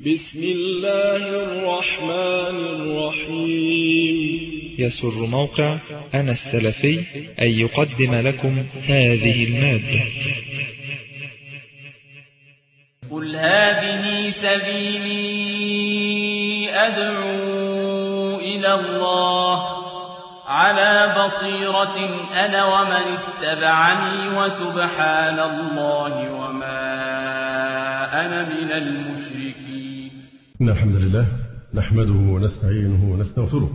بسم الله الرحمن الرحيم. يسر موقع أنا السلفي أن يقدم لكم هذه المادة. قل هذه سبيلي أدعو إلى الله على بصيرة أنا ومن اتبعني وسبحان الله وما أنا من المشركين. إن الحمد لله نحمده ونستعينه ونستغفره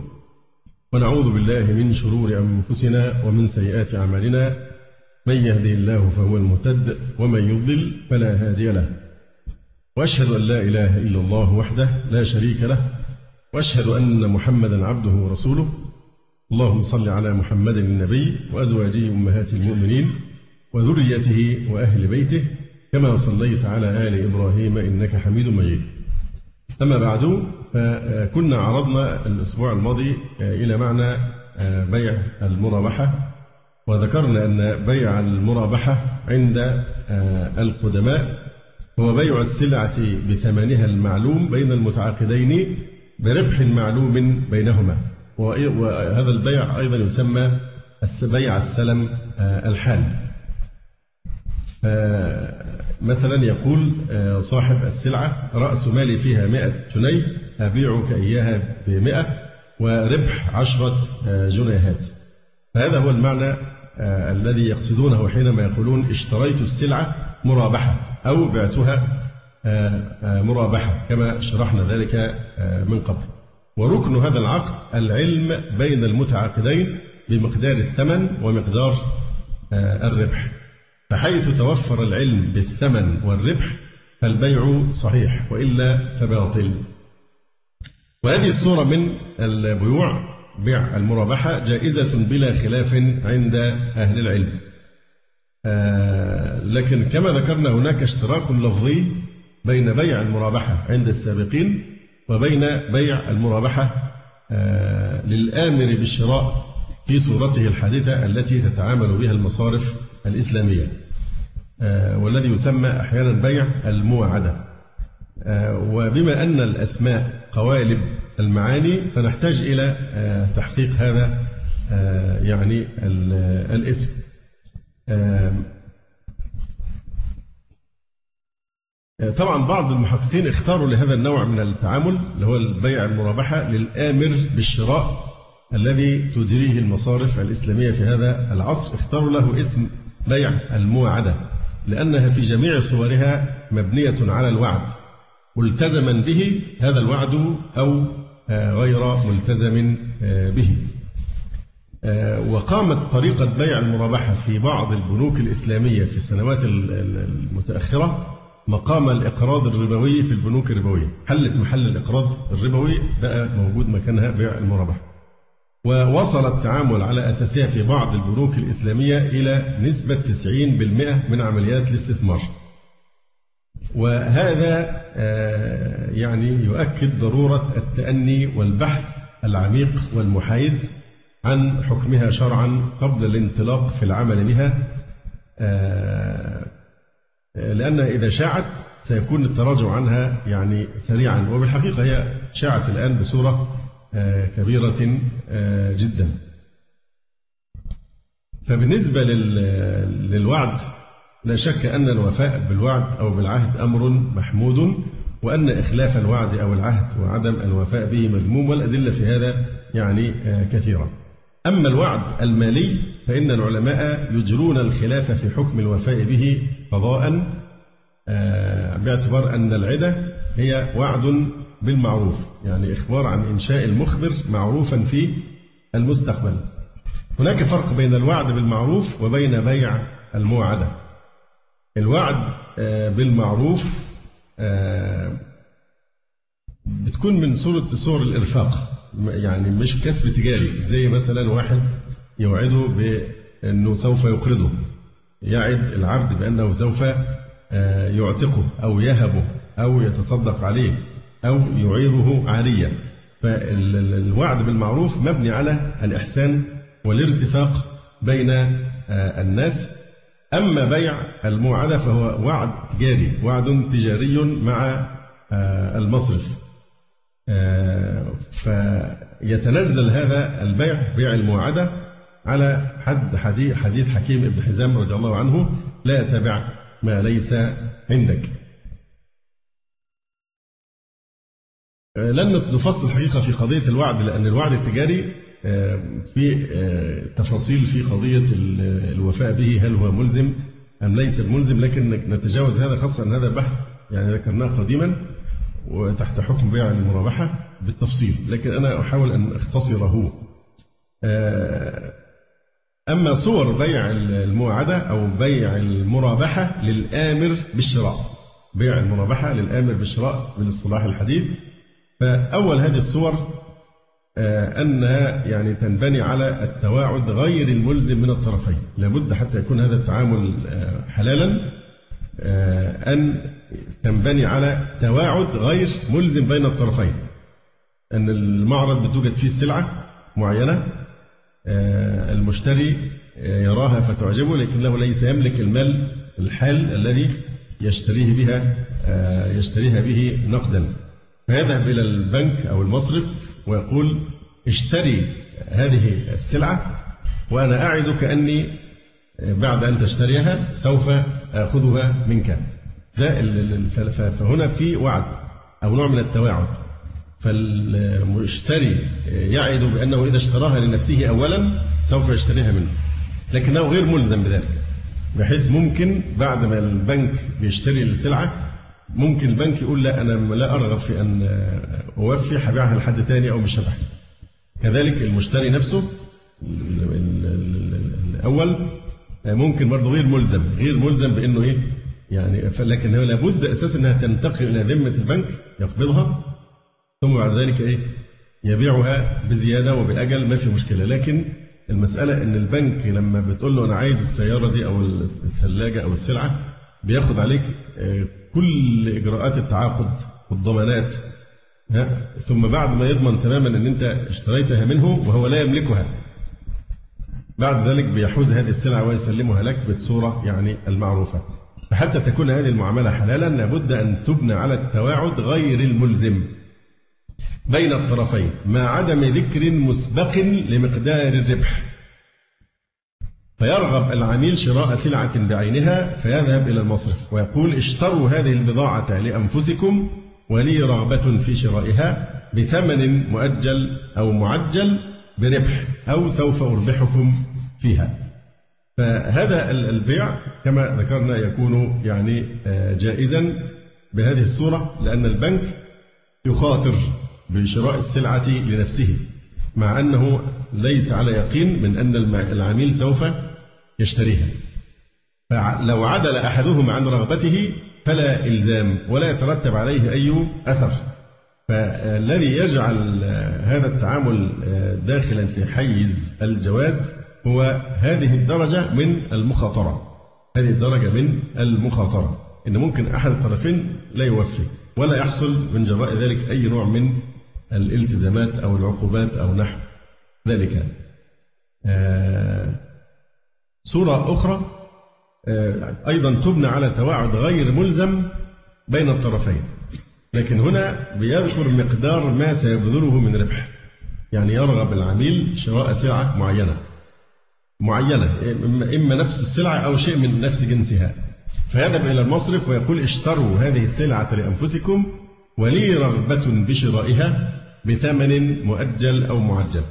ونعوذ بالله من شرور أنفسنا ومن سيئات أعمالنا من يهدي الله فهو المهتد ومن يضلل فلا هادي له وأشهد أن لا إله إلا الله وحده لا شريك له وأشهد أن محمدا عبده ورسوله اللهم صل على محمد النبي وأزواجه أمهات المؤمنين وذريته وأهل بيته كما صليت على آل إبراهيم إنك حميد مجيد أما بعد فكنا عرضنا الأسبوع الماضي إلى معنى بيع المرابحة وذكرنا أن بيع المرابحة عند القدماء هو بيع السلعة بثمنها المعلوم بين المتعاقدين بربح معلوم بينهما. وهذا البيع أيضا يسمى بيع السلم الحال. مثلا يقول صاحب السلعة رأس مالي فيها 100 جنيه أبيعك إياها بمئة وربح عشرة جنيهات. فهذا هو المعنى الذي يقصدونه حينما يقولون اشتريت السلعة مرابحة أو بعتها مرابحة كما شرحنا ذلك من قبل. وركن هذا العقد العلم بين المتعاقدين بمقدار الثمن ومقدار الربح. فحيث توفر العلم بالثمن والربح فالبيع صحيح وإلا فباطل. وهذه الصورة من البيوع بيع المرابحة جائزة بلا خلاف عند أهل العلم. آه لكن كما ذكرنا هناك اشتراك لفظي بين بيع المرابحة عند السابقين وبين بيع المرابحة آه للآمر بالشراء في صورته الحادثة التي تتعامل بها المصارف الإسلامية. والذي يسمى أحيانا بيع الموعدة. وبما أن الأسماء قوالب المعاني فنحتاج إلى تحقيق هذا يعني الاسم. طبعا بعض المحققين اختاروا لهذا النوع من التعامل اللي هو البيع المرابحة للآمر بالشراء الذي تجريه المصارف الإسلامية في هذا العصر. اختاروا له اسم بيع الموعدة. لأنها في جميع صورها مبنية على الوعد ملتزما به هذا الوعد أو غير ملتزم به. وقامت طريقة بيع المرابحة في بعض البنوك الإسلامية في السنوات المتأخرة مقام الإقراض الربوي في البنوك الربوية. حلت محل الإقراض الربوي بقى موجود مكانها بيع المرابحة. ووصل التعامل على أساسها في بعض البنوك الإسلامية إلى نسبة 90% من عمليات الاستثمار. وهذا يعني يؤكد ضرورة التأني والبحث العميق والمحايد عن حكمها شرعا قبل الانطلاق في العمل بها لأنها إذا شاعت سيكون التراجع عنها يعني سريعا. وبالحقيقة هي شاعت الآن بصورة كبيرة جدا. فبالنسبة للوعد لا شك أن الوفاء بالوعد أو بالعهد أمر محمود وأن إخلاف الوعد أو العهد وعدم الوفاء به مذموم والأدلة في هذا يعني كثيرة. أما الوعد المالي فإن العلماء يجرون الخلاف في حكم الوفاء به قضاء باعتبار أن العدة هي وعد بالمعروف. يعني إخبار عن إنشاء المخبر معروفا في المستقبل. هناك فرق بين الوعد بالمعروف وبين بيع الموعدة. الوعد بالمعروف بتكون من صورة صور الإرفاق. يعني مش كسب تجاري. زي مثلا واحد يوعده بأنه سوف يقرضه. يعد العبد بأنه سوف يعتقه أو يهبه أو يتصدق عليه. أو يعيره عاريا فالوعد بالمعروف مبني على الإحسان والارتفاق بين الناس. أما بيع الموعدة فهو وعد تجاري وعد تجاري مع آه، المصرف. آه، فيتنزل هذا البيع بيع المواعدة على حد حديث حكيم ابن حزام رضي الله عنه لا تبع ما ليس عندك. لن نفصل حقيقة في قضية الوعد لأن الوعد التجاري في تفاصيل في قضية الوفاء به هل هو ملزم أم ليس ملزم لكن نتجاوز هذا خاصة أن هذا بحث يعني ذكرناه قديما وتحت حكم بيع المرابحة بالتفصيل. لكن أنا أحاول أن أختصره. آه، أما صور بيع المواعدة أو بيع المرابحة للآمر بالشراء. بيع المرابحة للآمر بالشراء بالاصطلاح الحديث. فأول هذه الصور آه، أنها يعني تنبني على التواعد غير الملزم من الطرفين. لابد حتى يكون هذا التعامل آه، حلالا أن تنبني على تواعد غير ملزم بين الطرفين. أن المعرض بتوجد فيه السلعة معينة آه، المشتري آه، يراها فتعجبه لكنه ليس يملك المال الحال الذي يشتريه بها آه، يشتريها به نقدا. فيذهب إلى البنك أو المصرف ويقول اشتري هذه السلعة وأنا أعدك أني بعد أن تشتريها سوف آخذها منك. ده فهنا في وعد أو نوع من التواعد. فالمشتري يعد بأنه إذا اشتراها لنفسه أولا سوف يشتريها منه. لكنه غير ملزم بذلك بحيث ممكن بعد ما البنك بيشتري السلعة ممكن البنك يقول لا أنا لا أرغب في أن أوفي هبيعها لحد تاني أو مش هبيعها. كذلك المشتري نفسه الأول ممكن برضه غير ملزم غير ملزم بأنه إيه؟ يعني لكن هو لابد أساسا أنها تنتقل إلى ذمة البنك يقبضها ثم بعد ذلك إيه؟ يبيعها بزيادة وبأجل ما في مشكلة. لكن المسألة إن البنك لما بتقول له أنا عايز السيارة دي أو الثلاجة أو السلعة بياخد عليك آه، كل إجراءات التعاقد والضمانات ثم بعد ما يضمن تماما أن أنت اشتريتها منه وهو لا يملكها. بعد ذلك بيحوز هذه السلعة ويسلمها لك بصورة يعني المعروفة. فحتى تكون هذه المعاملة حلالا لابد أن تبنى على التواعد غير الملزم بين الطرفين مع عدم ذكر مسبق لمقدار الربح. فيرغب العميل شراء سلعة بعينها فيذهب إلى المصرف ويقول اشتروا هذه البضاعة لأنفسكم ولي رغبة في شرائها بثمن مؤجل أو معجل بربح أو سوف أربحكم فيها. فهذا البيع كما ذكرنا يكون يعني آه، جائزا بهذه الصورة لأن البنك يخاطر بشراء السلعة لنفسه مع أنه ليس على يقين من أن العميل سوف يشتريها. فلو عدل أحدهما عن رغبته فلا إلزام ولا يترتب عليه أي أثر. فالذي يجعل هذا التعامل داخلا في حيز الجواز هو هذه الدرجة من المخاطرة. هذه الدرجة من المخاطرة. إن ممكن أحد الطرفين لا يوفي ولا يحصل من جراء ذلك أي نوع من الالتزامات أو العقوبات أو نحو ذلك. آه صورة أخرى آه أيضا تبنى على توعد غير ملزم بين الطرفين لكن هنا بيذكر مقدار ما سيبذله من ربح يعني يرغب العميل شراء سلعة معينة معينة إما نفس السلعة أو شيء من نفس جنسها. فيذهب إلى المصرف ويقول اشتروا هذه السلعة لأنفسكم ولي رغبة بشرائها بثمن مؤجل أو معجل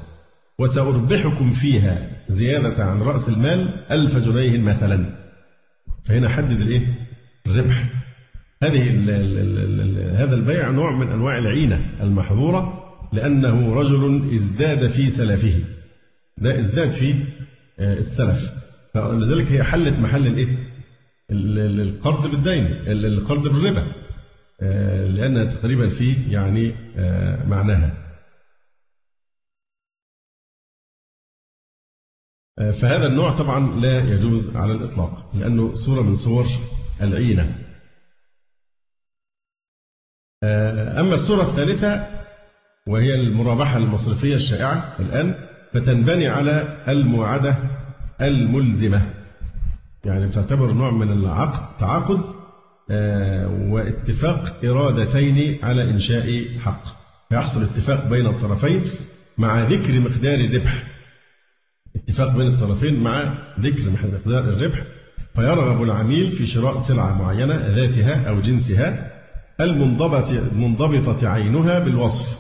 وسأربحكم فيها. زيادة عن رأس المال ألف جنيه مثلا. فهنا حدد الإيه؟ الربح. هذه ال ال ال هذا البيع نوع من أنواع العينة المحظورة لأنه رجل ازداد في سلفه. ده ازداد في آه، السلف. فلذلك هي حلت محل الإيه؟ القرض بالدين القرض بالربا. آه، لأنها تقريبا في يعني آه، معناها. فهذا النوع طبعا لا يجوز على الإطلاق لأنه صورة من صور العينة. أما الصورة الثالثة وهي المرابحة المصرفية الشائعة الآن فتنبني على المواعدة الملزمة. يعني بتعتبر نوع من العقد تعاقد آه، واتفاق إرادتين على إنشاء حق. فيحصل اتفاق بين الطرفين مع ذكر مقدار الربح اتفاق بين الطرفين مع ذكر مقدار الربح. فيرغب العميل في شراء سلعة معينة ذاتها أو جنسها المنضبطة المنضبطة عينها بالوصف.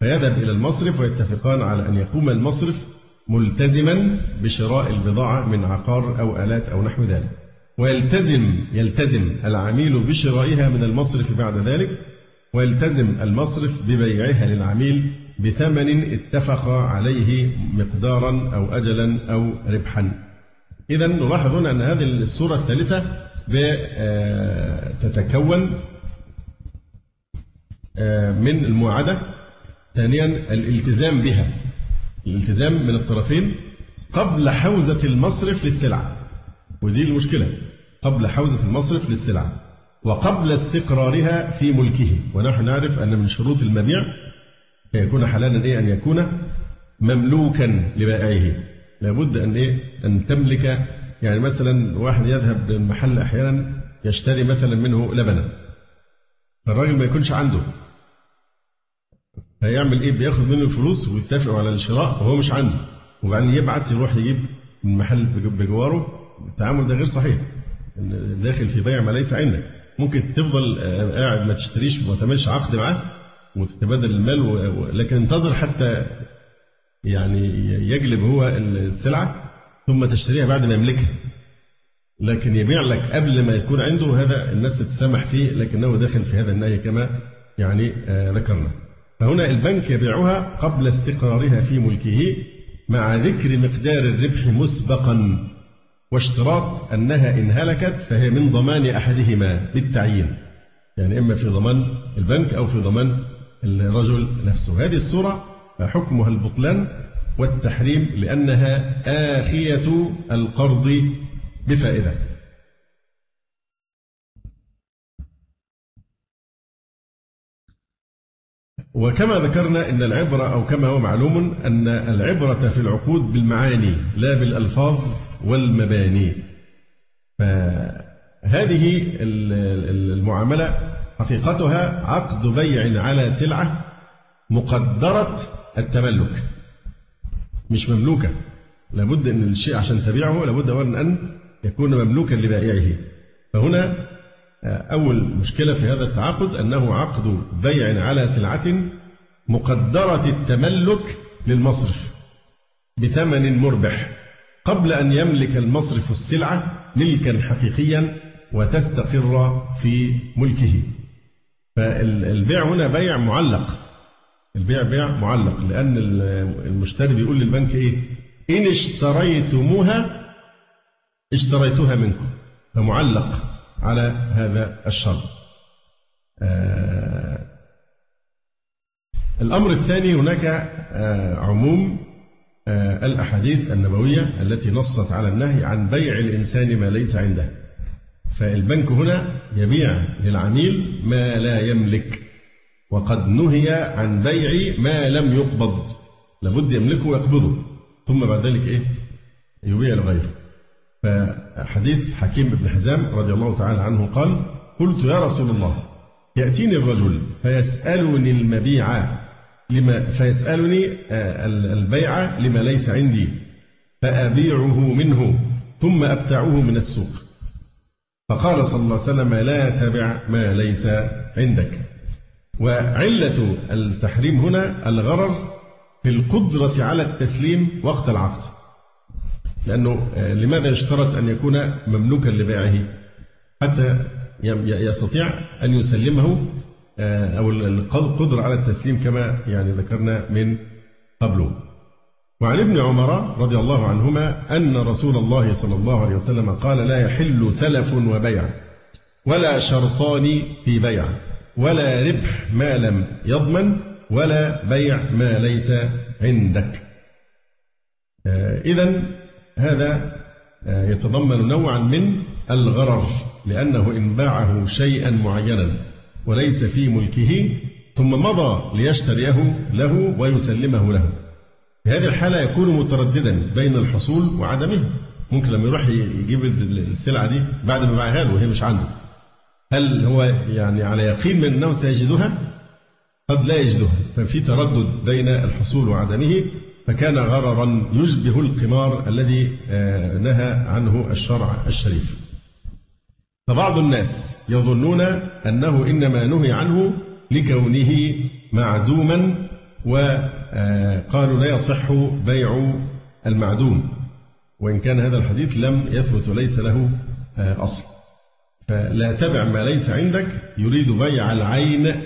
فيذهب إلى المصرف ويتفقان على أن يقوم المصرف ملتزما بشراء البضاعة من عقار أو آلات أو نحو ذلك. ويلتزم يلتزم العميل بشرائها من المصرف بعد ذلك. ويلتزم المصرف ببيعها للعميل بثمن اتفق عليه مقدارا أو أجلا أو ربحا. إذا نلاحظ أن هذه الصورة الثالثة تتكون آه، من المواعدة ثانيا الالتزام بها الالتزام من الطرفين قبل حوزة المصرف للسلعة ودي المشكلة قبل حوزة المصرف للسلعة وقبل استقرارها في ملكه. ونحن نعرف أن من شروط المبيع يكون حلالا إيه؟ أن يكون مملوكا لبائعه. لابد أن إيه؟ أن تملك يعني مثلا واحد يذهب للمحل أحيانا يشتري مثلا منه لبنا. فالراجل ما يكونش عنده. هيعمل إيه؟ بياخد منه الفلوس ويتفقوا على الشراء وهو مش عنده. وبعدين يبعت يروح يجيب من محل بجواره. التعامل ده غير صحيح. داخل في بيع ما ليس عندك. ممكن تفضل آه، قاعد ما تشتريش وما تعملش عقد معاه. وتتبادل المال. لكن انتظر حتى يعني يجلب هو السلعة ثم تشتريها بعد ما يملكها لكن يبيع لك قبل ما يكون عنده هذا الناس تتسامح فيه لكنه داخل في هذا النهي كما يعني آه ذكرنا فهنا البنك يبيعها قبل استقرارها في ملكه مع ذكر مقدار الربح مسبقا واشتراط أنها إن هلكت فهي من ضمان أحدهما بالتعيين يعني إما في ضمان البنك أو في ضمان الرجل نفسه. هذه الصورة حكمها البطلان والتحريم لأنها آخية القرض بفائدة. وكما ذكرنا أن العبرة أو كما هو معلوم أن العبرة في العقود بالمعاني لا بالألفاظ والمباني. فهذه المعاملة حقيقتها عقد بيع على سلعة مقدرة التملك. مش مملوكة. لابد أن الشيء عشان تبيعه لابد أولا أن يكون مملوكا لبائعه. فهنا أول مشكلة في هذا التعاقد أنه عقد بيع على سلعة مقدرة التملك للمصرف بثمن مربح قبل أن يملك المصرف السلعة ملكا حقيقيا وتستقر في ملكه. فالبيع هنا بيع معلق. البيع بيع معلق لأن المشتري بيقول للبنك إيه؟ إن اشتريتموها اشتريتها منكم. فمعلق على هذا الشرط. آه الأمر الثاني هناك آه عموم آه الأحاديث النبوية التي نصت على النهي عن بيع الإنسان ما ليس عنده. فالبنك هنا يبيع للعميل ما لا يملك وقد نهي عن بيع ما لم يقبض. لابد يملكه ويقبضه ثم بعد ذلك إيه؟ يبيع لغيره. فحديث حكيم بن حزام رضي الله تعالى عنه قال قلت يا رسول الله يأتيني الرجل فيسألني المبيع لما فيسألني آه، البيع لما ليس عندي فأبيعه منه ثم أبتعه من السوق. فقال صلى الله عليه وسلم لا تبع ما ليس عندك. وعلة التحريم هنا الغرر في القدرة على التسليم وقت العقد. لأنه آه، لماذا يشترط أن يكون مملوكا لبيعه؟ حتى يستطيع أن يسلمه آه، أو القدرة على التسليم كما يعني ذكرنا من قبله. وعن ابن عمر رضي الله عنهما أن رسول الله صلى الله عليه وسلم قال لا يحل سلف وبيع ولا شرطان في بيع ولا ربح ما لم يضمن ولا بيع ما ليس عندك. إذا هذا آه، يتضمن نوعا من الغرر لأنه إن باعه شيئا معينا وليس في ملكه ثم مضى ليشتريه له ويسلمه له. في هذه الحالة يكون مترددا بين الحصول وعدمه. ممكن لما يروح يجيب السلعة دي بعد ما باعها له وهي مش عنده. هل هو يعني على يقين من أنه سيجدها؟ قد لا يجدها ففي تردد بين الحصول وعدمه فكان غررا يشبه القمار الذي آه، نهى عنه الشرع الشريف. فبعض الناس يظنون أنه إنما نهي عنه لكونه معدوما وقالوا لا يصح بيع المعدوم وإن كان هذا الحديث لم يثبت وليس له آه، أصل. فلا تبع ما ليس عندك يريد بيع العين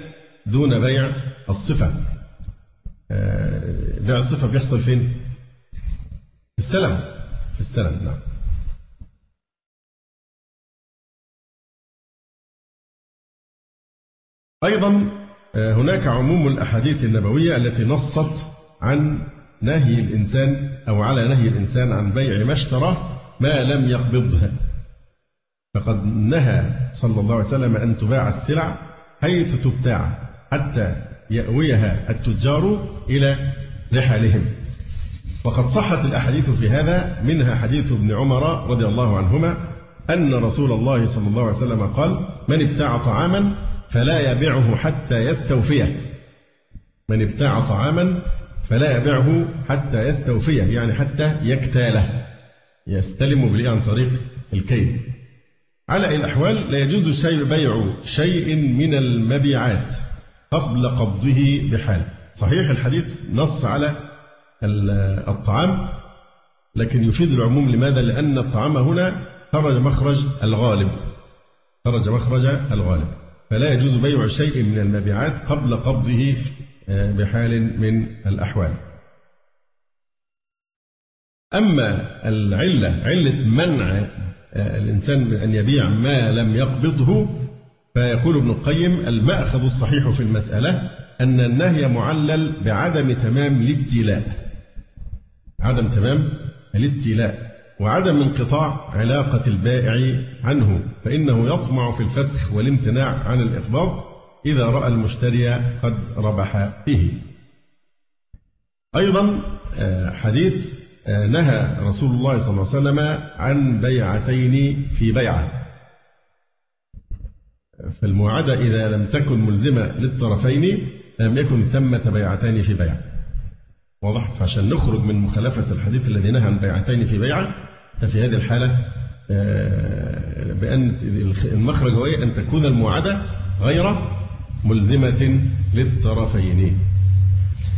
دون بيع الصفة. آه، بيع الصفة بيحصل فين؟ في السلم. في السلم نعم. أيضا آه، هناك عموم الأحاديث النبوية التي نصت عن نهي الإنسان أو على نهي الإنسان عن بيع ما اشتراه ما لم يقبضه. فقد نهى صلى الله عليه وسلم أن تباع السلع حيث تبتاع حتى يأويها التجار إلى رحالهم. وقد صحت الأحاديث في هذا منها حديث ابن عمر رضي الله عنهما أن رسول الله صلى الله عليه وسلم قال من ابتاع طعاما فلا يبيعه حتى يستوفيه. من ابتاع طعاما فلا يبيعه حتى يستوفيه يعني حتى يكتاله. يستلم به عن طريق الكيل على أي الأحوال لا يجوز شيء بيع شيء من المبيعات قبل قبضه بحال. صحيح الحديث نص على الطعام لكن يفيد العموم لماذا؟ لأن الطعام هنا خرج مخرج الغالب. خرج مخرج الغالب. فلا يجوز بيع شيء من المبيعات قبل قبضه آه، بحال من الأحوال. أما العلة علة منع آه، الإنسان من أن يبيع ما لم يقبضه فيقول ابن القيم المأخذ الصحيح في المسألة أن النهي معلل بعدم تمام الاستيلاء. عدم تمام الاستيلاء. وعدم انقطاع علاقة البائع عنه فإنه يطمع في الفسخ والامتناع عن الإقباض إذا رأى المشتري قد ربح فيه. أيضا آه، حديث آه، نهى رسول الله صلى الله عليه وسلم عن بيعتين في بيعة. فالمواعدة إذا لم تكن ملزمة للطرفين لم يكن ثمة بيعتين في بيعة. واضح فعشان نخرج من مخالفة الحديث الذي نهى عن بيعتين في بيعة ففي هذه الحالة آه، بأن المخرج هو؟ أن تكون المواعدة غير ملزمة للطرفين.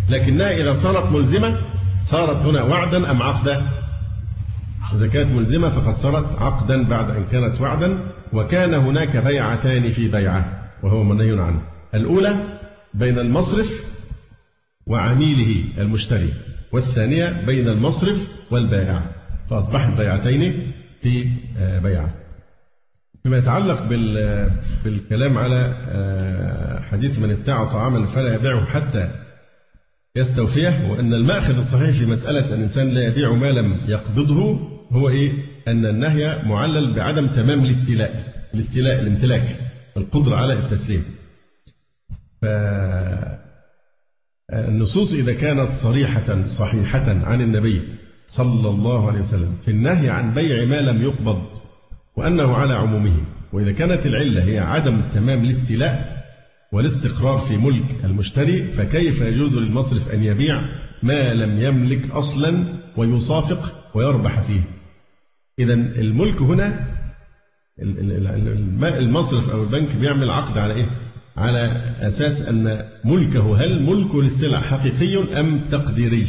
لكنها إذا صارت ملزمة صارت هنا وعدا أم عقدا؟ إذا كانت ملزمة فقد صارت عقدا بعد أن كانت وعدا وكان هناك بيعتان في بيعة وهو منهي عنه. الأولى بين المصرف وعميله المشتري والثانية بين المصرف والبائع فأصبحت بيعتين في آه، بيعة فيما يتعلق بالكلام على آه، حديث من ابتاع طعاما فلا يبيعه حتى يستوفيه وأن المأخذ الصحيح في مسألة الإنسان لا يبيع ما لم يقبضه هو إيه؟ أن النهي معلل بعدم تمام الاستيلاء الاستيلاء الامتلاك القدرة على التسليم فالنصوص إذا كانت صريحة صحيحة عن النبي صلى الله عليه وسلم في النهي عن بيع ما لم يقبض وأنه على عمومه وإذا كانت العلة هي عدم تمام الاستيلاء والاستقرار في ملك المشتري فكيف يجوز للمصرف أن يبيع ما لم يملك أصلا ويصافق ويربح فيه إذا الملك هنا المصرف أو البنك بيعمل عقد على إيه؟ على أساس أن ملكه هل ملكه للسلع حقيقي أم تقديري؟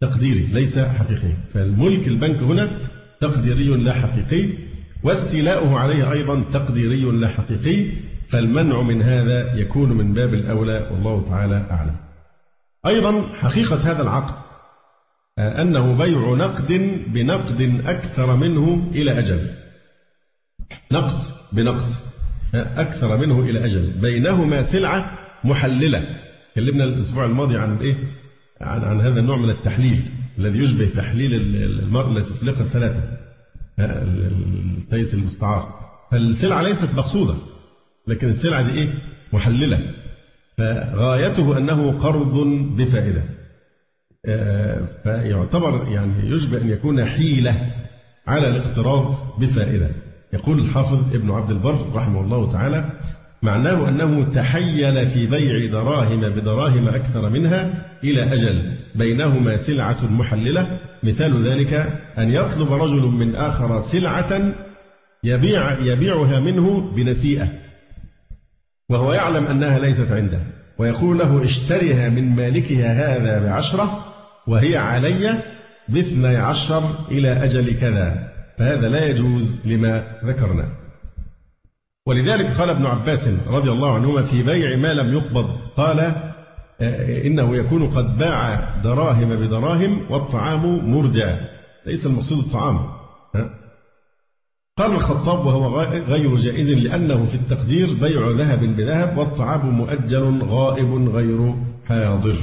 تقديري ليس حقيقي. فالملك البنك هنا تقديري لا حقيقي واستيلاؤه عليه أيضا تقديري لا حقيقي. فالمنع من هذا يكون من باب الأولى والله تعالى أعلم. أيضا حقيقة هذا العقد آه، أنه بيع نقد بنقد أكثر منه إلى أجل. نقد بنقد. أكثر منه إلى أجل. بينهما سلعة محللة. تكلمنا الأسبوع الماضي عن إيه؟ عن, عن هذا النوع من التحليل الذي يشبه تحليل المرء التي تطلق الثلاثة. آه، التيس المستعار. فالسلعة ليست مقصودة لكن السلعة دي إيه؟ محللة. فغايته أنه قرض بفائدة. آه، فيعتبر يعني يشبه أن يكون حيلة على الاقتراض بفائدة. يقول الحافظ ابن عبد البر رحمه الله تعالى معناه أنه تحيل في بيع دراهم بدراهم أكثر منها إلى أجل بينهما سلعة محللة. مثال ذلك أن يطلب رجل من آخر سلعة يبيع يبيعها منه بنسيئة وهو يعلم أنها ليست عنده ويقول له اشترها من مالكها هذا بعشرة وهي علي باثني عشر إلى أجل كذا. فهذا لا يجوز لما ذكرنا ولذلك قال ابن عباس رضي الله عنهما في بيع ما لم يقبض قال آه، إنه يكون قد باع دراهم بدراهم والطعام مرجى. ليس المقصود الطعام قال الخطاب وهو غير جائز لأنه في التقدير بيع ذهب بذهب والطعام مؤجل غائب غير حاضر.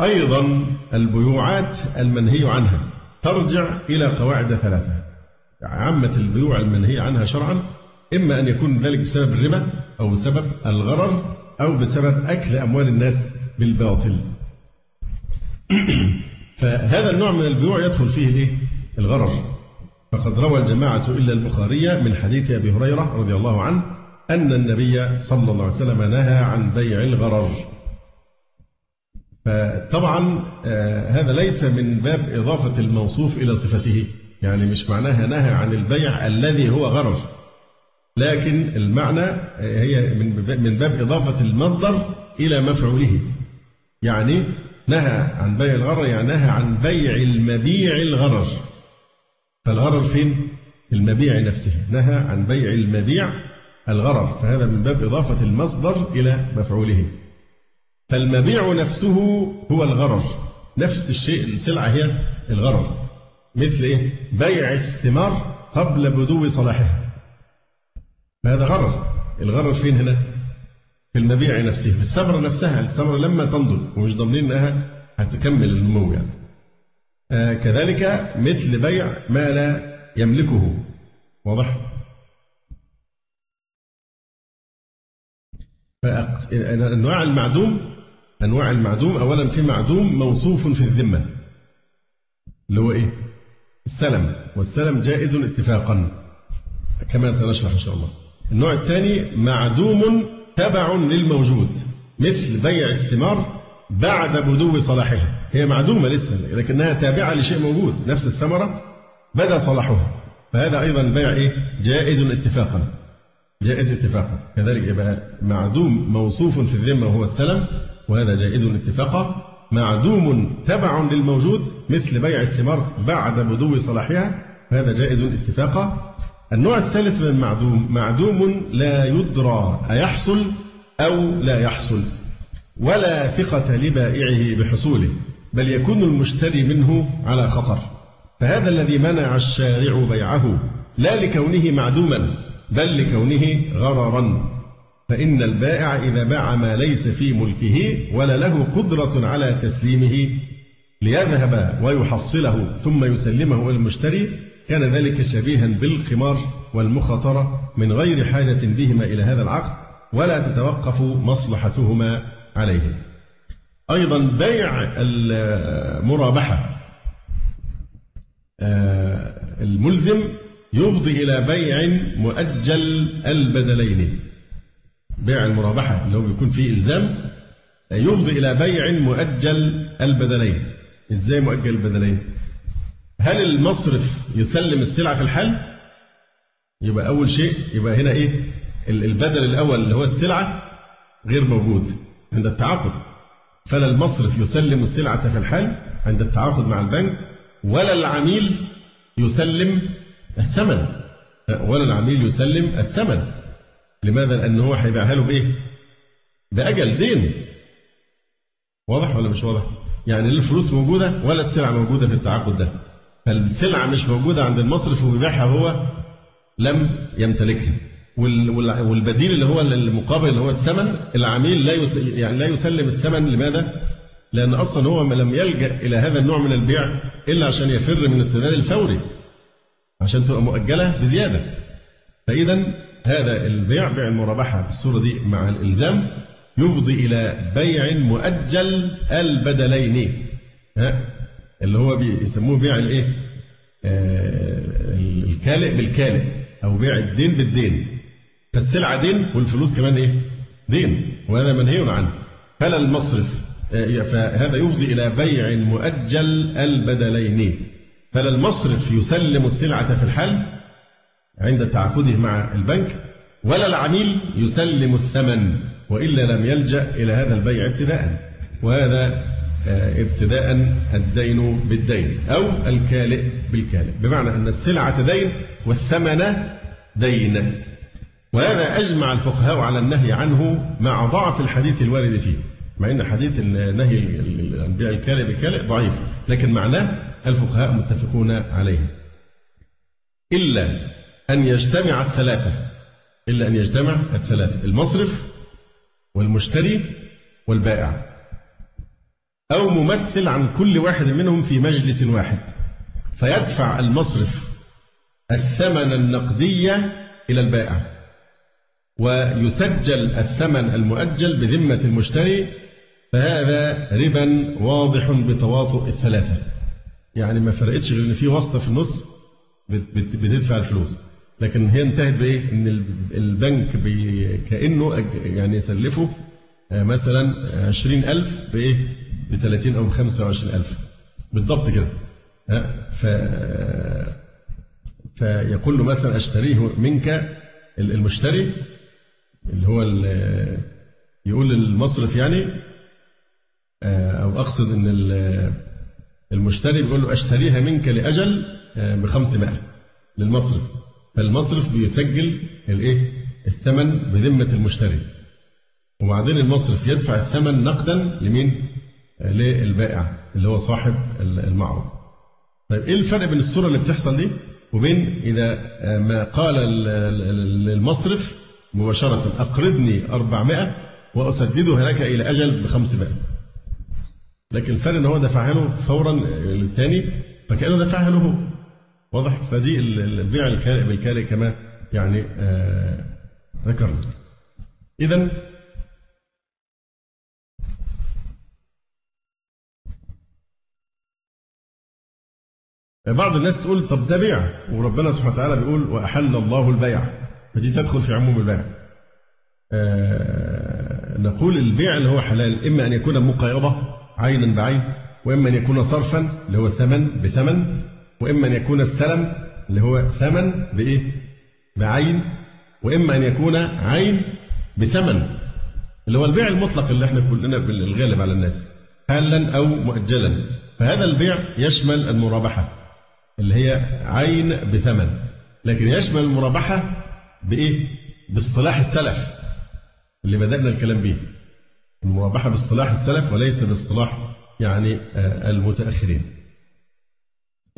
أيضا البيوعات المنهي عنها. ترجع إلى قواعد ثلاثة. عامة البيوع المنهي عنها شرعا إما أن يكون ذلك بسبب الربا أو بسبب الغرر أو بسبب أكل أموال الناس بالباطل. فهذا النوع من البيوع يدخل فيه الإيه؟ الغرر. فقد روى الجماعة إلا البخاري من حديث أبي هريرة رضي الله عنه أن النبي صلى الله عليه وسلم نهى عن بيع الغرر. فطبعا آه، هذا ليس من باب إضافة الموصوف إلى صفته. يعني مش معناها نهى عن البيع الذي هو غرر لكن المعنى آه، هي من باب إضافة المصدر إلى مفعوله. يعني نهى عن بيع الغرر يعني نهى عن بيع المبيع الغرر. فالغرر فين؟ المبيع نفسه. نهى عن بيع المبيع الغرر. فهذا من باب إضافة المصدر إلى مفعوله. فالمبيع نفسه هو الغرر. نفس الشيء السلعة هي الغرر. مثل إيه؟ بيع الثمار قبل بدو صلاحها. هذا غرر؟ الغرر فين هنا؟ في المبيع نفسه في الثمرة نفسها. الثمرة لما تنضج ومش ضامنين أنها هتكمل النمو يعني آه كذلك مثل بيع ما لا يملكه. واضح؟ أنواع المعدوم أنواع المعدوم أولا في معدوم موصوف في الذمة. اللي هو إيه؟ السلم. والسلم جائز اتفاقا. كما سنشرح إن شاء الله. النوع الثاني معدوم تبع للموجود مثل بيع الثمار بعد بدو صلاحها. هي معدومة لسه لكنها تابعة لشيء موجود نفس الثمرة بدا صلاحها. فهذا أيضا بيع إيه؟ جائز اتفاقا. جائز اتفاقا. كذلك يبقى معدوم موصوف في الذمة وهو السلم وهذا جائز اتفاقا معدوم تبع للموجود مثل بيع الثمار بعد بدو صلاحها. هذا جائز اتفاقا النوع الثالث من المعدوم معدوم لا يدرى أيحصل أو لا يحصل ولا ثقة لبائعه بحصوله بل يكون المشتري منه على خطر. فهذا الذي منع الشارع بيعه لا لكونه معدوما بل لكونه غررا. فإن البائع إذا باع ما ليس في ملكه ولا له قدرة على تسليمه ليذهب ويحصله ثم يسلمه المشتري كان ذلك شبيها بالخمار والمخاطرة من غير حاجة بهما إلى هذا العقد ولا تتوقف مصلحتهما عليه. أيضا بيع المرابحة. آه، الملزم يفضي إلى بيع مؤجل البدلين. بيع المرابحة اللي هو بيكون فيه إلزام يفضي إلى بيع مؤجل البدلين إزاي مؤجل البدلين هل المصرف يسلم السلعة في الحال يبقى أول شيء يبقى هنا إيه؟ البدل الأول اللي هو السلعة غير موجود عند التعاقد. فلا المصرف يسلم السلعة في الحال عند التعاقد مع البنك ولا العميل يسلم الثمن. ولا العميل يسلم الثمن. لماذا؟ لأن هو هيبيعها له بإيه؟ بأجل دين واضح ولا مش واضح؟ يعني الفلوس موجودة ولا السلعة موجودة في التعاقد ده فالسلعة مش موجودة عند المصرف وبيبيعها هو لم يمتلكها والبديل اللي هو المقابل اللي هو الثمن العميل لا يعني لا يسلم الثمن لماذا؟ لأن أصلا هو لم يلجأ إلى هذا النوع من البيع إلا عشان يفر من السداد الفوري عشان تبقى مؤجلة بزيادة فإذا هذا البيع بيع المرابحة في الصورة دي مع الإلزام يفضي إلى بيع مؤجل البدلين ها اللي هو بيسموه بيع الإيه؟ الكالئ بالكالئ أو بيع الدين بالدين فالسلعة دين والفلوس كمان إيه؟ دين وهذا منهي عنه فلا المصرف فهذا يفضي إلى بيع مؤجل البدلين فلا المصرف يسلم السلعة في الحال عند تعاقده مع البنك ولا العميل يسلم الثمن وإلا لم يلجأ إلى هذا البيع ابتداء. وهذا ابتداء الدين بالدين أو الكالئ بالكالئ. بمعنى أن السلعة دين والثمن دين. وهذا أجمع الفقهاء على النهي عنه مع ضعف الحديث الوارد فيه. مع أن حديث النهي عن بيع الكالئ بالكالئ ضعيف لكن معناه الفقهاء متفقون عليه. إلا أن يجتمع الثلاثة إلا أن يجتمع الثلاثة المصرف والمشتري والبائع. أو ممثل عن كل واحد منهم في مجلس واحد. فيدفع المصرف الثمن النقدي إلى البائع. ويسجل الثمن المؤجل بذمة المشتري. فهذا ربا واضح بتواطؤ الثلاثة. يعني ما فرقتش غير إن في واسطة في النص بتدفع الفلوس. لكن هي انتهت بإيه؟ إن البنك بي كأنه يعني يسلفه مثلا 20000 بإيه؟ ب 30 أو ب 25000 بالضبط كده ف فيقول له مثلا أشتريه منك المشتري اللي هو يقول للمصرف يعني أو أقصد إن المشتري بيقول له أشتريها منك لأجل ب 500 للمصرف فالمصرف بيسجل الايه؟ الثمن بذمة المشتري. وبعدين المصرف يدفع الثمن نقدا لمين؟ للبائع اللي هو صاحب المعرض طيب إيه الفرق بين الصورة اللي بتحصل دي وبين إذا ما قال للمصرف مباشرة أقرضني 400 واسددها لك إلى أجل ب 500 لكن الفرق إن هو دفعها له فورا للثاني فكأنه دفعها له هو. واضح؟ فدي البيع الكالئ بالكالئ كما يعني آه ذكرنا. اذا بعض الناس تقول طب ده بيع وربنا سبحانه وتعالى بيقول وأحل الله البيع. فدي تدخل في عموم البيع. آه نقول البيع اللي هو حلال إما أن يكون مقايضه عينا بعين وإما أن يكون صرفا اللي هو ثمن بثمن وإما أن يكون السلم اللي هو ثمن بإيه؟ بعين وإما أن يكون عين بثمن اللي هو البيع المطلق اللي إحنا كلنا الغالب على الناس حالا أو مؤجلا. فهذا البيع يشمل المرابحة اللي هي عين بثمن لكن يشمل المرابحة بإيه؟ باصطلاح السلف اللي بدأنا الكلام به المرابحة باصطلاح السلف وليس باصطلاح يعني المتأخرين.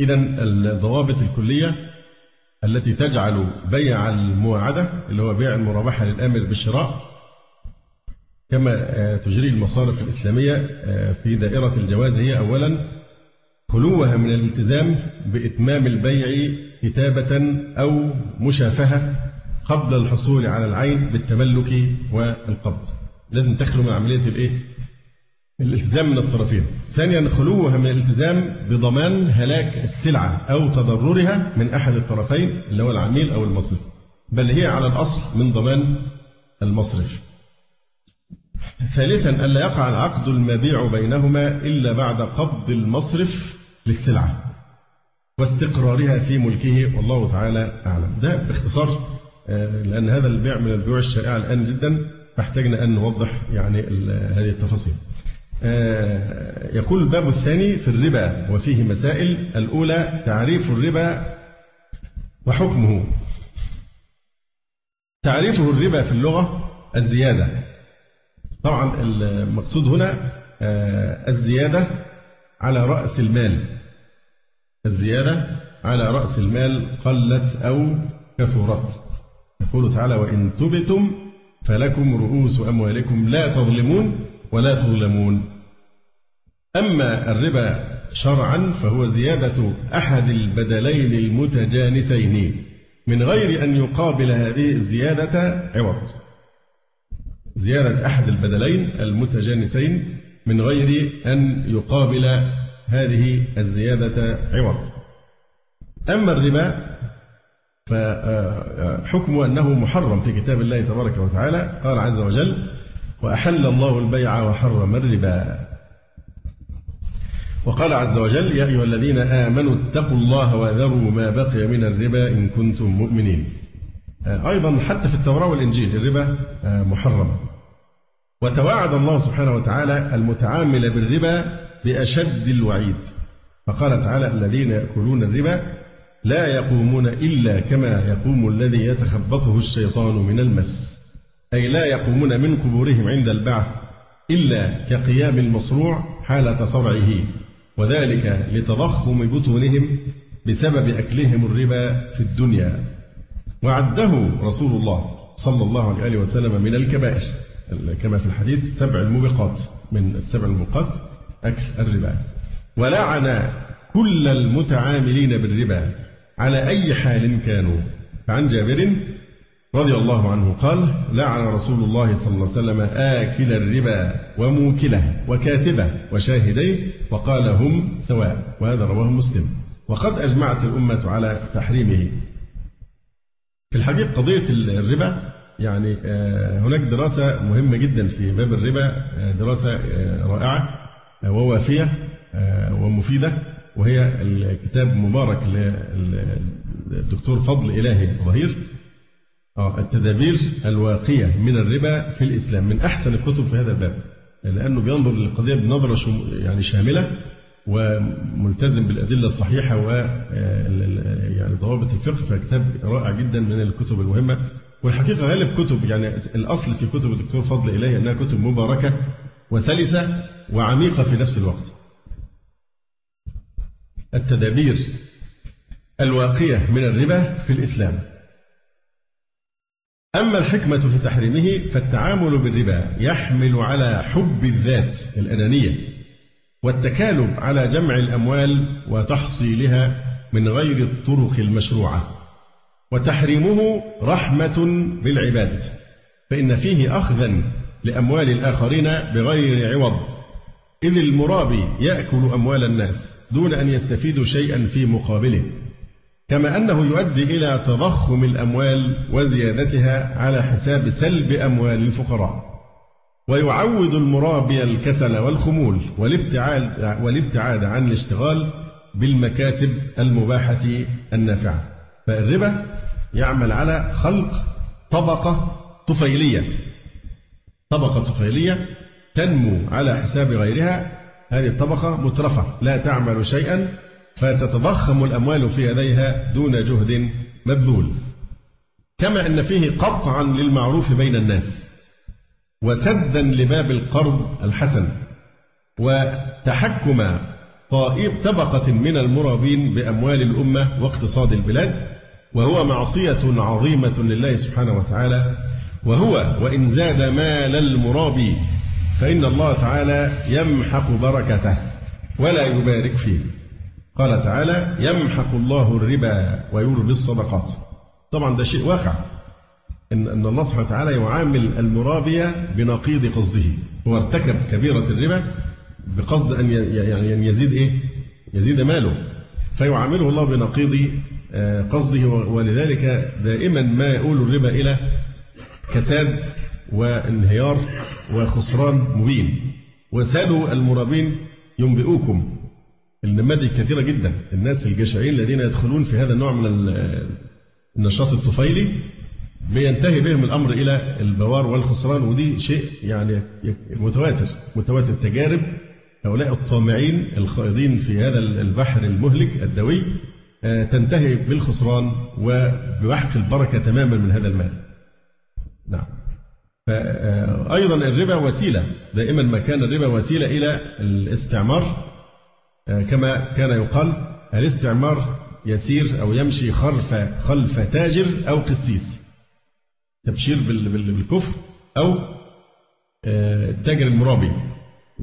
إذا الضوابط الكلية التي تجعل بيع المواعدة اللي هو بيع المرابحة للآمر بالشراء كما تجري المصارف الإسلامية في دائرة الجواز هي أولا خلوها من الالتزام بإتمام البيع كتابة أو مشافهة قبل الحصول على العين بالتملك والقبض لازم تخلو من عملية الإيه؟ الالتزام من الطرفين. ثانيا خلوها من الالتزام بضمان هلاك السلعة أو تضررها من أحد الطرفين اللي هو العميل أو المصرف. بل هي على الأصل من ضمان المصرف. ثالثا ألا يقع العقد المبيع بينهما إلا بعد قبض المصرف للسلعة واستقرارها في ملكه والله تعالى أعلم. ده باختصار لأن هذا البيع من البيوع الشائعة الآن جدا فاحتاجنا أن نوضح يعني هذه التفاصيل يقول الباب الثاني في الربا وفيه مسائل. الأولى تعريف الربا وحكمه. تعريفه الربا في اللغة الزيادة. طبعا المقصود هنا الزيادة على رأس المال. الزيادة على رأس المال قلت أو كثرت. يقول تعالى وإن تبتم فلكم رؤوس أموالكم لا تظلمون ولا تظلمون. أما الربا شرعا فهو زيادة أحد البدلين المتجانسين. من غير أن يقابل هذه الزيادة عوض. زيادة أحد البدلين المتجانسين من غير أن يقابل هذه الزيادة عوض. أما الربا فحكمه أنه محرم في كتاب الله تبارك وتعالى. قال عز وجل وأحل الله البيع وحرم الربا. وقال عز وجل يا أيها الذين آمنوا اتقوا الله وذروا ما بقي من الربا إن كنتم مؤمنين. أيضا حتى في التوراة والإنجيل الربا محرم. وتوعد الله سبحانه وتعالى المتعامل بالربا بأشد الوعيد. فقال تعالى الذين يأكلون الربا لا يقومون إلا كما يقوم الذي يتخبطه الشيطان من المس. أي لا يقومون من قبورهم عند البعث إلا كقيام المصروع حالة صرعه وذلك لتضخم بطونهم بسبب أكلهم الربا في الدنيا. وعده رسول الله صلى الله عليه وسلم من الكبائر كما في الحديث سبع الموبقات من السبع الموبقات أكل الربا. ولعن كل المتعاملين بالربا على أي حال كانوا فعن جابر رضي الله عنه قال لعن رسول الله صلى الله عليه وسلم آكل الربا وموكله وكاتبه وشاهديه وقال هم سواء وهذا رواه مسلم. وقد أجمعت الأمة على تحريمه. في الحقيقة قضية الربا يعني آه، هناك دراسة مهمة جدا في باب الربا آه، دراسة آه، رائعة ووافية ومفيدة وهي الكتاب مبارك للدكتور فضل إلهي ظهير. التدابير الواقية من الربا في الإسلام من أحسن الكتب في هذا الباب لأنه بينظر للقضية بنظرة يعني شاملة وملتزم بالأدلة الصحيحة و يعني ضوابط الفقه فكتاب رائع جدا من الكتب المهمة. والحقيقة غالب كتب يعني الأصل في كتب الدكتور فضل إلهي أنها كتب مباركة وسلسة وعميقة في نفس الوقت. التدابير الواقية من الربا في الإسلام. أما الحكمة في تحريمه فالتعامل بالربا يحمل على حب الذات الأنانية والتكالب على جمع الأموال وتحصيلها من غير الطرق المشروعة. وتحريمه رحمة بالعباد فإن فيه أخذا لأموال الآخرين بغير عوض. إذ المرابي يأكل أموال الناس دون أن يستفيدوا شيئا في مقابله. كما أنه يؤدي إلى تضخم الأموال وزيادتها على حساب سلب أموال الفقراء. ويعود المرابي الكسل والخمول والابتعاد, والابتعاد عن الاشتغال بالمكاسب المباحة النافعة. فالربا يعمل على خلق طبقة طفيلية. طبقة طفيلية تنمو على حساب غيرها. هذه الطبقة مترفة لا تعمل شيئا فتتضخم الأموال في يديها دون جهد مبذول. كما أن فيه قطعا للمعروف بين الناس وسدا لباب القرض الحسن وتحكم طائب طبقة من المرابين بأموال الأمة واقتصاد البلاد وهو معصية عظيمة لله سبحانه وتعالى وهو وإن زاد مال المرابي فإن الله تعالى يمحق بركته ولا يبارك فيه. قال تعالى يمحق الله الربا ويربي الصدقات. طبعا ده شيء واقع. إن, أن الله سبحانه وتعالى يعامل المرابي بنقيض قصده. هو ارتكب كبيرة الربا بقصد أن يعني أن يزيد إيه؟ يزيد ماله. فيعامله الله بنقيض آه، قصده ولذلك دائما ما يؤول الربا إلى كساد وانهيار وخسران مبين. وسالوا المرابين ينبئوكم. النماذج كثيرة جدا. الناس الجشعين الذين يدخلون في هذا النوع من النشاط الطفيلي بينتهي بهم الأمر إلى البوار والخسران ودي شيء يعني متواتر متواتر تجارب هؤلاء الطامعين الخائضين في هذا البحر المهلك الدوي آه، تنتهي بالخسران وبمحق البركة تماما من هذا المال. نعم. فأيضا الربا وسيلة. دائما ما كان الربا وسيلة إلى الاستعمار آه، كما كان يقال الاستعمار يسير أو يمشي خلف خلف تاجر أو قسيس. تبشير بالكفر أو آه، التاجر المرابي.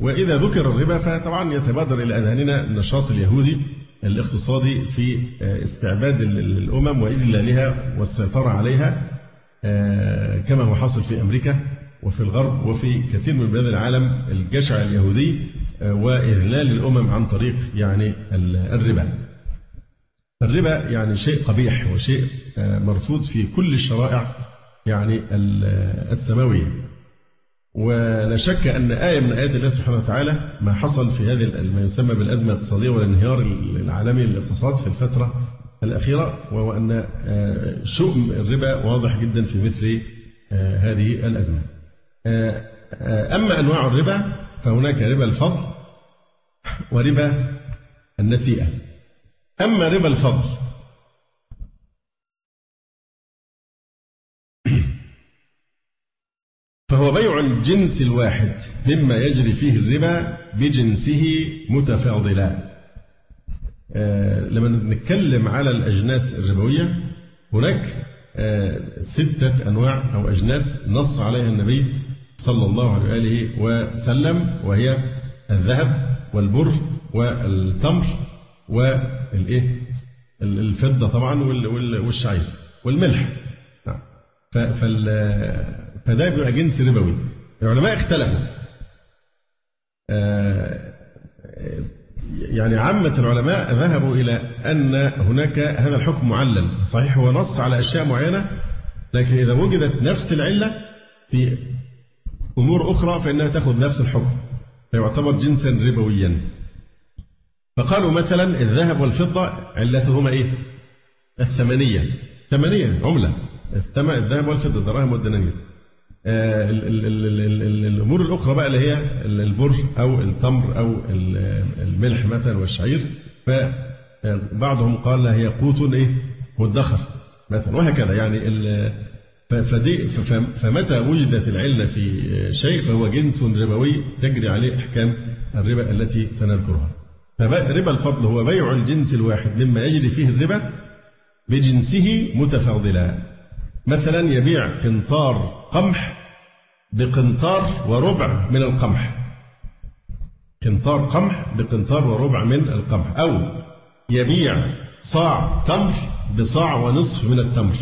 وإذا ذكر الربا فطبعا يتبادر إلى أذهاننا النشاط اليهودي الاقتصادي في آه، استعباد الأمم وإذلالها والسيطرة عليها آه، كما هو حاصل في أمريكا وفي الغرب وفي كثير من بلاد العالم الجشع اليهودي آه، وإذلال الأمم عن طريق يعني الربا. الربا يعني شيء قبيح وشيء مرفوض في كل الشرائع يعني السماوية. ولا شك أن آية من آيات الله سبحانه وتعالى ما حصل في هذه ما يسمى بالأزمة الاقتصادية والانهيار العالمي للاقتصاد في الفترة الأخيرة وهو أن شؤم الربا واضح جدا في مثل هذه الأزمة. أما أنواع الربا فهناك ربا الفضل وربا النسيئة. أما ربا الفضل فهو بيع الجنس الواحد مما يجري فيه الربا بجنسه متفاضلا. آه لما نتكلم على الأجناس الربوية هناك آه ستة أنواع أو أجناس نص عليها النبي صلى الله عليه وآله وسلم وهي الذهب والبر والتمر والإيه؟ الفضة طبعا والشعير والملح. فده بيبقى جنس ربوي. العلماء اختلفوا. يعني عامة العلماء ذهبوا إلى أن هناك هذا الحكم معلل صحيح هو نص على أشياء معينة لكن إذا وجدت نفس العلة في أمور أخرى فإنها تأخذ نفس الحكم فيعتبر جنسا ربويا. فقالوا مثلا الذهب والفضة علتهما إيه؟ الثمنية. ثمنية عملة. الثمن الذهب والفضة الدراهم والدنانير. آه الأمور الأخرى بقى اللي هي البر أو التمر أو الملح مثلا والشعير. فبعضهم قال هي قوت إيه؟ مدخر مثلا وهكذا. يعني فدي فمتى وجدت العلة في شيء فهو جنس ربوي تجري عليه أحكام الربا التي سنذكرها. فربا الفضل هو بيع الجنس الواحد مما يجري فيه الربا بجنسه متفاضلا. مثلا يبيع قنطار قمح بقنطار وربع من القمح. قنطار قمح بقنطار وربع من القمح. أو يبيع صاع تمر بصاع ونصف من التمر.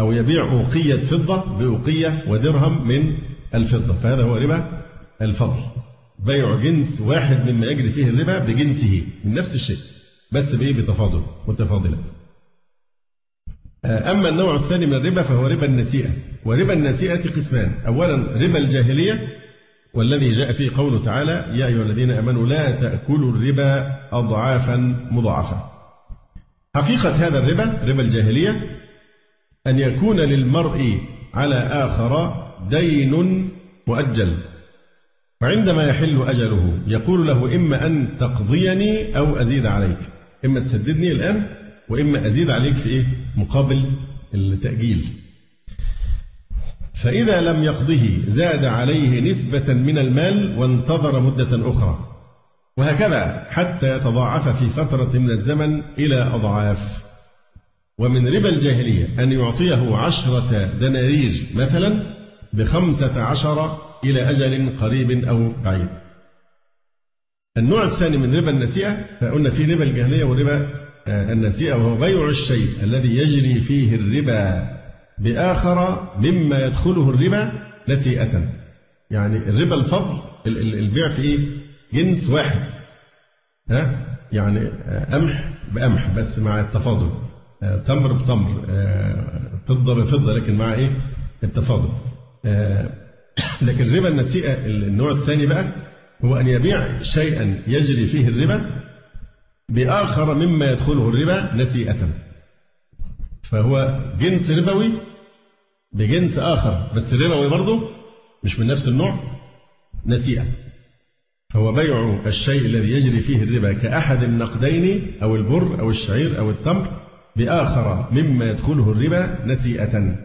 أو يبيع أوقية فضة بأوقية ودرهم من الفضة فهذا هو ربا الفضل. بيع جنس واحد مما يجري فيه الربا بجنسه من نفس الشيء بس بإيه؟ بتفاضل متفاضلا. أما النوع الثاني من الربا فهو ربا النسيئة وربا النسيئة قسمان. أولا ربا الجاهلية والذي جاء فيه قوله تعالى يا أيها الذين آمنوا لا تأكلوا الربا أضعافا مضاعفة. حقيقة هذا الربا ربا الجاهلية أن يكون للمرء على آخر دين مؤجل. وعندما يحل أجله يقول له إما أن تقضيني أو أزيد عليك. إما تسددني الآن وإما أزيد عليك في إيه؟ مقابل التأجيل. فإذا لم يقضه زاد عليه نسبة من المال وانتظر مدة أخرى. وهكذا حتى يتضاعف في فترة من الزمن إلى أضعاف. ومن ربا الجاهلية أن يعطيه عشرة دنانير مثلا بخمسة عشر إلى أجل قريب أو بعيد. النوع الثاني من ربا النسيئة فقلنا في ربا الجاهلية وربا النسيئة وهو بيع الشيء الذي يجري فيه الربا بآخر مما يدخله الربا نسيئة. يعني الربا الفضل البيع في إيه؟ جنس واحد. ها؟ يعني قمح بقمح بس مع التفاضل. تمر بتمر فضة بفضة لكن مع إيه؟ التفاضل. لكن ربا النسيئة النوع الثاني بقى هو أن يبيع شيئا يجري فيه الربا بآخر مما يدخله الربا نسيئة. فهو جنس ربوي بجنس آخر بس ربوي برضه مش من نفس النوع نسيئة. فهو بيع الشيء الذي يجري فيه الربا كأحد النقدين أو البر أو الشعير أو التمر بآخر مما يدخله الربا نسيئة.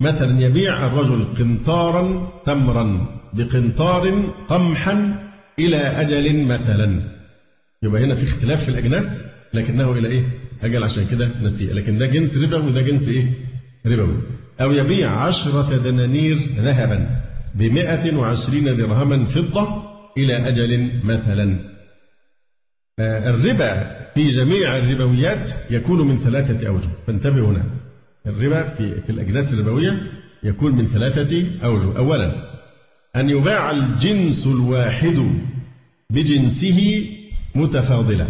مثلا يبيع الرجل قنطارا تمرا بقنطار قمحا إلى أجل مثلا. يبقى هنا في اختلاف في الأجناس لكنه إلى إيه؟ أجل عشان كده نسيئة. لكن ده جنس ربوي وده جنس إيه؟ ربوي. أو يبيع عشرة دنانير ذهبا بمائة وعشرين درهما فضة إلى أجل مثلا. الربا في جميع الربويات يكون من ثلاثة أوجه. فانتبهوا هنا. الربا في في الأجناس الربوية يكون من ثلاثة أوجه. أولا أن يباع الجنس الواحد بجنسه متفاضلا.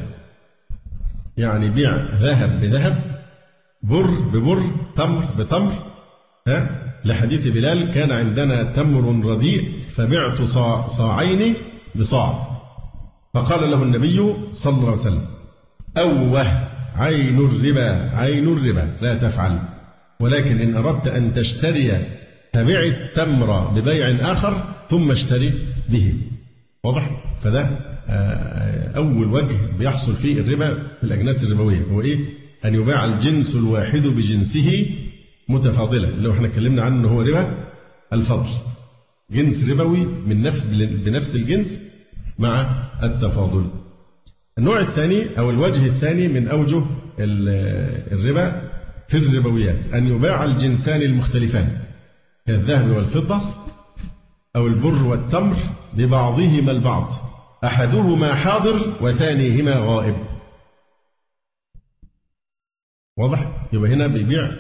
يعني بيع ذهب بذهب بر ببر تمر بتمر. ها؟ لحديث بلال كان عندنا تمر رديء فبعت صاع صاعين بصاع. فقال له النبي صلى الله عليه وسلم أوه عين الربا عين الربا لا تفعل. ولكن إن أردت أن تشتري فبع التمر ببيع آخر ثم اشتري به. واضح؟ فده آه، أول وجه بيحصل فيه الربا في الأجناس الربوية. هو إيه؟ أن يباع الجنس الواحد بجنسه متفاضلا. اللي إحنا اتكلمنا عنه هو ربا الفضل. جنس ربوي من نفس بنفس الجنس مع التفاضل. النوع الثاني أو الوجه الثاني من أوجه الربا في الربويات أن يباع الجنسان المختلفان كالذهب والفضة أو البر والتمر ببعضهما البعض أحدهما حاضر وثانيهما غائب واضح؟ يبقى هنا بيبيع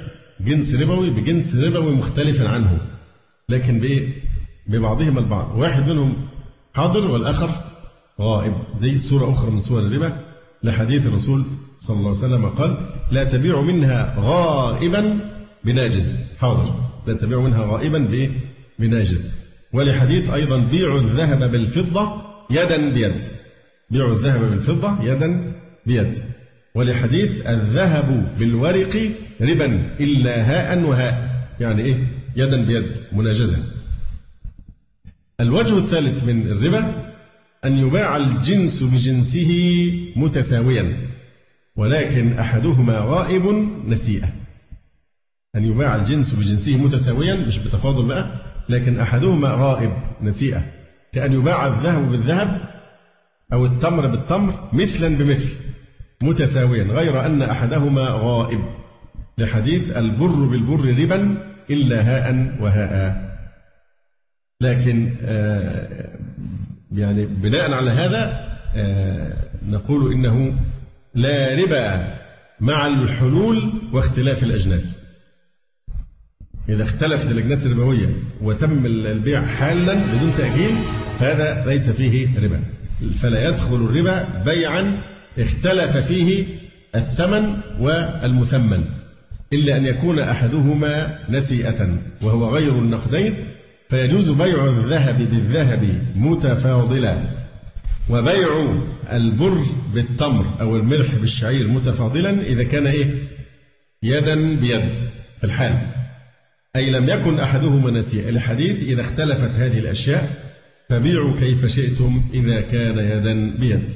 جنس ربوي بجنس ربوي مختلف عنه لكن بإيه؟ ببعضهما البعض واحد منهم حاضر والآخر غائب. دي صورة أخرى من صور الربا. لحديث الرسول صلى الله عليه وسلم قال لا تبيع منها غائبا بناجز. حاضر. لا تبيع منها غائبا؟ بناجز. ولحديث أيضا بيع الذهب بالفضة يدا بيد. بيع الذهب بالفضة يدا بيد. ولحديث الذهب بالورق ربا إلا هاء وهاء. يعني إيه؟ يدا بيد. مناجزة الوجه الثالث من الربا أن يباع الجنس بجنسه متساويا ولكن أحدهما غائب نسيئة. أن يباع الجنس بجنسه متساويا مش بتفاضل بقى لكن أحدهما غائب نسيئة. كأن يباع الذهب بالذهب أو التمر بالتمر مثلا بمثل متساويا غير أن أحدهما غائب. لحديث البر بالبر ربا إلا هاء وهاء. لكن آه، يعني بناء على هذا آه، نقول إنه لا ربا مع الحلول واختلاف الأجناس. إذا اختلفت الأجناس الربوية وتم البيع حالا بدون تأجيل فهذا ليس فيه ربا. فلا يدخل الربا بيعا اختلف فيه الثمن والمثمن إلا أن يكون أحدهما نسيئة وهو غير النقدين فيجوز بيع الذهب بالذهب متفاضلا وبيع البر بالتمر أو الملح بالشعير متفاضلا إذا كان إيه؟ يدا بيد في الحال. أي لم يكن أحدهما نسيئا الحديث إذا اختلفت هذه الأشياء فبيعوا كيف شئتم إذا كان يدا بيد.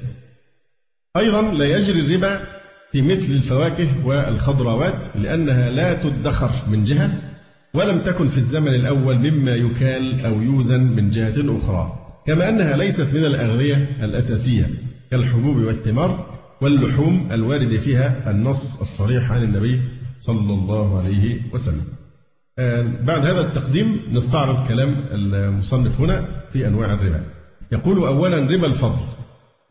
أيضا لا يجري الربا في مثل الفواكه والخضروات لأنها لا تدخر من جهة. ولم تكن في الزمن الأول مما يكال أو يوزن من جهة أخرى كما أنها ليست من الأغذية الأساسية كالحبوب والثمار واللحوم الوارد فيها النص الصريح عن النبي صلى الله عليه وسلم. آه، بعد هذا التقديم نستعرض كلام المصنف هنا في أنواع الربا. يقول أولا ربا الفضل.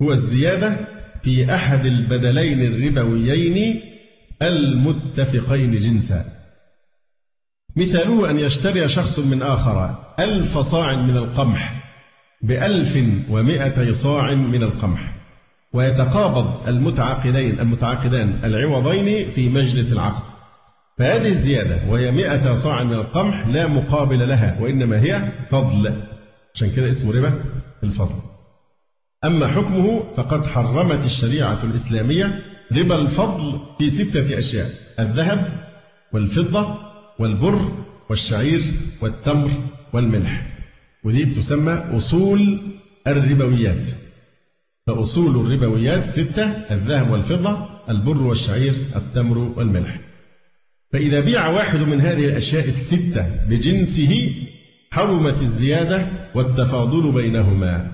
هو الزيادة في أحد البدلين الربويين المتفقين جنسا. مثاله أن يشتري شخص من آخر ألف صاع من القمح بألف ومائة صاع من القمح ويتقابض المتعاقدين المتعاقدان العوضين في مجلس العقد. فهذه الزيادة وهي مائة صاع من القمح لا مقابل لها وإنما هي فضل. عشان كده اسمه ربا الفضل. أما حكمه فقد حرمت الشريعة الإسلامية ربا الفضل في ستة أشياء الذهب والفضة والبر والشعير والتمر والملح. ودي بتسمى أصول الربويات. فأصول الربويات ستة الذهب والفضة البر والشعير التمر والملح. فإذا بيع واحد من هذه الأشياء الستة بجنسه حرمت الزيادة والتفاضل بينهما.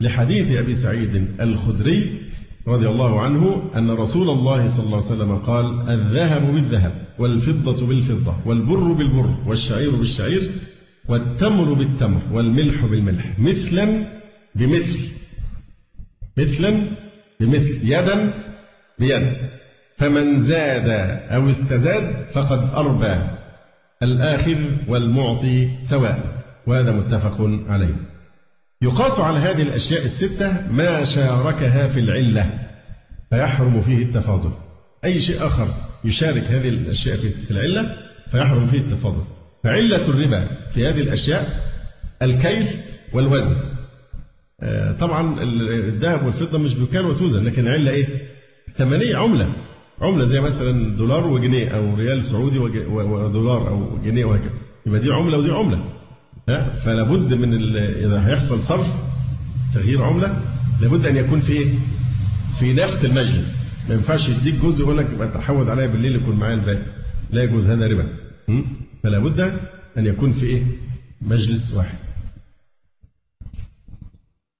لحديث أبي سعيد الخدري رضي الله عنه أن رسول الله صلى الله عليه وسلم قال الذهب بالذهب والفضة بالفضة والبر بالبر والشعير بالشعير والتمر بالتمر والملح بالملح مثلا بمثل مثلا بمثل يدا بيد فمن زاد أو استزاد فقد أربى الآخذ والمعطي سواء وهذا متفق عليه. يقاس على هذه الأشياء الستة ما شاركها في العلة فيحرم فيه التفاضل. أي شيء آخر يشارك هذه الأشياء في العلة فيحرم فيه التفاضل. فعلة الربا في هذه الأشياء الكيل والوزن. آه، طبعا الذهب والفضة مش بكال وتوزن لكن العلة إيه؟ ثمنية عملة. عملة زي مثلا دولار وجنيه أو ريال سعودي ودولار أو جنيه وهكذا. يبقى دي عملة ودي عملة. فلا بد من إذا هيحصل صرف تغيير عملة لابد أن يكون في؟ في نفس المجلس ما ينفعش يديك جزء يقول لك يبقى عليا بالليل يكون معايا الباقي لا يجوز هذا ربا فلا بد أن يكون في إيه؟ مجلس واحد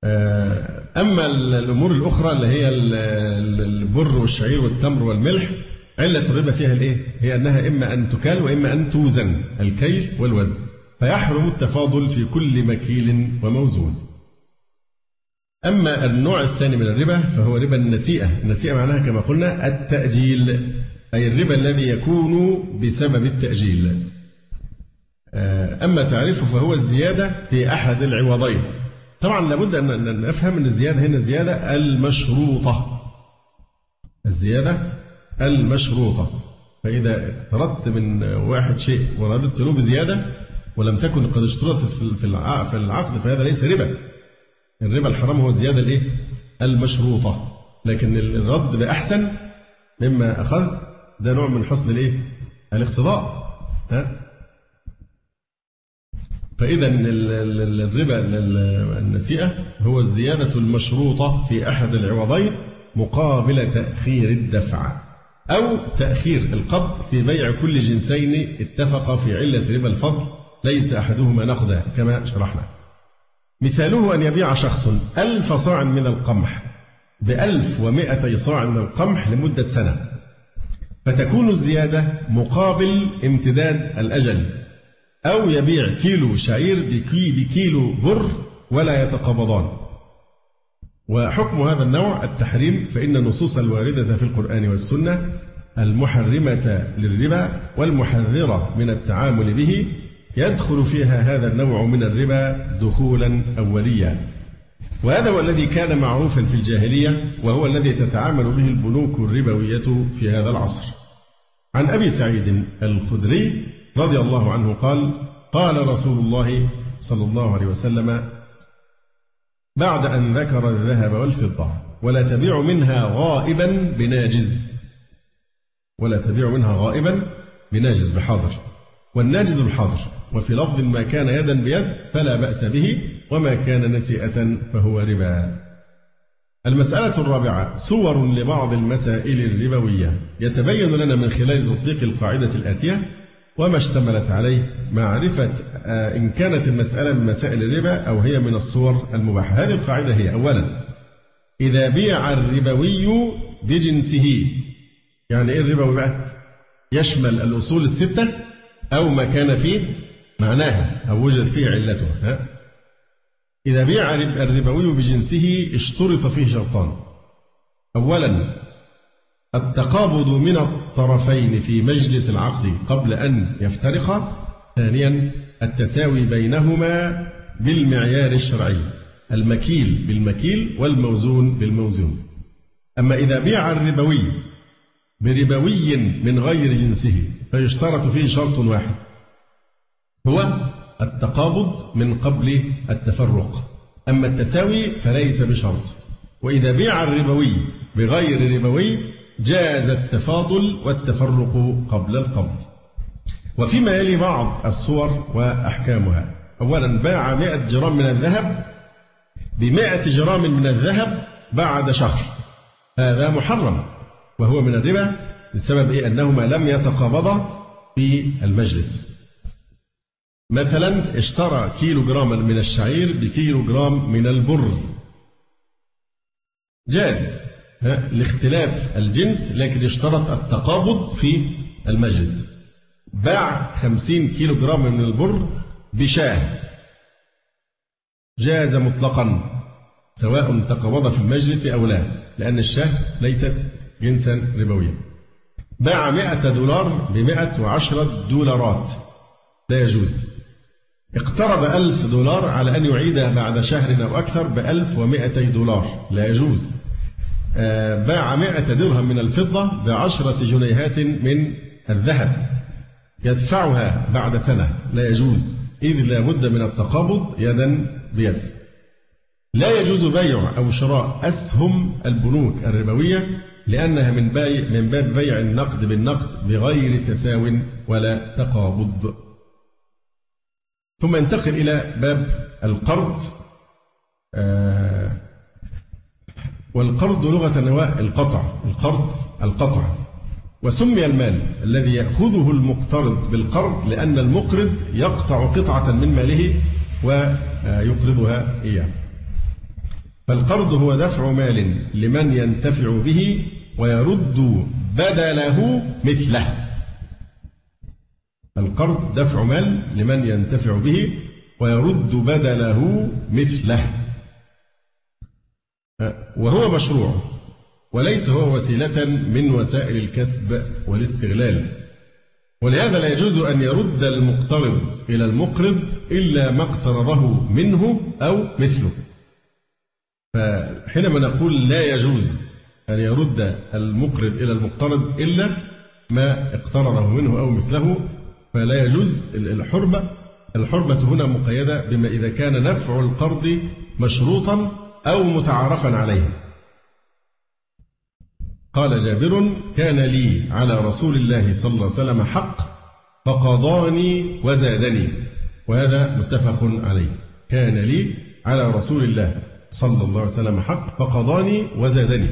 آه، أما الأمور الأخرى اللي هي البر والشعير والتمر والملح علة الربا فيها الإيه؟ هي أنها إما أن تكال وإما أن توزن الكيل والوزن فيحرم التفاضل في كل مكيل وموزون. أما النوع الثاني من الربا فهو ربا النسيئة. النسيئة معناها كما قلنا التأجيل أي الربا الذي يكون بسبب التأجيل. آه، أما تعريفه فهو الزيادة في أحد العوضين. طبعا لابد أن نفهم أن الزيادة هنا زيادة المشروطة. الزيادة المشروطة. فإذا طردت من واحد شيء ورددت له بزيادة ولم تكن قد اشترطت في العقد فهذا ليس ربا الربا الحرام هو الزيادة الإيه؟ المشروطة لكن الرد بأحسن مما أخذت ده نوع من حسن الإيه؟ الاقتضاء ها؟ فإذا الربا النسيئة هو الزيادة المشروطة في أحد العوضين مقابل تأخير الدفع أو تأخير القبض في بيع كل جنسين اتفقا في علة ربا الفضل ليس أحدهما نقدا كما شرحنا. مثاله أن يبيع شخص ألف صاع من القمح بألف ومائتي صاع من القمح لمدة سنة فتكون الزيادة مقابل امتداد الأجل أو يبيع كيلو شعير بكيلو بر ولا يتقابضان وحكم هذا النوع التحريم فإن النصوص الواردة في القرآن والسنة المحرمة للربا والمحذرة من التعامل به يدخل فيها هذا النوع من الربا دخولا أوليا. وهذا هو الذي كان معروفا في الجاهلية وهو الذي تتعامل به البنوك الربوية في هذا العصر. عن أبي سعيد الخدري رضي الله عنه قال قال رسول الله صلى الله عليه وسلم بعد أن ذكر الذهب والفضة ولا تبيع منها غائبا بناجز. ولا تبيع منها غائبا بناجز بحاضر. والناجز الحاضر وفي لفظ ما كان يدا بيد فلا بأس به وما كان نسيئة فهو ربا. المسألة الرابعة صور لبعض المسائل الربوية. يتبين لنا من خلال تطبيق القاعدة الآتية وما اشتملت عليه معرفة آه، إن كانت المسألة من مسائل الربا أو هي من الصور المباحة. هذه القاعدة هي أولا. إذا بيع الربوي بجنسه يعني إيه الربوي بقى؟ يشمل الأصول الستة أو ما كان فيه معناها أو وجد فيه علته ها؟ إذا بيع الربوي بجنسه اشترط فيه شرطان. أولا التقابض من الطرفين في مجلس العقد قبل أن يفترقا ثانيا التساوي بينهما بالمعيار الشرعي المكيل بالمكيل والموزون بالموزون. أما إذا بيع الربوي بربوي من غير جنسه فيشترط فيه شرط واحد. هو التقابض من قبل التفرق. أما التساوي فليس بشرط. وإذا بيع الربوي بغير ربوي جاز التفاضل والتفرق قبل القبض. وفيما يلي بعض الصور وأحكامها. أولا باع مئة جرام من الذهب بمئة جرام من الذهب بعد شهر. هذا محرم وهو من الربا بسبب إيه؟ أنهما لم يتقابضا في المجلس. مثلا اشترى كيلو جراما من الشعير بكيلو جرام من البر. جاز. لاختلاف الجنس لكن يشترط التقابض في المجلس. باع خمسين كيلو جرام من البر بشاه. جاز مطلقا سواء تقابض في المجلس أو لا لأن الشاه ليست جنسا ربويا. باع مئة دولار بمئة وعشرة دولارات. لا يجوز. اقترض ألف دولار على أن يعيدها بعد شهر أو أكثر بألف ومئتي دولار. لا يجوز. آه، باع مائة درهم من الفضة بعشرة جنيهات من الذهب. يدفعها بعد سنة. لا يجوز. إذ لا بد من التقابض يدا بيد. لا يجوز بيع أو شراء أسهم البنوك الربوية لأنها من من باب بيع النقد بالنقد بغير تساو ولا تقابض. ثم ينتقل إلى باب القرض. آه والقرض لغة هو القطع القرض القطع. وسمي المال الذي يأخذه المقترض بالقرض لأن المقرض يقطع قطعة من ماله ويقرضها إياه. فالقرض هو دفع مال لمن ينتفع به ويرد بدله مثله. القرض دفع مال لمن ينتفع به ويرد بدله مثله. وهو مشروع وليس هو وسيلة من وسائل الكسب والاستغلال. ولهذا لا يجوز أن يرد المقترض إلى المقرض إلا ما اقترضه منه أو مثله. فحينما نقول لا يجوز أن يرد المقرض إلى المقترض إلا ما اقترضه منه أو مثله فلا يجوز الحرمة. الحرمة هنا مقيدة بما إذا كان نفع القرض مشروطا أو متعارفا عليه. قال جابر كان لي على رسول الله صلى الله عليه وسلم حق فقضاني وزادني. وهذا متفق عليه. كان لي على رسول الله صلى الله عليه وسلم حق فقضاني وزادني.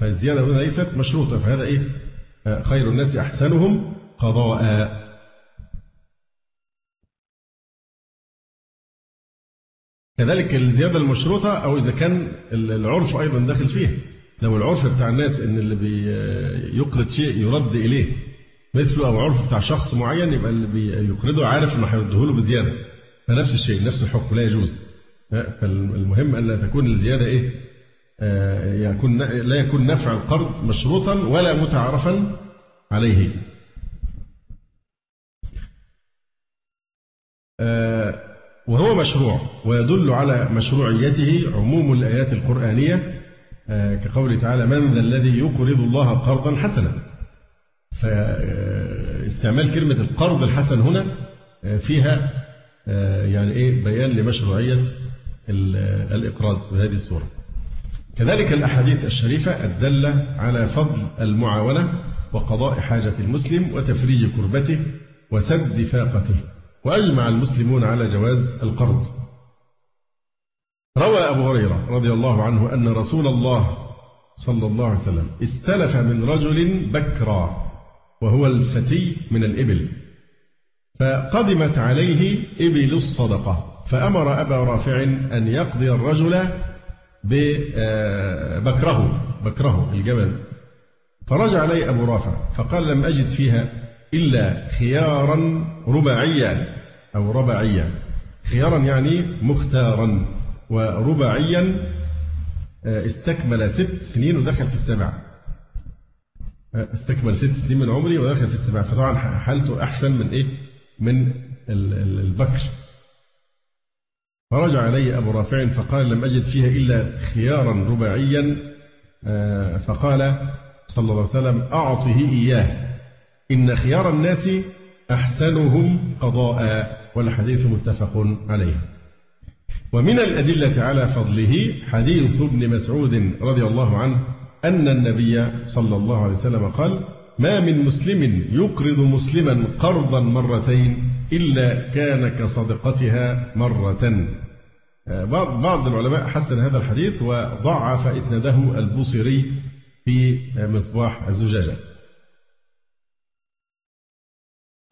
فالزيادة هنا ليست مشروطة فهذا إيه؟ خير الناس أحسنهم قضاء. كذلك الزيادة المشروطة أو إذا كان العرف أيضا داخل فيها. لو العرف بتاع الناس إن اللي بيقرض شيء يرد إليه مثله أو عرف بتاع شخص معين يبقى اللي بيقرضه عارف إنه هيرده له بزيادة. فنفس الشيء نفس الحكم لا يجوز. فالمهم أن تكون الزيادة إيه؟ يكون لا يكون نفع القرض مشروطا ولا متعارفا عليه. وهو مشروع ويدل على مشروعيته عموم الآيات القرآنية كقوله تعالى من ذا الذي يقرض الله قرضا حسنا فاستعمال كلمة القرض الحسن هنا فيها يعني إيه بيان لمشروعية الإقراض بهذه الصورة. كذلك الأحاديث الشريفة الدالة على فضل المعاونة وقضاء حاجة المسلم وتفريج كربته وسد فاقته. وأجمع المسلمون على جواز القرض. روى أبو هريرة رضي الله عنه أن رسول الله صلى الله عليه وسلم استلف من رجل بكرا وهو الفتي من الإبل فقدمت عليه إبل الصدقة فأمر أبا رافع أن يقضي الرجل ببكره بكره الجمل فرجع عليه أبو رافع فقال لم أجد فيها إلا خيارا رباعيا أو رباعيا. خيارا يعني مختارا ورباعيا استكمل ست سنين ودخل في السبع. استكمل ست سنين من عمري ودخل في السبع. فطبعا حالته أحسن من إيه؟ من البكر. فرجع علي أبو رافع فقال لم أجد فيها إلا خيارا رباعيا فقال صلى الله عليه وسلم أعطه إياه. إن خيار الناس أحسنهم قضاء والحديث متفق عليه. ومن الأدلة على فضله حديث ابن مسعود رضي الله عنه أن النبي صلى الله عليه وسلم قال ما من مسلم يقرض مسلما قرضا مرتين إلا كان كصدقتها مرة. بعض العلماء حسن هذا الحديث وضعف إسناده البوصيري في مصباح الزجاجة.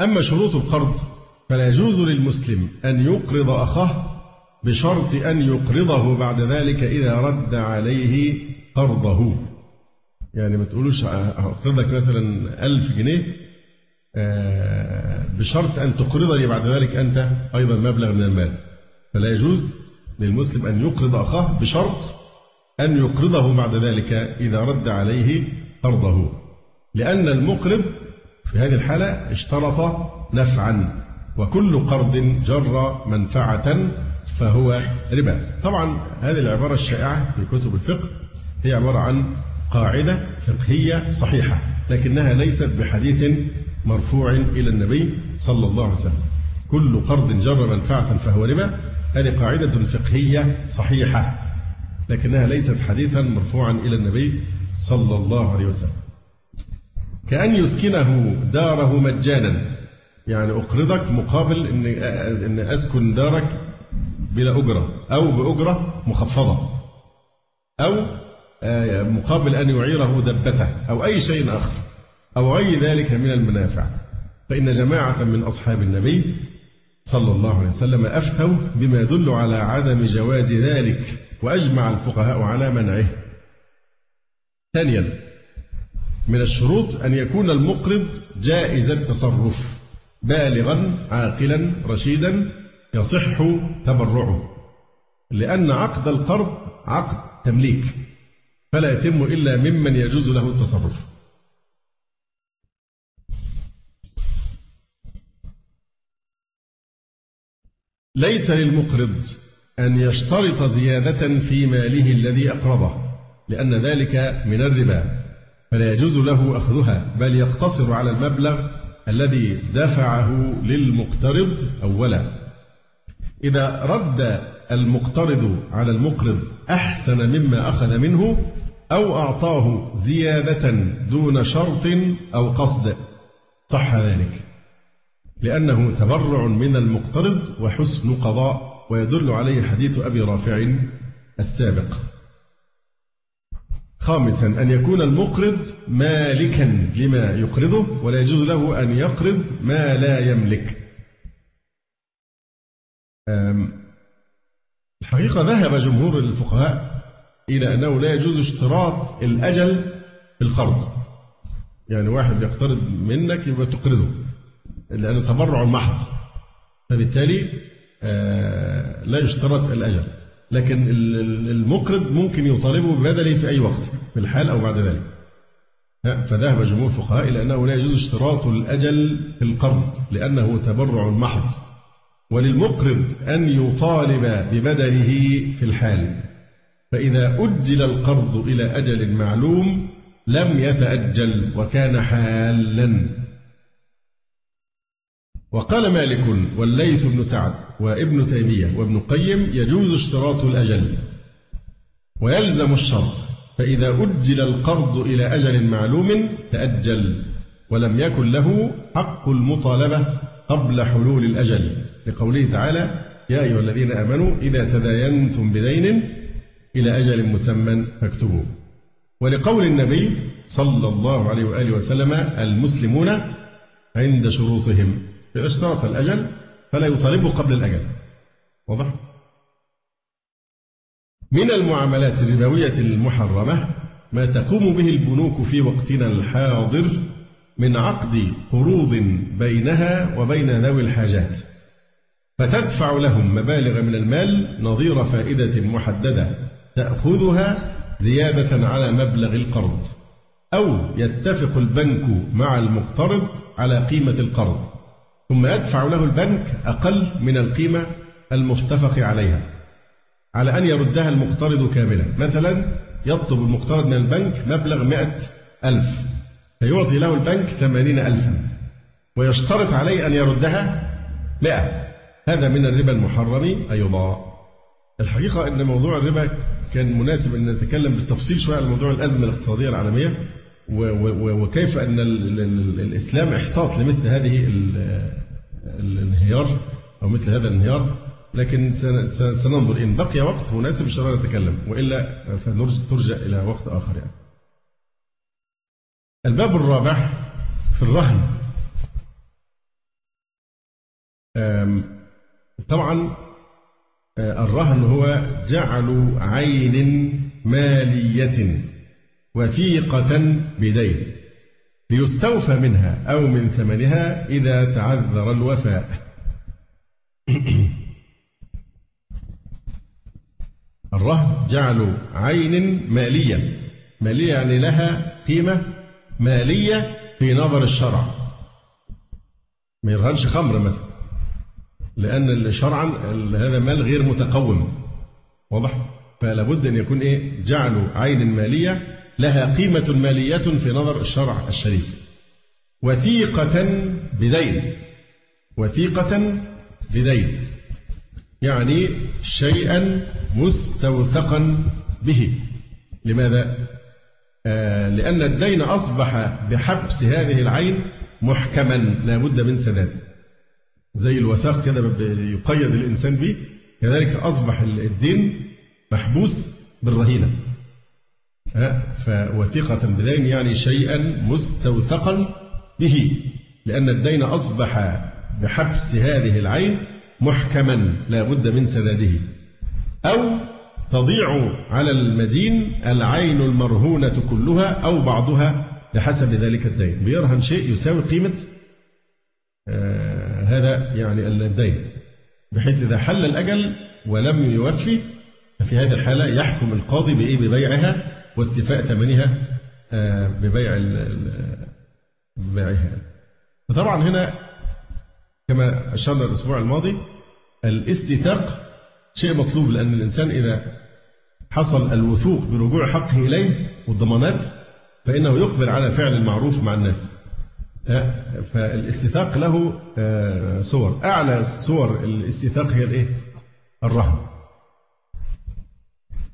أما شروط القرض فلا يجوز للمسلم أن يقرض أخاه بشرط أن يقرضه بعد ذلك إذا رد عليه قرضه. يعني ما تقولوش أقرضك مثلا ألف جنيه بشرط أن تقرضني بعد ذلك أنت أيضا مبلغ من المال. فلا يجوز للمسلم أن يقرض أخاه بشرط أن يقرضه بعد ذلك إذا رد عليه قرضه. لأن المقرض في هذه الحالة اشترط نفعا وكل قرض جر منفعة فهو ربا. طبعا هذه العبارة الشائعة في كتب الفقه هي عبارة عن قاعدة فقهية صحيحة لكنها ليست بحديث مرفوع إلى النبي صلى الله عليه وسلم. كل قرض جر منفعة فهو ربا. هذه قاعدة فقهية صحيحة لكنها ليست حديثا مرفوعا إلى النبي صلى الله عليه وسلم. كأن يسكنه داره مجانا. يعني أقرضك مقابل إن إن أسكن دارك بلا أجرة أو بأجرة مخفضة أو آه، مقابل أن يعيره دبته أو أي شيء آخر أو غير ذلك من المنافع. فإن جماعة من أصحاب النبي صلى الله عليه وسلم أفتوا بما يدل على عدم جواز ذلك وأجمع الفقهاء على منعه. ثانيا من الشروط أن يكون المقرض جائز التصرف بالغا عاقلا رشيدا يصح تبرعه. لأن عقد القرض عقد تمليك فلا يتم إلا ممن يجوز له التصرف. ليس للمقرض أن يشترط زيادة في ماله الذي أقرضه لأن ذلك من الربا. فلا يجوز له أخذها بل يقتصر على المبلغ الذي دفعه للمقترض أولا. إذا رد المقترض على المقرض أحسن مما أخذ منه أو أعطاه زيادة دون شرط أو قصد صح ذلك. لأنه تبرع من المقترض وحسن قضاء ويدل عليه حديث أبي رافع السابق. خامسا أن يكون المقرض مالكا لما يقرضه ولا يجوز له أن يقرض ما لا يملك. الحقيقة ذهب جمهور الفقهاء إلى أنه لا يجوز اشتراط الأجل في القرض. يعني واحد يقترض منك يبقى تقرضه لأنه تبرع محض. فبالتالي آه، لا يشترط الأجل. لكن المقرض ممكن يطالبه ببدله في أي وقت في الحال أو بعد ذلك. فذهب جمهور الفقهاء إلى أنه لا يجوز اشتراط الأجل في القرض لأنه تبرع محض. وللمقرض أن يطالب ببدله في الحال. فإذا أجل القرض إلى أجل معلوم لم يتأجل وكان حالا. وقال مالك والليث بن سعد وابن تيمية وابن قيم يجوز اشتراط الأجل ويلزم الشرط فإذا أجل القرض إلى أجل معلوم تأجل ولم يكن له حق المطالبة قبل حلول الأجل. لقوله تعالى يا أيها الذين آمنوا إذا تداينتم بدين إلى أجل مسمى فاكتبوه. ولقول النبي صلى الله عليه وآله وسلم المسلمون عند شروطهم. إذا اشترط الأجل فلا يطالبه قبل الأجل. واضح؟ من المعاملات الربوية المحرمة ما تقوم به البنوك في وقتنا الحاضر من عقد قروض بينها وبين ذوي الحاجات. فتدفع لهم مبالغ من المال نظير فائدة محددة تأخذها زيادة على مبلغ القرض أو يتفق البنك مع المقترض على قيمة القرض. ثم يدفع له البنك أقل من القيمة المتفق عليها على أن يردها المقترض كاملة مثلا يطلب المقترض من البنك مبلغ مئة ألف فيعطي له البنك ثمانين ألفا ويشترط عليه أن يردها مئة. هذا من الربا المحرم أيضا. الحقيقة أن موضوع الربا كان مناسب أن نتكلم بالتفصيل شوية على موضوع الأزمة الاقتصادية العالمية. وكيف أن الإسلام احتاط لمثل هذه الانهيار أو مثل هذا الانهيار. لكن سننظر إن بقي وقت مناسب إن شاء الله نتكلم. وإلا فنرجع إلى وقت آخر يعني. الباب الرابع في الرهن. طبعا آه، الرهن هو جعل عين مالية. وثيقة بدين ليستوفى منها أو من ثمنها إذا تعذر الوفاء. الرهن جعل عين مالية مالية يعني لها قيمة مالية في نظر الشرع. ما يرهنش خمر مثلا لأن شرعا هذا مال غير متقوم. واضح؟ فلا بد أن يكون إيه؟ جعل عين مالية لها قيمة مالية في نظر الشرع الشريف. وثيقة بدين. وثيقة بدين. يعني شيئا مستوثقا به. لماذا؟ آه لأن الدين أصبح بحبس هذه العين محكما لا بد من سداده زي الوثاق كده يقيد الإنسان به. كذلك أصبح الدين محبوس بالرهينة. فوثيقة بدين يعني شيئا مستوثقا به لأن الدين أصبح بحبس هذه العين محكما لا بد من سداده. أو تضيع على المدين العين المرهونة كلها أو بعضها بحسب ذلك الدين. بيرهن شيء يساوي قيمة آه هذا يعني الدين. بحيث إذا حل الأجل ولم يوفي ففي هذه الحالة يحكم القاضي بإيه؟ ببيعها. واستيفاء ثمنها آه ببيع ببيعها. فطبعا هنا كما أشرنا الأسبوع الماضي الاستيثاق شيء مطلوب لأن الإنسان إذا حصل الوثوق برجوع حقه إليه والضمانات فإنه يقبل على فعل المعروف مع الناس. فالاستيثاق له صور. أعلى صور الاستيثاق هي الإيه؟ الرهن.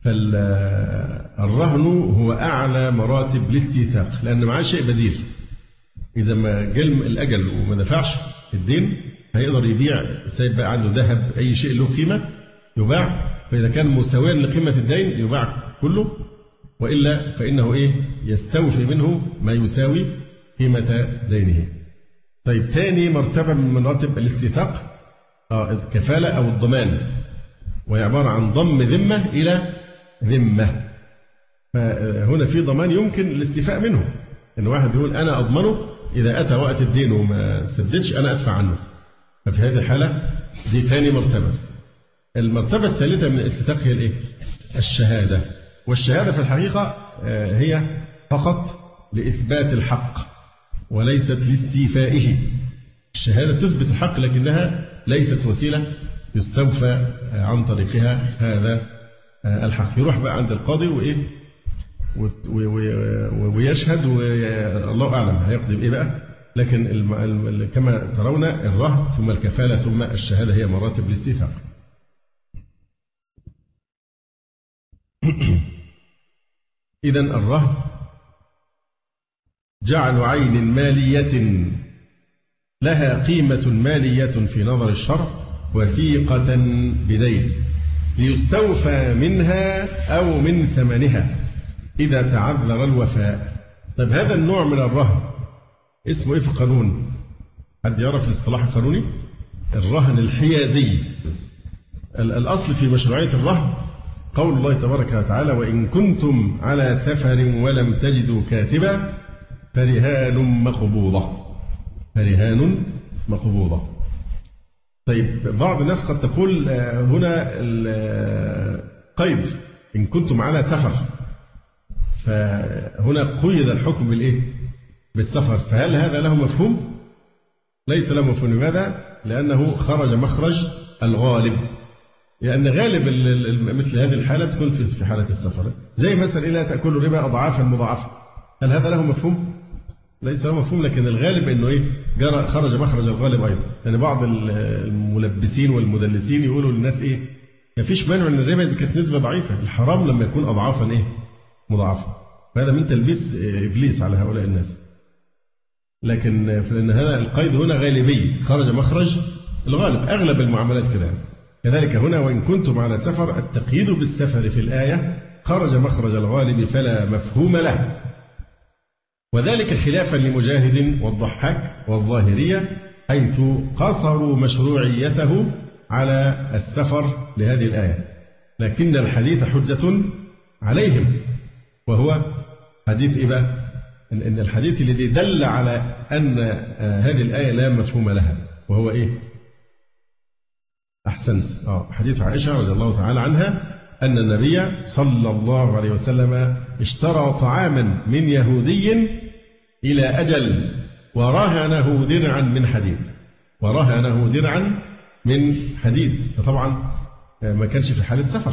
فالرهن هو أعلى مراتب الاستيثاق لأن معاه شيء بديل. إذا ما جلم الأجل وما دفعش الدين هيقدر يبيع سايب بقى عنده ذهب أي شيء له قيمة يباع. فإذا كان مساويا لقيمة الدين يباع كله. وإلا فإنه إيه؟ يستوفي منه ما يساوي قيمة دينه. طيب تاني مرتبة من مراتب الاستيثاق آه الكفالة أو الضمان. وهي عبارة عن ضم ذمة إلى ذمة. فهنا في ضمان يمكن الاستيفاء منه. إن واحد بيقول أنا أضمنه إذا أتى وقت الدين وما سددش أنا أدفع عنه. ففي هذه الحالة دي ثاني مرتبة. المرتبة الثالثة من الاستيثاق هي الإيه؟ الشهادة. والشهادة في الحقيقة هي فقط لإثبات الحق وليست لاستيفائه. الشهادة تثبت الحق لكنها ليست وسيلة يستوفى عن طريقها. هذا الحق. يروح بقى عند القاضي وإيه؟ ويشهد والله أعلم هيقضي بإيه بقى؟ لكن كما ترون الرهن ثم الكفالة ثم الشهادة هي مراتب الاستيثاق إذا الرهن جعل عين مالية لها قيمة مالية في نظر الشرع وثيقة بدين. ليستوفى منها أو من ثمنها إذا تعذر الوفاء. طيب هذا النوع من الرهن اسمه إيه في القانون؟ حد يعرف الاصطلاح القانوني؟ الرهن الحيازي. الأصل في مشروعية الرهن قول الله تبارك وتعالى وإن كنتم على سفر ولم تجدوا كاتبا فرهان مقبوضة. فرهان مقبوضة. طيب بعض الناس قد تقول هنا قيد إن كنتم على سفر فهنا قيد الحكم بالإيه؟ بالسفر فهل هذا له مفهوم؟ ليس له مفهوم لماذا؟ لأنه خرج مخرج الغالب لأن غالب مثل هذه الحالة بتكون في حالة السفر زي مثلا لا تأكلوا الربا أضعافا مضاعفة هل هذا له مفهوم؟ ليس له مفهوم لكن الغالب إنه إيه جرى خرج مخرج الغالب أيضا. يعني بعض الملبسين والمدلسين يقولوا للناس إيه ما فيش مانع من الربا إذا كانت نسبة ضعيفة. الحرام لما يكون اضعافا إيه مضاعفة. فهذا من تلبيس إبليس على هؤلاء الناس. لكن فإن هذا القيد هنا غالبي خرج مخرج الغالب. أغلب المعاملات كده كذلك هنا وإن كنتم على سفر التقييد بالسفر في الآية خرج مخرج الغالب فلا مفهوم له. وذلك خلافا لمجاهد والضحاك والظاهرية حيث قصروا مشروعيته على السفر لهذه الآية لكن الحديث حجة عليهم وهو حديث إيه؟ إن الحديث الذي دل على أن هذه الآية لا مفهوم لها وهو إيه؟ أحسنت آه حديث عائشة رضي الله تعالى عنها أن النبي صلى الله عليه وسلم اشترى طعاما من يهودي إلى أجل ورهنه درعا من حديد. ورهنه درعا من حديد. فطبعا ما كانش في حالة سفر.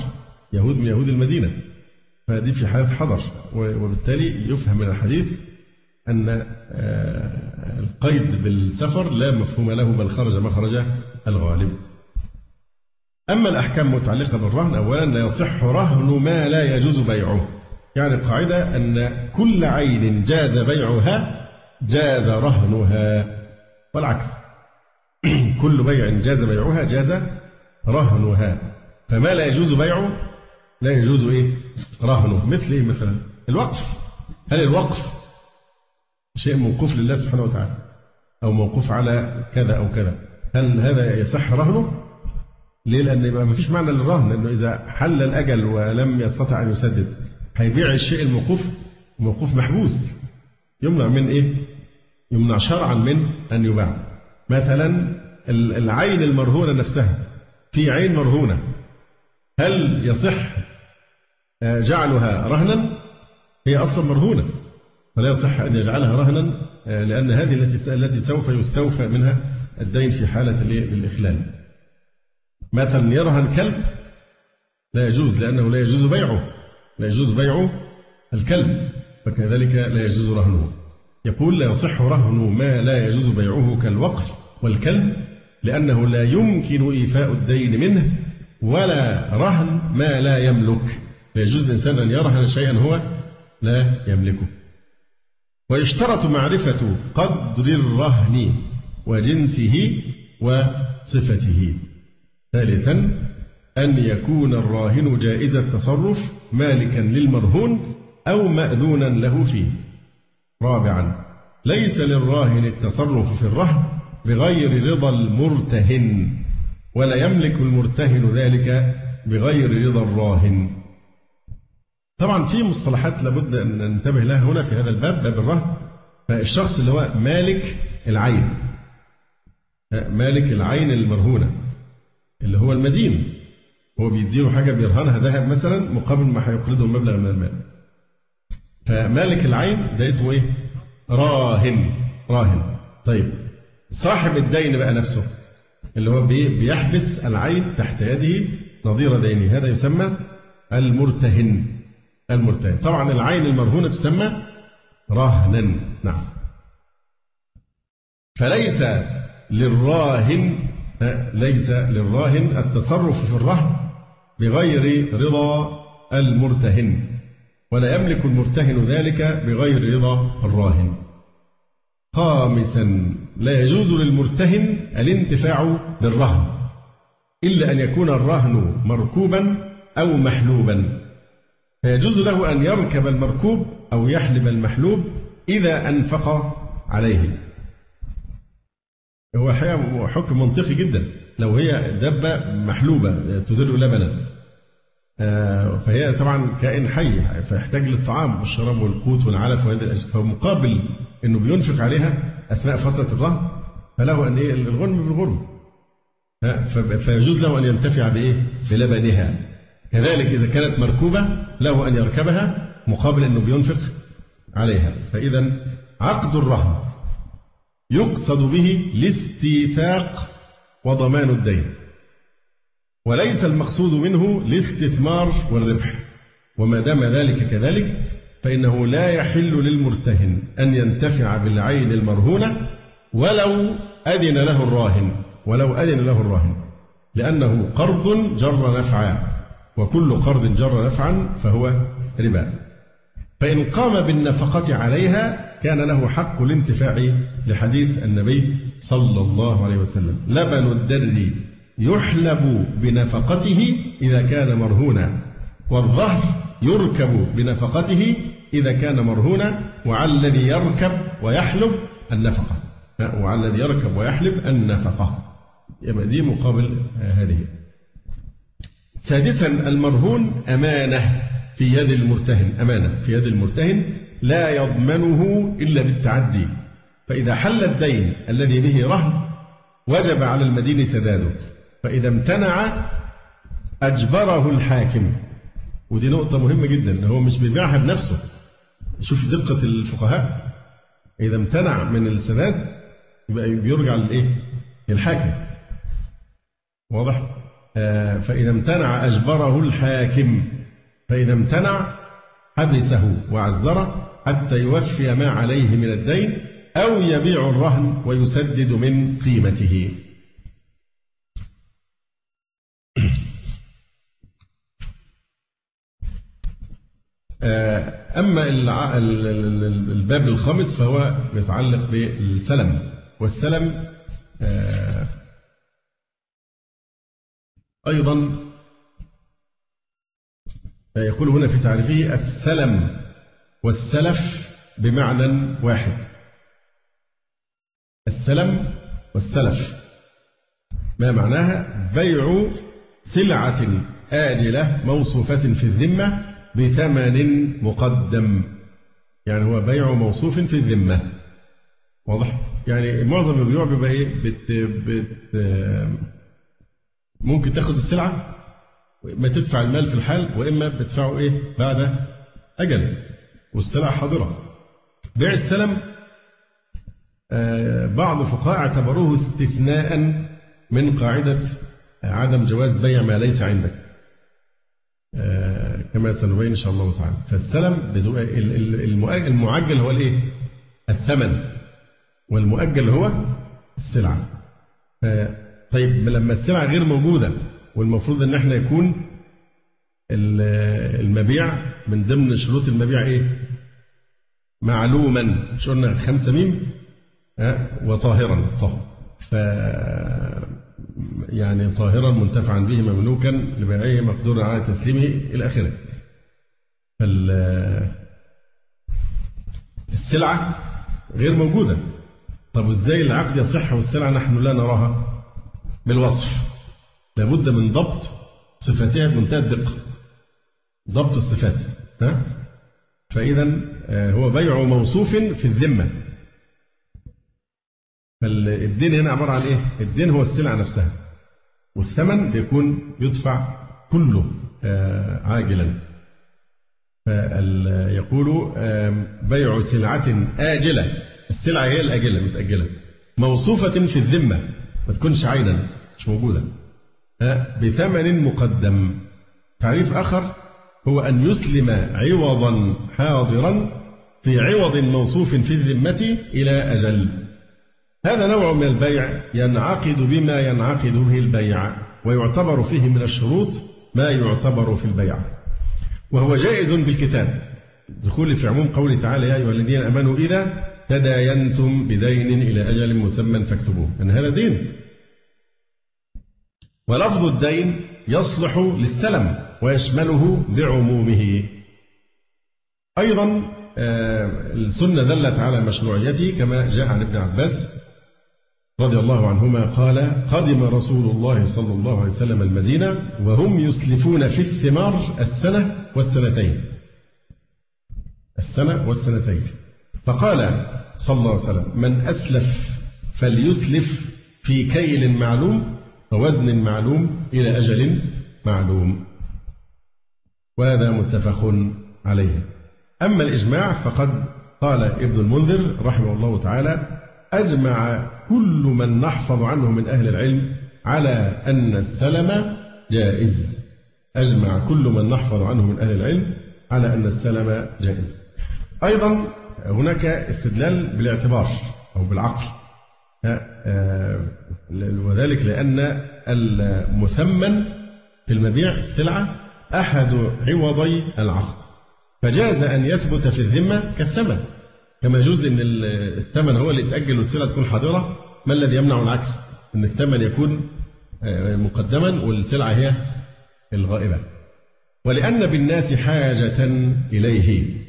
يهود من يهود المدينة. فدي في حالة حضر. وبالتالي يفهم من الحديث أن آه، القيد بالسفر لا مفهوم له بل خرج مخرج الغالب. أما الأحكام المتعلقة بالرهن أولا لا يصح رهن ما لا يجوز بيعه. يعني القاعدة أن كل عين جاز بيعها جاز رهنها. والعكس. كل بيع جاز بيعها جاز رهنها. فما لا يجوز بيعه لا يجوز إيه؟ رهنه. مثل إيه مثلا؟ الوقف. هل الوقف شيء موقوف لله سبحانه وتعالى؟ أو موقوف على كذا أو كذا؟ هل هذا يصح رهنه؟ ليه؟ لأن ما فيش معنى للرهن لأنه إذا حل الأجل ولم يستطع أن يسدد. هيبيع الشيء الموقوف موقوف محبوس. يمنع من إيه؟ يمنع شرعا من أن يباع. مثلا العين المرهونة نفسها. في عين مرهونة. هل يصح آه، جعلها رهنا؟ هي أصلا مرهونة. فلا يصح أن يجعلها رهنا آه، لأن هذه التي التي سوف يستوفى منها الدين في حالة الإخلال. مثلا يرهن كلب لا يجوز لأنه لا يجوز بيعه. لا يجوز بيع الكلب فكذلك لا يجوز رهنه. يقول لا يصح رهن ما لا يجوز بيعه كالوقف والكلب لأنه لا يمكن إيفاء الدين منه ولا رهن ما لا يملك. لا يجوز الإنسان أن يرهن شيئا هو لا يملكه. ويشترط معرفة قدر الرهن وجنسه وصفته. ثالثا أن يكون الراهن جائز التصرف مالكا للمرهون أو مأذونا له فيه. رابعا ليس للراهن التصرف في الرهن بغير رضا المرتهن ولا يملك المرتهن ذلك بغير رضا الراهن. طبعا في مصطلحات لابد أن ننتبه لها هنا في هذا الباب باب الرهن. فالشخص اللي هو مالك العين. مالك العين المرهونة اللي هو المدين. هو بيديله حاجة بيرهنها ذهب مثلا مقابل ما هيقرضه مبلغ من المال فمالك العين ده اسمه إيه؟ راهن. راهن. طيب. صاحب الدين بقى نفسه اللي هو بيحبس العين تحت يده نظير دينه. هذا يسمى المرتهن. المرتهن. طبعا العين المرهونة تسمى رهنا نعم. فليس للراهن ليس للراهن التصرف في الرهن بغير رضا المرتهن ولا يملك المرتهن ذلك بغير رضا الراهن. خامسا لا يجوز للمرتهن الانتفاع بالرهن إلا أن يكون الرهن مركوبا أو محلوبا. فيجوز له أن يركب المركوب أو يحلب المحلوب إذا أنفق عليه. هو الحقيقة حكم منطقي جدا. لو هي دبة محلوبة تدر لبنا آه، فهي طبعا كائن حي فيحتاج للطعام والشراب والقوت والعلف فمقابل إنه بينفق عليها أثناء فترة الرهن فله أن إيه الغنم بالغرم. فيجوز له أن ينتفع بإيه؟ بلبنها. كذلك إذا كانت مركوبة له أن يركبها مقابل إنه بينفق عليها. فاذا عقد الرهن. يقصد به الاستيثاق وضمان الدين. وليس المقصود منه الاستثمار والربح. وما دام ذلك كذلك فإنه لا يحل للمرتهن أن ينتفع بالعين المرهونة ولو أذن له الراهن ولو أذن له الراهن. لأنه قرض جر نفعا وكل قرض جر نفعا فهو ربا. فإن قام بالنفقة عليها كان له حق الانتفاع لحديث النبي صلى الله عليه وسلم. لبن الدر يحلب بنفقته إذا كان مرهونا والظهر يركب بنفقته إذا كان مرهونا وعلى الذي يركب ويحلب النفقة. وعلى الذي يركب ويحلب النفقة. يبقى دي مقابل هذه. سادسا المرهون أمانة. في يد المرتهن أمانة في يد المرتهن لا يضمنه إلا بالتعدي. فإذا حل الدين الذي به رهن وجب على المدين سداده. فإذا امتنع أجبره الحاكم. ودي نقطة مهمة جدا هو مش بيبيعها بنفسه. شوف دقة الفقهاء. إذا امتنع من السداد يبقى بيرجع للإيه؟ للحاكم. واضح؟ آه فإذا امتنع أجبره الحاكم. فإذا امتنع حبسه وعزره حتى يوفي ما عليه من الدين أو يبيع الرهن ويسدد من قيمته. آه، أما الباب الخامس فهو يتعلق بالسلم. والسلم آه، أيضا يقول هنا في تعريفه السلم والسلف بمعنى واحد. السلم والسلف. ما معناها؟ بيع سلعة آجلة موصوفة في الذمة بثمن مقدم. يعني هو بيع موصوف في الذمة. واضح؟ يعني معظم البيوع بيبقى إيه؟ بت بت ممكن تاخد السلعة ما تدفع المال في الحال وإما بتدفعه إيه؟ بعد أجل. والسلعة حاضرة. بيع السلم آه، بعض الفقهاء اعتبروه استثناء من قاعدة عدم جواز بيع ما ليس عندك. آه، كما سنبين إن شاء الله تعالى. فالسلم المعجل هو الإيه؟ الثمن. والمؤجل هو السلعة. طيب لما السلعة غير موجودة والمفروض إن إحنا يكون المبيع من ضمن شروط المبيع إيه؟ معلوما. مش قلنا خمسة ميم وطاهرا. طهر ف يعني طاهرا منتفعا به مملوكا لبيعه مقدورا على تسليمه إلى آخره. فال السلعة غير موجودة. طب وإزاي العقد يصح والسلعة نحن لا نراها؟ بالوصف. لابد من ضبط صفاتها بمنتهى الدقة. ضبط الصفات ها؟ فإذا آه، هو بيع موصوف في الذمة. فالدين هنا عبارة عن إيه؟ الدين هو السلعه نفسها والثمن بيكون يدفع كله آه، عاجلا. يقول بيع سلعة آجلة. السلعة هي الآجلة متأجلة. موصوفة في الذمة ما تكونش عينا مش موجودة. بثمن مقدم. تعريف آخر هو أن يسلم عوضا حاضرا في عوض موصوف في الذمة إلى أجل. هذا نوع من البيع ينعقد بما ينعقد به البيع ويعتبر فيه من الشروط ما يعتبر في البيع. وهو جائز بالكتاب. دخول في عموم قوله تعالى يا أيها الذين آمنوا إذا تداينتم بدين إلى أجل مسمى فاكتبوه. أن هذا دين. ولفظ الدين يصلح للسلم ويشمله بعمومه أيضا آه، السنة دلت على مشروعيته كما جاء عن ابن عباس رضي الله عنهما قال قدم رسول الله صلى الله عليه وسلم المدينة وهم يسلفون في الثمار السنة والسنتين. السنة والسنتين. فقال صلى الله عليه وسلم من أسلف فليسلف في كيل معلوم ووزن معلوم إلى أجل معلوم. وهذا متفق عليه. أما الإجماع فقد قال ابن المنذر رحمه الله تعالى أجمع كل من نحفظ عنه من أهل العلم على أن السلم جائز. أجمع كل من نحفظ عنه من أهل العلم على أن السلم جائز. أيضا هناك استدلال بالاعتبار أو بالعقل. وذلك لأن المثمن في المبيع السلعة أحد عوضي العقد. فجاز أن يثبت في الذمة كالثمن. كما يجوز أن الثمن هو اللي يتأجل والسلعة تكون حاضرة. ما الذي يمنع العكس؟ أن الثمن يكون آه، مقدما والسلعة هي الغائبة. ولأن بالناس حاجة إليه.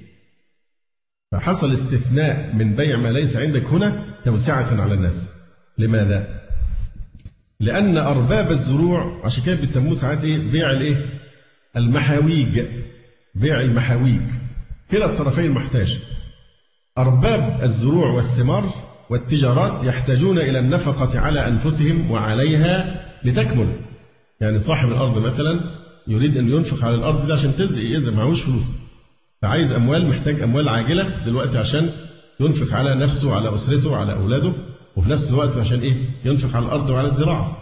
فحصل استثناء من بيع ما ليس عندك هنا توسعة على الناس. لماذا؟ لأن أرباب الزروع عشان كده بيسموه ساعات إيه؟ بيع الإيه؟ المحاويج. بيع المحاويج. كلا الطرفين محتاج. أرباب الزروع والثمار والتجارات يحتاجون إلى النفقة على أنفسهم وعليها لتكمل. يعني صاحب الأرض مثلا يريد أن ينفق على الأرض دي عشان تزرع يزرع معهوش فلوس. فعايز أموال محتاج أموال عاجلة دلوقتي عشان ينفق على نفسه وعلى أسرته وعلى أولاده وفي نفس الوقت عشان إيه؟ ينفق على الأرض وعلى الزراعة.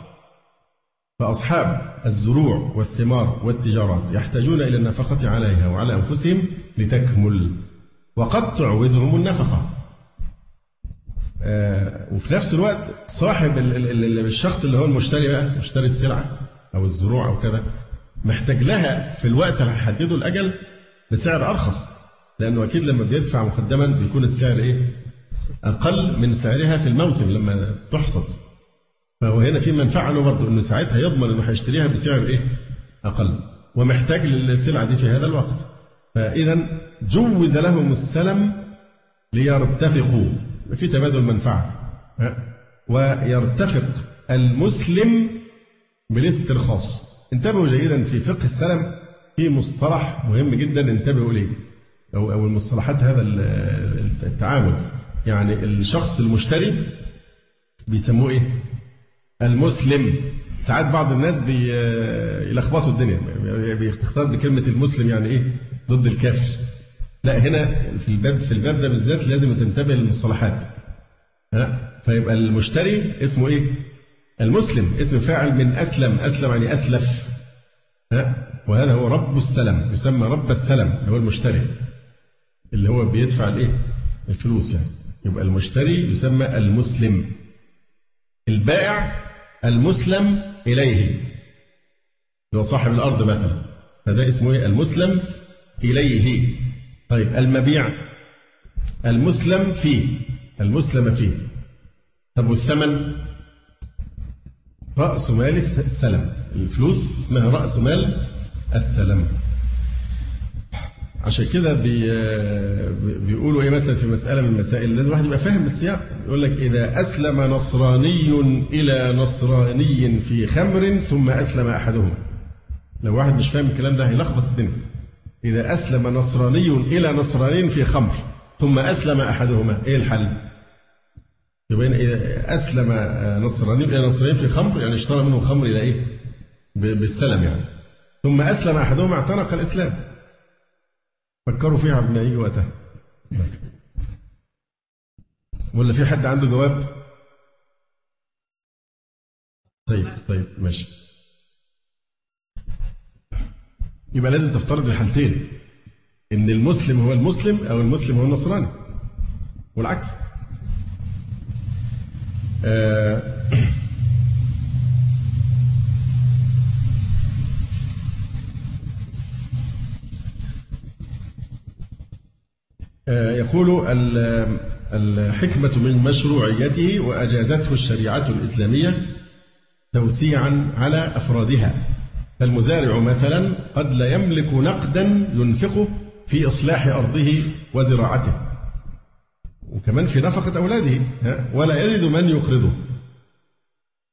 فأصحاب الزروع والثمار والتجارات يحتاجون إلى النفقة عليها وعلى أنفسهم لتكمل. وقد تعوزهم النفقة. آه وفي نفس الوقت صاحب ال ال ال الشخص اللي هو المشتري بقى مشتري السلعة أو الزروع أو كذا محتاج لها في الوقت اللي هيحدده الأجل بسعر أرخص. لأنه أكيد لما بيدفع مقدما بيكون السعر إيه؟ أقل من سعرها في الموسم لما تحصد. فهو هنا في منفعة له برضه إنه ساعتها يضمن إنه هيشتريها بسعر إيه؟ أقل. ومحتاج للسلعة دي في هذا الوقت. فإذا جوز لهم السلم ليرتفقوا. في تبادل منفعة. ويرتفق المسلم بالاسترخاص. انتبهوا جيدا في فقه السلم. في مصطلح مهم جدا انتبهوا إليه أو أو المصطلحات هذا التعامل. يعني الشخص المشتري بيسموه إيه؟ المسلم. ساعات بعض الناس بيلخبطوا الدنيا. بيختار بكلمة المسلم يعني إيه؟ ضد الكافر. لا هنا في الباب في الباب ده بالذات لازم تنتبه للمصطلحات. ها؟ فيبقى المشتري اسمه إيه؟ المسلم. اسم فاعل من أسلم. أسلم يعني أسلف. ها؟ وهذا هو رب السلم يسمى رب السلم اللي هو المشتري. اللي هو بيدفع الايه؟ الفلوس يعني. يبقى المشتري يسمى المسلم. البائع المسلم إليه. اللي هو صاحب الأرض مثلا. فده اسمه إيه؟ المسلم إليه. طيب المبيع. المسلم فيه. المسلم فيه. طب والثمن؟ رأس مال السلم. الفلوس اسمها رأس مال السلم عشان كده بي بيقولوا إيه مثلا في مسألة من المسائل لازم الواحد يبقى فاهم السياق. يقول لك إذا أسلم نصراني إلى نصراني في خمر ثم أسلم أحدهما لو واحد مش فاهم الكلام ده هيلخبط الدنيا. إذا أسلم نصراني إلى نصراني في خمر ثم أسلم أحدهما إيه الحل؟ يبقى إذا أسلم نصراني إلى نصراني في خمر يعني اشترى منه خمر إلى إيه؟ بالسلم يعني. ثم أسلم أحدهما اعتنق الإسلام. فكروا فيها قبل ما يجي وقتها. ولا في حد عنده جواب؟ طيب طيب ماشي. يبقى لازم تفترض الحالتين. إن المسلم هو المسلم أو المسلم هو النصراني. والعكس. آه يقول الحكمة من مشروعيته وأجازته الشريعة الإسلامية توسيعا على أفرادها. فالمزارع مثلا قد لا يملك نقدا ينفقه في إصلاح أرضه وزراعته وكمان في نفقة أولاده ولا يجد من يقرضه.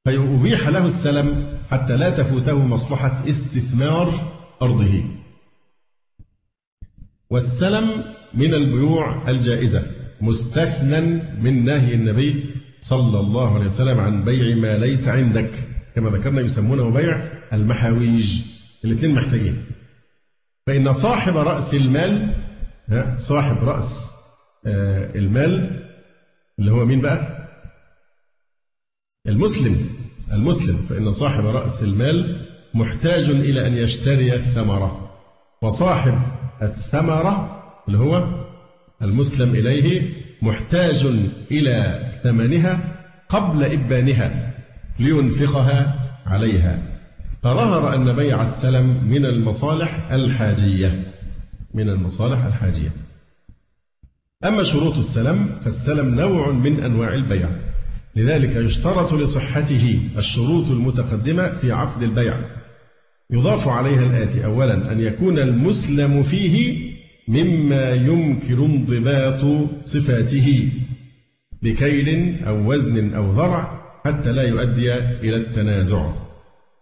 فيبيح له السلم حتى لا تفوته مصلحة استثمار أرضه. والسلم من البيوع الجائزة مستثنى من نهي النبي صلى الله عليه وسلم عن بيع ما ليس عندك كما ذكرنا يسمونه بيع المحاويج الاثنين محتاجين. فإن صاحب رأس المال صاحب رأس المال اللي هو مين بقى؟ المسلم المسلم. فإن صاحب رأس المال محتاج إلى أن يشتري الثمرة وصاحب الثمرة اللي هو المسلم إليه محتاج إلى ثمنها قبل إبانها لينفقها عليها. فظهر أن بيع السلم من المصالح الحاجية من المصالح الحاجية. أما شروط السلم فالسلم نوع من أنواع البيع. لذلك يشترط لصحته الشروط المتقدمة في عقد البيع. يضاف عليها الآتي أولا أن يكون المسلم فيه مما يمكن انضباط صفاته بكيل أو وزن أو ذرع حتى لا يؤدي إلى التنازع.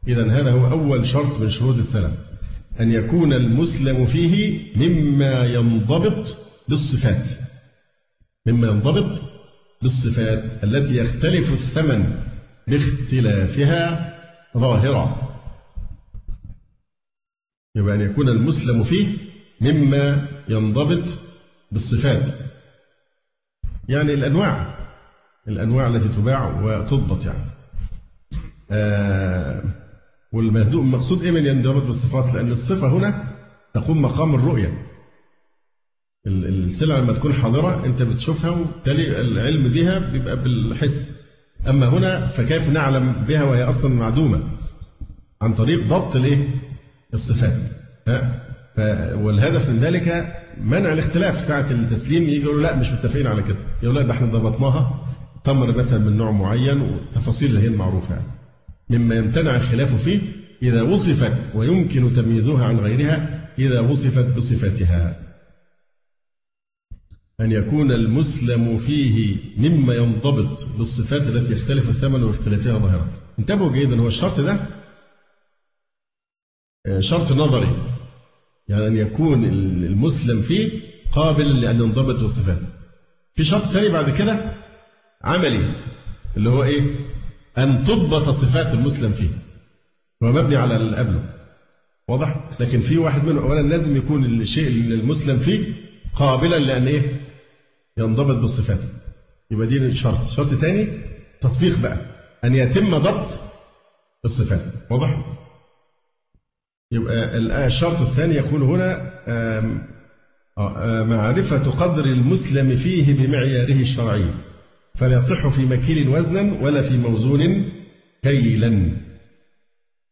إذا هذا هو أول شرط من شروط السلام أن يكون المسلم فيه مما ينضبط بالصفات. مما ينضبط بالصفات التي يختلف الثمن باختلافها ظاهرة. يبقى أن يكون المسلم فيه مما ينضبط بالصفات. يعني الأنواع الأنواع التي تباع وتضبط يعني. آه والمقصود إيه من ينضبط بالصفات؟ لأن الصفة هنا تقوم مقام الرؤية. السلعة لما تكون حاضرة أنت بتشوفها وبالتالي العلم بها بيبقى بالحس. أما هنا فكيف نعلم بها وهي أصلا معدومة؟ عن طريق ضبط الإيه؟ الصفات؟ والهدف من ذلك منع الاختلاف. ساعة التسليم يجي يقولوا لا مش متفقين على كده. يقول لا ده إحنا ضبطناها. تمر مثلا من نوع معين والتفاصيل اللي هي المعروفة يعني. مما يمتنع الخلاف فيه إذا وصفت ويمكن تمييزها عن غيرها إذا وصفت بصفاتها أن يكون المسلم فيه مما ينضبط بالصفات التي يختلف الثمن واختلافها ظاهرا انتبهوا جيدا هو الشرط ده؟ آه، شرط نظري. يعني أن يكون المسلم فيه قابل لأن ينضبط بالصفات في شرط ثاني بعد كده عملي اللي هو إيه؟ أن تضبط صفات المسلم فيه. هو مبني على اللي قبله واضح؟ لكن في واحد منه أولا لازم يكون الشيء اللي المسلم فيه قابلا لأن إيه؟ ينضبط بالصفات. يبقى دي شرط شرط ثاني تطبيق بقى أن يتم ضبط الصفات. واضح؟ يبقى الشرط الثاني يكون هنا آه، معرفة قدر المسلم فيه بمعياره الشرعي فلا يصح في مكيل وزنا ولا في موزون كيلا.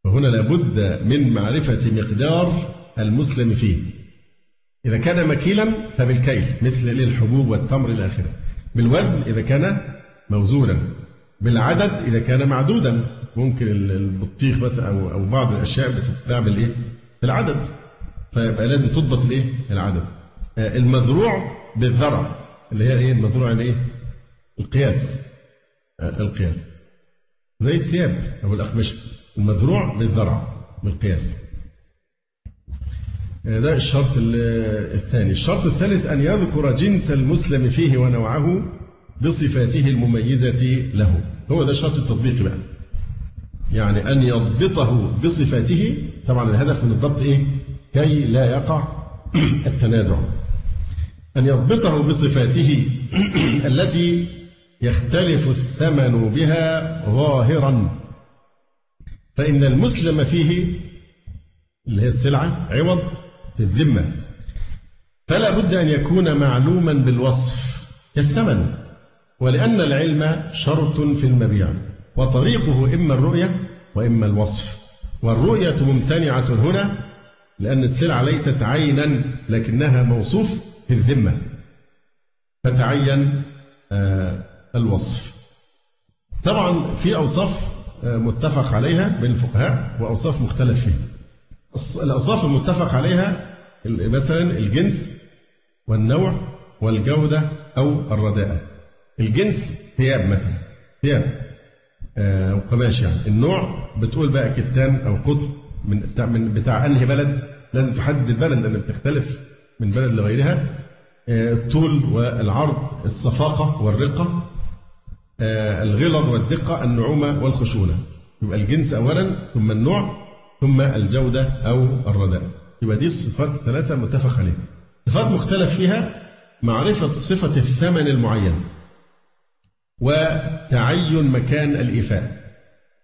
وهنا لابد من معرفة مقدار المسلم فيه. إذا كان مكيلا فبالكيل مثل الحبوب والتمر إلى آخره. بالوزن إذا كان موزونا. بالعدد إذا كان معدودا. ممكن البطيخ مثلا أو أو بعض الأشياء بتتباع بالإيه؟ بالعدد فيبقى لازم تضبط الإيه؟ العدد. آه، المذروع بالذرع اللي هي؟ المذروع يعني إيه؟ القياس. آه، القياس. زي الثياب أو الأقمشة. المذروع بالذرع بالقياس. ده الشرط الثاني. الشرط الثالث أن يذكر جنس المسلم فيه ونوعه بصفاته المميزة له. هو ده الشرط التطبيقي بقى. يعني أن يضبطه بصفاته. طبعا الهدف من الضبط إيه؟ كي لا يقع التنازع. أن يضبطه بصفاته التي يختلف الثمن بها ظاهرا. فإن المسلم فيه اللي هي السلعة عوض في الذمة. فلا بد أن يكون معلوما بالوصف كالثمن. ولأن العلم شرط في المبيع. وطريقه إما الرؤية وإما الوصف. والرؤية ممتنعة هنا لأن السلعة ليست عينا لكنها موصوف في الذمة. فتعين آه، الوصف. طبعا في أوصاف آه، متفق عليها بين الفقهاء وأوصاف مختلف فيها الأوصاف المتفق عليها مثلا الجنس والنوع والجودة أو الرداءة. الجنس ثياب مثلا ثياب. آه قماش يعني. النوع بتقول بقى كتان أو قطن من بتاع, من بتاع أنهي بلد؟ لازم تحدد البلد لأن بتختلف من بلد لغيرها. آه الطول والعرض الصفاقة والرقة. آه الغلظ والدقة النعومة والخشونة. يبقى الجنس أولا ثم النوع ثم الجودة أو الرداء. يبقى دي الصفات الثلاثة متفق عليها. صفات مختلف فيها معرفة صفة الثمن المعين. وتعين مكان الإيفاء.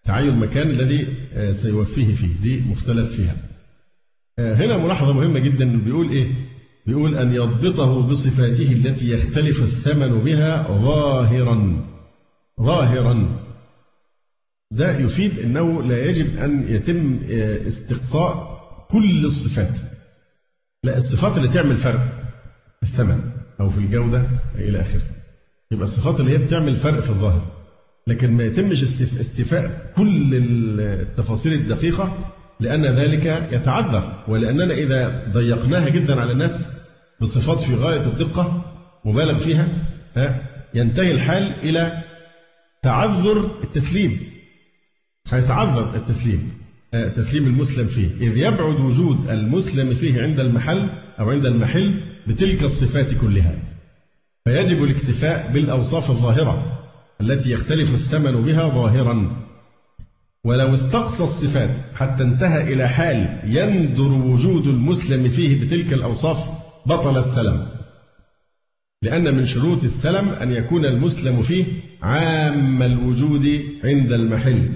تعين المكان الذي آه، سيوفيه فيه. دي مختلف فيها. آه، هنا ملاحظة مهمة جدا. بيقول إيه؟ بيقول أن يضبطه بصفاته التي يختلف الثمن بها ظاهرا. ظاهرا. ده يفيد أنه لا يجب أن يتم آه، استقصاء كل الصفات. لا الصفات اللي تعمل فرق في الثمن أو في الجودة إلى آخره. يبقى الصفات اللي هي بتعمل فرق في الظاهر. لكن ما يتمش استيفاء كل التفاصيل الدقيقة لأن ذلك يتعذر ولأننا إذا ضيقناها جدا على الناس بصفات في غاية الدقة مبالغ فيها ينتهي الحال إلى تعذر التسليم. هيتعذر التسليم آه، تسليم المسلم فيه. إذ يبعد وجود المسلم فيه عند المحل أو عند المحل بتلك الصفات كلها. فيجب الاكتفاء بالأوصاف الظاهرة التي يختلف الثمن بها ظاهرا. ولو استقصى الصفات حتى انتهى إلى حال يندر وجود المسلم فيه بتلك الأوصاف بطل السلم. لأن من شروط السلم أن يكون المسلم فيه عام الوجود عند المحل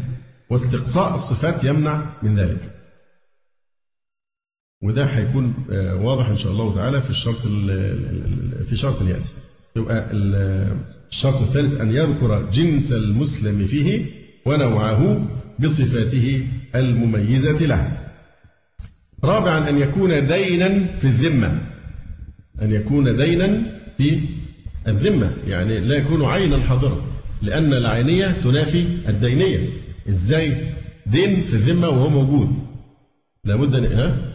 واستقصاء الصفات يمنع من ذلك. وده هيكون آه، واضح إن شاء الله تعالى في الشرط في شرط ياتي يبقى الشرط الثالث أن يذكر جنس المسلم فيه ونوعه بصفاته المميزة له. رابعا أن يكون دينا في الذمة. أن يكون دينا في الذمة يعني لا يكون عينا حاضرا لأن العينية تنافي الدينية. إزاي؟ دين في الذمة وهو موجود. لابد ان ها؟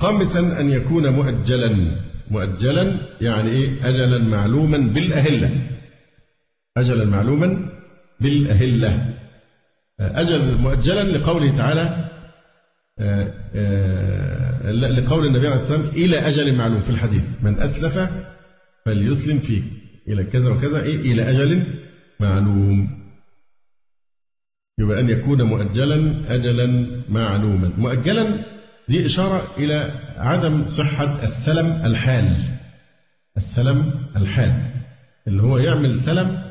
خامسا أن يكون مؤجلا. مؤجلا يعني إيه؟ أجلا معلوما بالأهلة. أجلا معلوما بالأهلة. أجل مؤجلا لقوله تعالى آه، آه، لقول النبي عليه الصلاة والسلام إلى أجل معلوم. في الحديث من أسلف فليسلم فيه. إلى كذا وكذا إيه؟ إلى أجل معلوم. يبقى أن يكون مؤجلا أجلا معلوما. مؤجلا دي إشارة إلى عدم صحة السلم الحال. السلم الحال. اللي هو يعمل سلم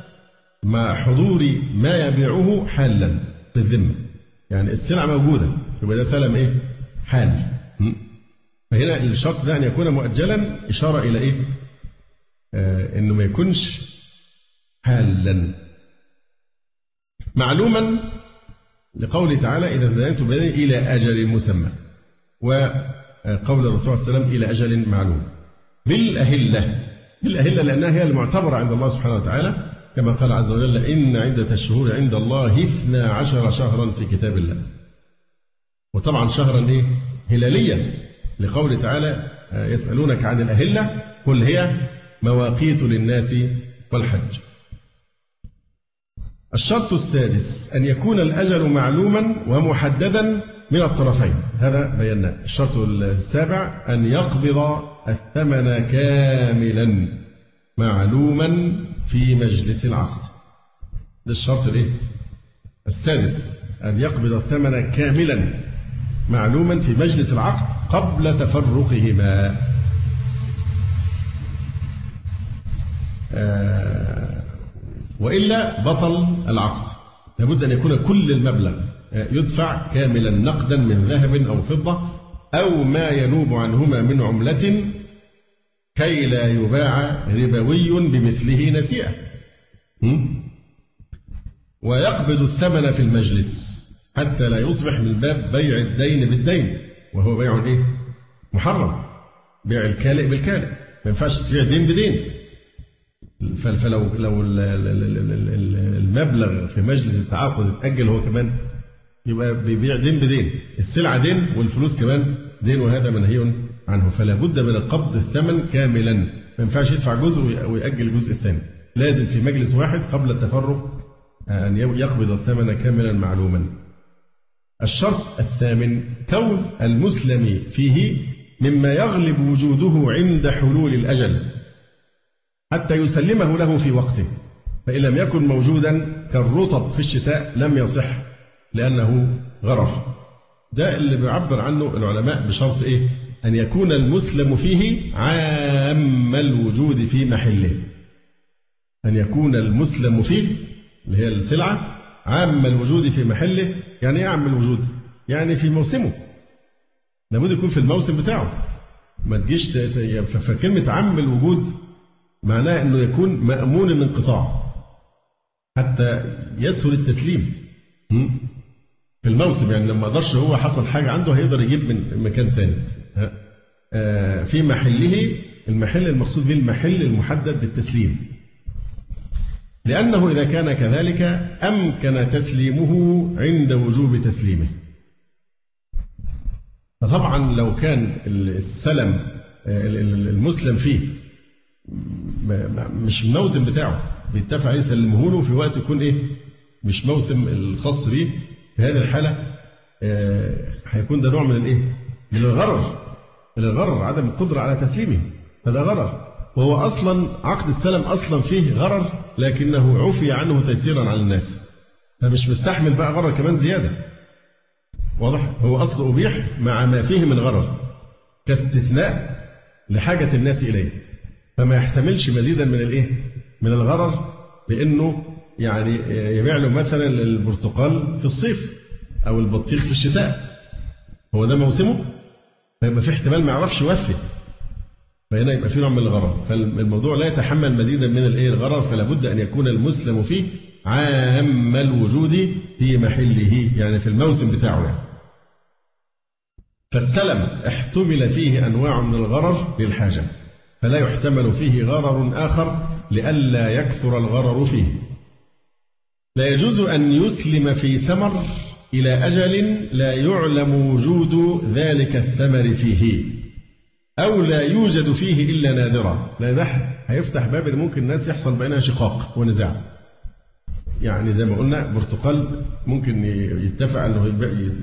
مع حضور ما يبيعه حالا بالذمة. يعني السلعة موجودة يبقى ده سلم إيه؟ حال. فهنا الشرط ده أن يكون مؤجلا إشارة إلى إيه؟ آه إنه ما يكونش حالا. معلوما لقوله تعالى إذا تدينتم إلى أجل مسمى. وقول الرسول صلى الله عليه وسلم إلى أجل معلوم. بالأهلة بالأهلة لأنها هي المعتبرة عند الله سبحانه وتعالى. كما قال عز وجل إن عدة الشهور عند الله اثنا عشر شهرا في كتاب الله. وطبعا شهرا إيه؟ هلاليا. لقوله تعالى يسألونك عن الأهلة قل هي مواقيت للناس والحج. الشرط السادس أن يكون الأجل معلوما ومحددا من الطرفين. هذا بيناه الشرط السابع أن يقبض الثمن كاملا معلوما في مجلس العقد. ده الشرط الايه السادس أن يقبض الثمن كاملا معلوما في مجلس العقد قبل تفرقهما. آه وإلا بطل العقد. لابد أن يكون كل المبلغ يدفع كاملا نقدا من ذهب أو فضة أو ما ينوب عنهما من عملة كي لا يباع ربوي بمثله نسيئة. ويقبض الثمن في المجلس حتى لا يصبح من باب بيع الدين بالدين. وهو بيع إيه؟ محرم. بيع الكالئ بالكالئ. ما ينفعش تبيع دين بدين. فلو لو المبلغ في مجلس التعاقد اتأجل هو كمان يبقى بيبيع دين بدين السلعة دين والفلوس كمان دين وهذا منهي عنه. فلا بد من القبض الثمن كاملا. ما ينفعش يدفع جزء ويأجل الجزء الثاني. لازم في مجلس واحد قبل التفرق أن يقبض الثمن كاملا معلوما. الشرط الثامن كون المسلم فيه مما يغلب وجوده عند حلول الأجل حتى يسلمه له في وقته. فإن لم يكن موجودا كالرطب في الشتاء لم يصح لأنه غرر ده اللي بيعبر عنه العلماء بشرط إيه؟ أن يكون المسلم فيه عام الوجود في محله. أن يكون المسلم فيه اللي هي السلعة عام الوجود في محله. يعني إيه عام الوجود؟ يعني في موسمه. لابد يكون في الموسم بتاعه. ما تجيش فكلمة عام الوجود معناه أنه يكون مأمون الانقطاع حتى يسهل التسليم. الموسم يعني لما قدرش هو حصل حاجة عنده هيقدر يجيب من مكان تاني. آه، في محله المحل المقصود به المحل المحدد للتسليم. لأنه إذا كان كذلك أمكن تسليمه عند وجوب تسليمه. فطبعا لو كان السلم آه، المسلم فيه مش الموسم بتاعه. بيتفق يسلمه له في وقت يكون إيه؟ مش موسم الخاص بيه. في هذه الحالة آه، هيكون ده نوع من الإيه؟ من الغرر من الغرر عدم القدرة على تسليمه. فده غرر. وهو أصلا عقد السلم أصلا فيه غرر لكنه عفي عنه تيسيرا على الناس. فمش مستحمل بقى غرر كمان زيادة. واضح؟ هو أصله أبيح مع ما فيه من غرر كاستثناء لحاجة الناس إليه. فما يحتملش مزيدا من الإيه؟ من الغرر بأنه يعني يبيع له مثلا البرتقال في الصيف أو البطيخ في الشتاء. هو ده موسمه؟ فيبقى في احتمال ما يعرفش يوفي. فهنا يبقى في نوع من الغرر. فالموضوع لا يتحمل مزيدا من الإيه؟ الغرر. فلا بد أن يكون المسلم فيه عام الوجود في محله يعني في الموسم بتاعه يعني. فالسلم احتمل فيه أنواع من الغرر للحاجة. فلا يحتمل فيه غرر آخر لئلا يكثر الغرر فيه. لا يجوز أن يسلم في ثمر إلى أجل لا يعلم وجود ذلك الثمر فيه أو لا يوجد فيه إلا نادرا لا ده هيفتح باب ممكن الناس يحصل بينها شقاق ونزاع يعني زي ما قلنا برتقال ممكن يتفق إنه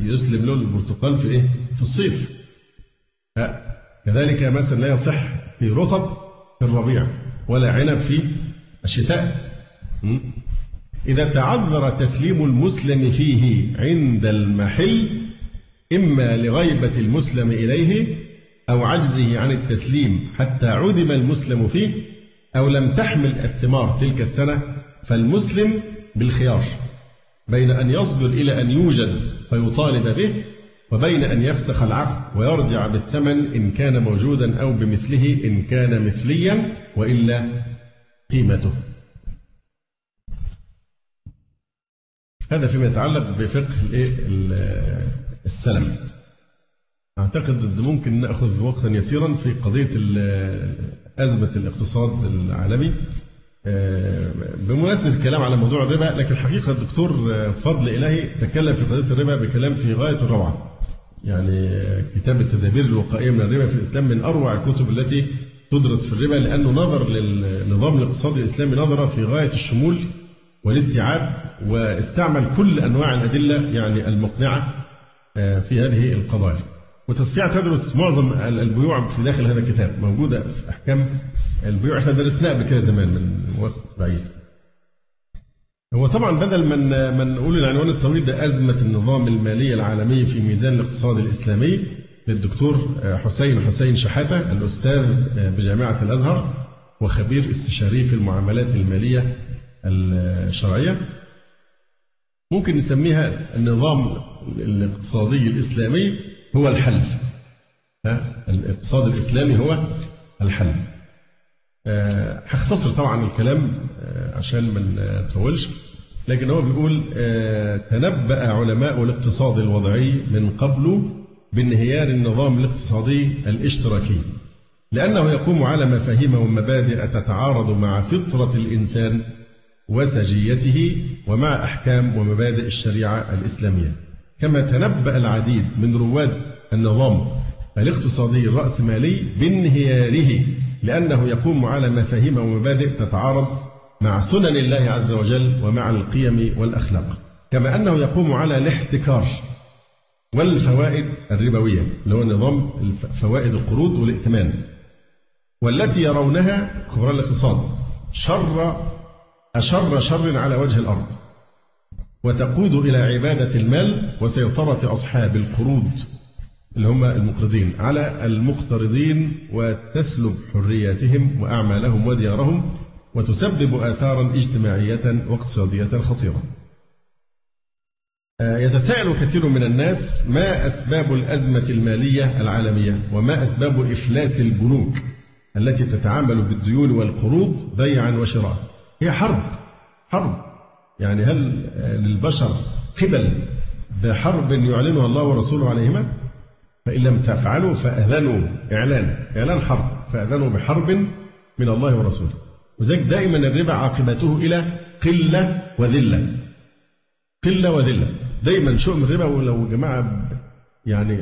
يسلم له البرتقال في إيه؟ في الصيف. كذلك مثلا لا يصح في رطب في الربيع ولا عنب في الشتاء. إذا تعذر تسليم المسلم فيه عند المحل إما لغيبة المسلم إليه أو عجزه عن التسليم حتى عدم المسلم فيه أو لم تحمل الثمار تلك السنة فالمسلم بالخيار بين أن يصبر إلى أن يوجد فيطالب به وبين أن يفسخ العقد ويرجع بالثمن إن كان موجودا أو بمثله إن كان مثليا وإلا قيمته. هذا فيما يتعلق بفقه السلم أعتقد ممكن نأخذ وقتا يسيرا في قضية أزمة الاقتصاد العالمي. آه، بمناسبة الكلام على موضوع الربا لكن الحقيقة الدكتور فضل إلهي تكلم في قضية الربا بكلام في غاية الروعة. يعني كتاب التدابير الوقائية من الربا في الإسلام من أروع الكتب التي تدرس في الربا لأنه نظر للنظام الاقتصادي الإسلامي نظرة في غاية الشمول والاستيعاب واستعمل كل أنواع الأدلة يعني المقنعة آه، في هذه القضايا. وتستطيع تدرس معظم البيوع في داخل هذا الكتاب موجودة في أحكام البيوع. إحنا درسناه قبل كده زمان من وقت بعيد. هو طبعا بدل من ما نقول العنوان الطويل ده أزمة النظام المالي العالمي في ميزان الاقتصاد الإسلامي للدكتور حسين حسين شحاتة الأستاذ بجامعة الأزهر وخبير استشاري في المعاملات المالية الشرعية. ممكن نسميها النظام الاقتصادي الإسلامي هو الحل. الاقتصاد الإسلامي هو الحل. آه، هختصر طبعا الكلام آه، عشان ما نطولش. لكن هو بيقول آه، تنبأ علماء الاقتصاد الوضعي من قبل بانهيار النظام الاقتصادي الاشتراكي لأنه يقوم على مفاهيم ومبادئ تتعارض مع فطرة الإنسان وسجيته ومع أحكام ومبادئ الشريعة الإسلامية. كما تنبأ العديد من رواد النظام الاقتصادي الرأسمالي بانهياره لأنه يقوم على مفاهيم ومبادئ تتعارض مع سنن الله عز وجل ومع القيم والأخلاق. كما أنه يقوم على الاحتكار والفوائد الربوية اللي هو نظام فوائد القروض والائتمان والتي يرونها خبراء الاقتصاد شر أشر شر على وجه الأرض وتقود إلى عبادة المال وسيطرة أصحاب القروض اللي هم المقرضين على المقترضين وتسلب حرياتهم وأعمالهم وديارهم وتسبب آثارا اجتماعية واقتصادية خطيرة. آه، يتساءل كثير من الناس ما أسباب الأزمة المالية العالمية وما أسباب إفلاس البنوك التي تتعامل بالديون والقروض بيعا وشراء. هي حرب حرب. يعني هل للبشر قبل بحرب يعلنها الله ورسوله عليهما؟ فإن لم تفعلوا فأذنوا إعلان إعلان حرب فأذنوا بحرب من الله ورسوله. وذلك دائما الربا عاقبته إلى قلة وذلة. قلة وذلة. دايما شؤم الربا ولو جماعة يعني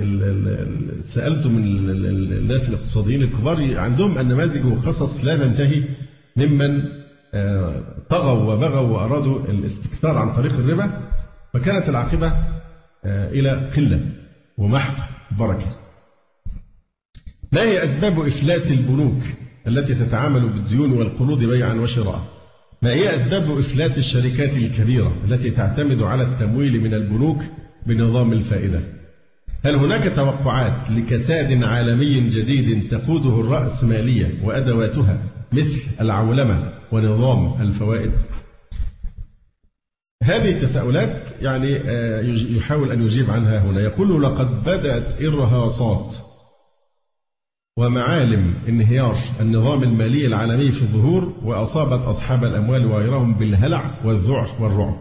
سألت من الناس الاقتصاديين الكبار عندهم النماذج وقصص لا تنتهي ممن طغوا وبغوا وأرادوا الاستكثار عن طريق الربا فكانت العاقبة آه، إلى قلة ومحق بركة. ما هي أسباب إفلاس البنوك التي تتعامل بالديون والقروض بيعا وشراء؟ ما هي أسباب إفلاس الشركات الكبيرة التي تعتمد على التمويل من البنوك بنظام الفائدة؟ هل هناك توقعات لكساد عالمي جديد تقوده الرأسمالية وأدواتها مثل العولمة؟ ونظام الفوائد. هذه التساؤلات يعني آه، يحاول أن يجيب عنها هنا. يقول لقد بدأت إرهاصات ومعالم انهيار النظام المالي العالمي في الظهور وأصابت أصحاب الأموال وغيرهم بالهلع والذعر والرعب.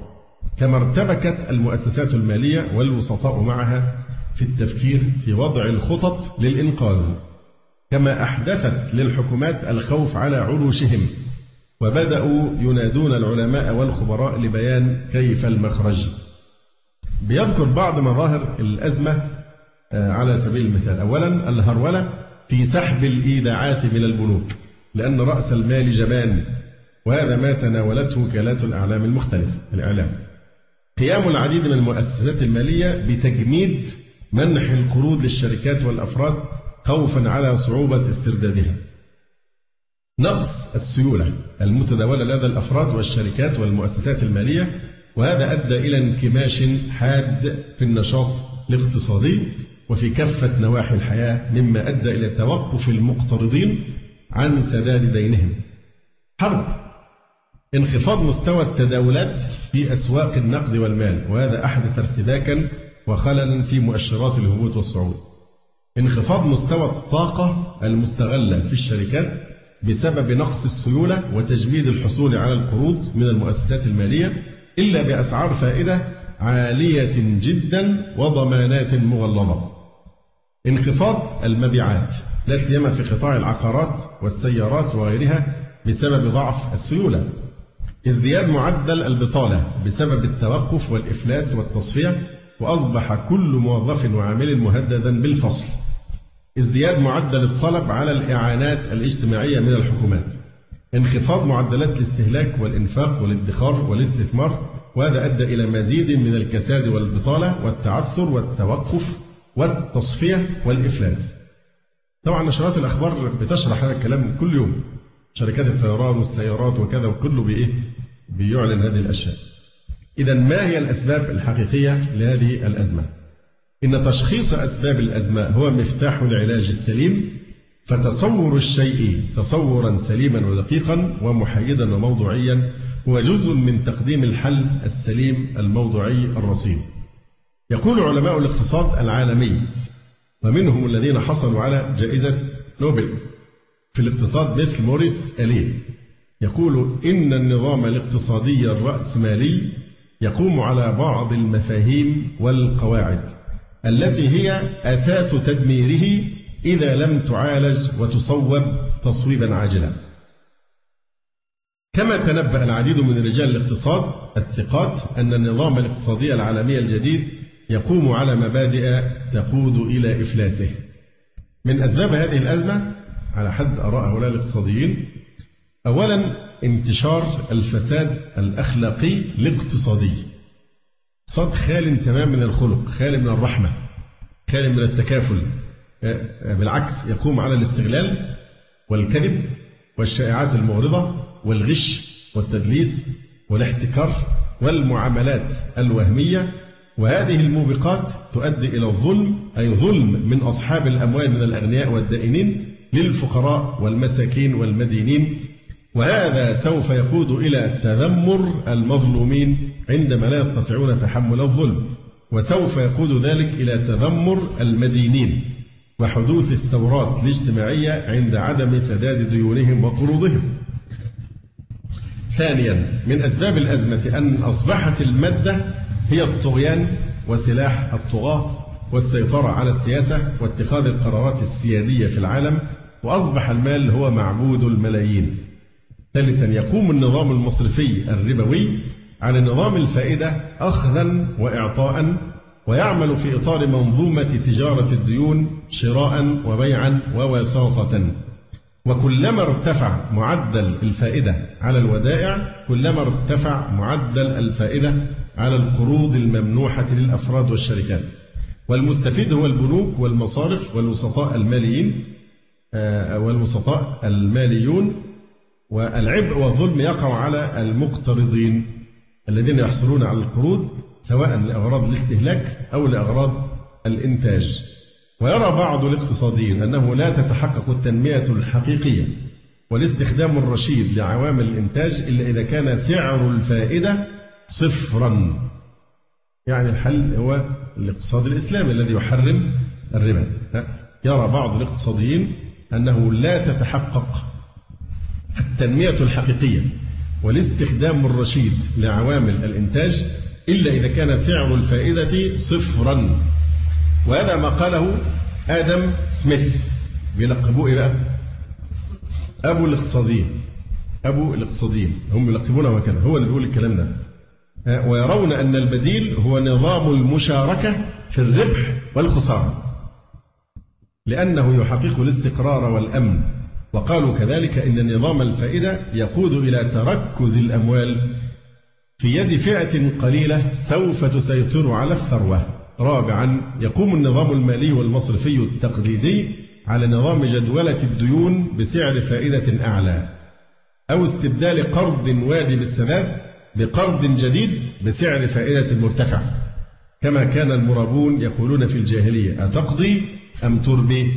كما ارتبكت المؤسسات المالية والوسطاء معها في التفكير في وضع الخطط للإنقاذ. كما أحدثت للحكومات الخوف على عروشهم وبدأوا ينادون العلماء والخبراء لبيان كيف المخرج. بيذكر بعض مظاهر الأزمة آه، على سبيل المثال. أولا الهرولة في سحب الإيداعات من البنوك لأن رأس المال جبان وهذا ما تناولته وكالات الأعلام المختلفة الإعلام. قيام العديد من المؤسسات المالية بتجميد منح القروض للشركات والأفراد خوفا على صعوبة استردادها. نقص السيولة المتداولة لدى الأفراد والشركات والمؤسسات المالية وهذا أدى إلى انكماش حاد في النشاط الاقتصادي وفي كافة نواحي الحياة مما أدى إلى توقف المقترضين عن سداد دينهم. حرب انخفاض مستوى التداولات في أسواق النقد والمال وهذا أحدث ارتباكا وخللا في مؤشرات الهبوط والصعود. انخفاض مستوى الطاقة المستغلة في الشركات بسبب نقص السيولة وتجميد الحصول على القروض من المؤسسات المالية إلا بأسعار فائدة عالية جدا وضمانات مغلظة. انخفاض المبيعات لا سيما في قطاع العقارات والسيارات وغيرها بسبب ضعف السيولة. ازدياد معدل البطالة بسبب التوقف والإفلاس والتصفية وأصبح كل موظف وعامل مهددا بالفصل. ازدياد معدل الطلب على الإعانات الاجتماعية من الحكومات. انخفاض معدلات الاستهلاك والإنفاق والادخار والاستثمار وهذا أدى إلى مزيد من الكساد والبطالة والتعثر والتوقف والتصفية والإفلاس. طبعا نشرات الأخبار بتشرح هذا الكلام كل يوم. شركات الطيران والسيارات وكذا وكله بإيه؟ بيعلن هذه الأشياء. إذا ما هي الأسباب الحقيقية لهذه الأزمة؟ إن تشخيص أسباب الأزمة هو مفتاح العلاج السليم فتصور الشيء تصورا سليما ودقيقا ومحايدا وموضوعيا هو جزء من تقديم الحل السليم الموضوعي الرصين. يقول علماء الاقتصاد العالمي ومنهم الذين حصلوا على جائزة نوبل في الاقتصاد مثل موريس أليه يقول إن النظام الاقتصادي الرأسمالي يقوم على بعض المفاهيم والقواعد التي هي أساس تدميره إذا لم تعالج وتصوب تصويبا عاجلا. كما تنبأ العديد من رجال الاقتصاد الثقات أن النظام الاقتصادي العالمي الجديد يقوم على مبادئ تقود إلى إفلاسه. من أسباب هذه الأزمة على حد آراء هؤلاء الاقتصاديين أولا انتشار الفساد الأخلاقي الاقتصادي. صد خال تمام من الخلق خال من الرحمة خال من التكافل. آه، آه، بالعكس يقوم على الاستغلال والكذب والشائعات المغرضة والغش والتدليس والاحتكار والمعاملات الوهمية. وهذه الموبقات تؤدي إلى الظلم أي ظلم من أصحاب الأموال من الأغنياء والدائنين للفقراء والمساكين والمدينين. وهذا سوف يقود إلى تذمر المظلومين عندما لا يستطيعون تحمل الظلم وسوف يقود ذلك إلى تذمر المدينين وحدوث الثورات الاجتماعية عند عدم سداد ديونهم وقروضهم. ثانيا من أسباب الأزمة أن أصبحت المادة هي الطغيان وسلاح الطغاة والسيطرة على السياسة واتخاذ القرارات السيادية في العالم وأصبح المال هو معبود الملايين. ثالثا يقوم النظام المصرفي الربوي على نظام الفائدة أخذا وإعطاء ويعمل في إطار منظومة تجارة الديون شراء وبيعا ووساطة. وكلما ارتفع معدل الفائدة على الودائع كلما ارتفع معدل الفائدة على القروض الممنوحة للأفراد والشركات. والمستفيد هو البنوك والمصارف والوسطاء الماليين آه، والوسطاء الماليون والعبء والظلم يقع على المقترضين الذين يحصلون على القروض سواء لأغراض الاستهلاك أو لأغراض الإنتاج. ويرى بعض الاقتصاديين أنه لا تتحقق التنمية الحقيقية والاستخدام الرشيد لعوامل الإنتاج إلا إذا كان سعر الفائدة صفرا. يعني الحل هو الاقتصاد الإسلامي الذي يحرم الربا. يرى بعض الاقتصاديين أنه لا تتحقق التنمية الحقيقية والاستخدام الرشيد لعوامل الإنتاج إلا إذا كان سعر الفائدة صفرا. وهذا ما قاله آدم سميث بيلقبوه إيه بقى؟ أبو الإقتصاديين. أبو الإقتصاديين. هم يلقبونه هكذا هو اللي بيقول الكلام ده. ويرون أن البديل هو نظام المشاركة في الربح والخسارة. لأنه يحقق الاستقرار والأمن. وقالوا كذلك إن نظام الفائدة يقود إلى تركز الأموال في يد فئة قليلة سوف تسيطر على الثروة. رابعا يقوم النظام المالي والمصرفي التقليدي على نظام جدولة الديون بسعر فائدة أعلى أو استبدال قرض واجب السداد بقرض جديد بسعر فائدة مرتفع. كما كان المرابون يقولون في الجاهلية أتقضي أم تربي؟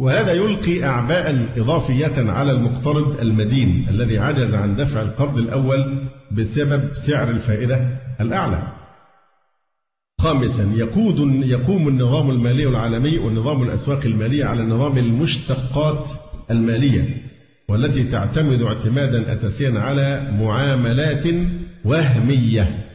وهذا يلقي أعباء إضافية على المقترض المدين الذي عجز عن دفع القرض الأول بسبب سعر الفائدة الأعلى. خامسا يقود يقوم النظام المالي العالمي ونظام الأسواق المالية على نظام المشتقات المالية والتي تعتمد اعتمادا أساسيا على معاملات وهمية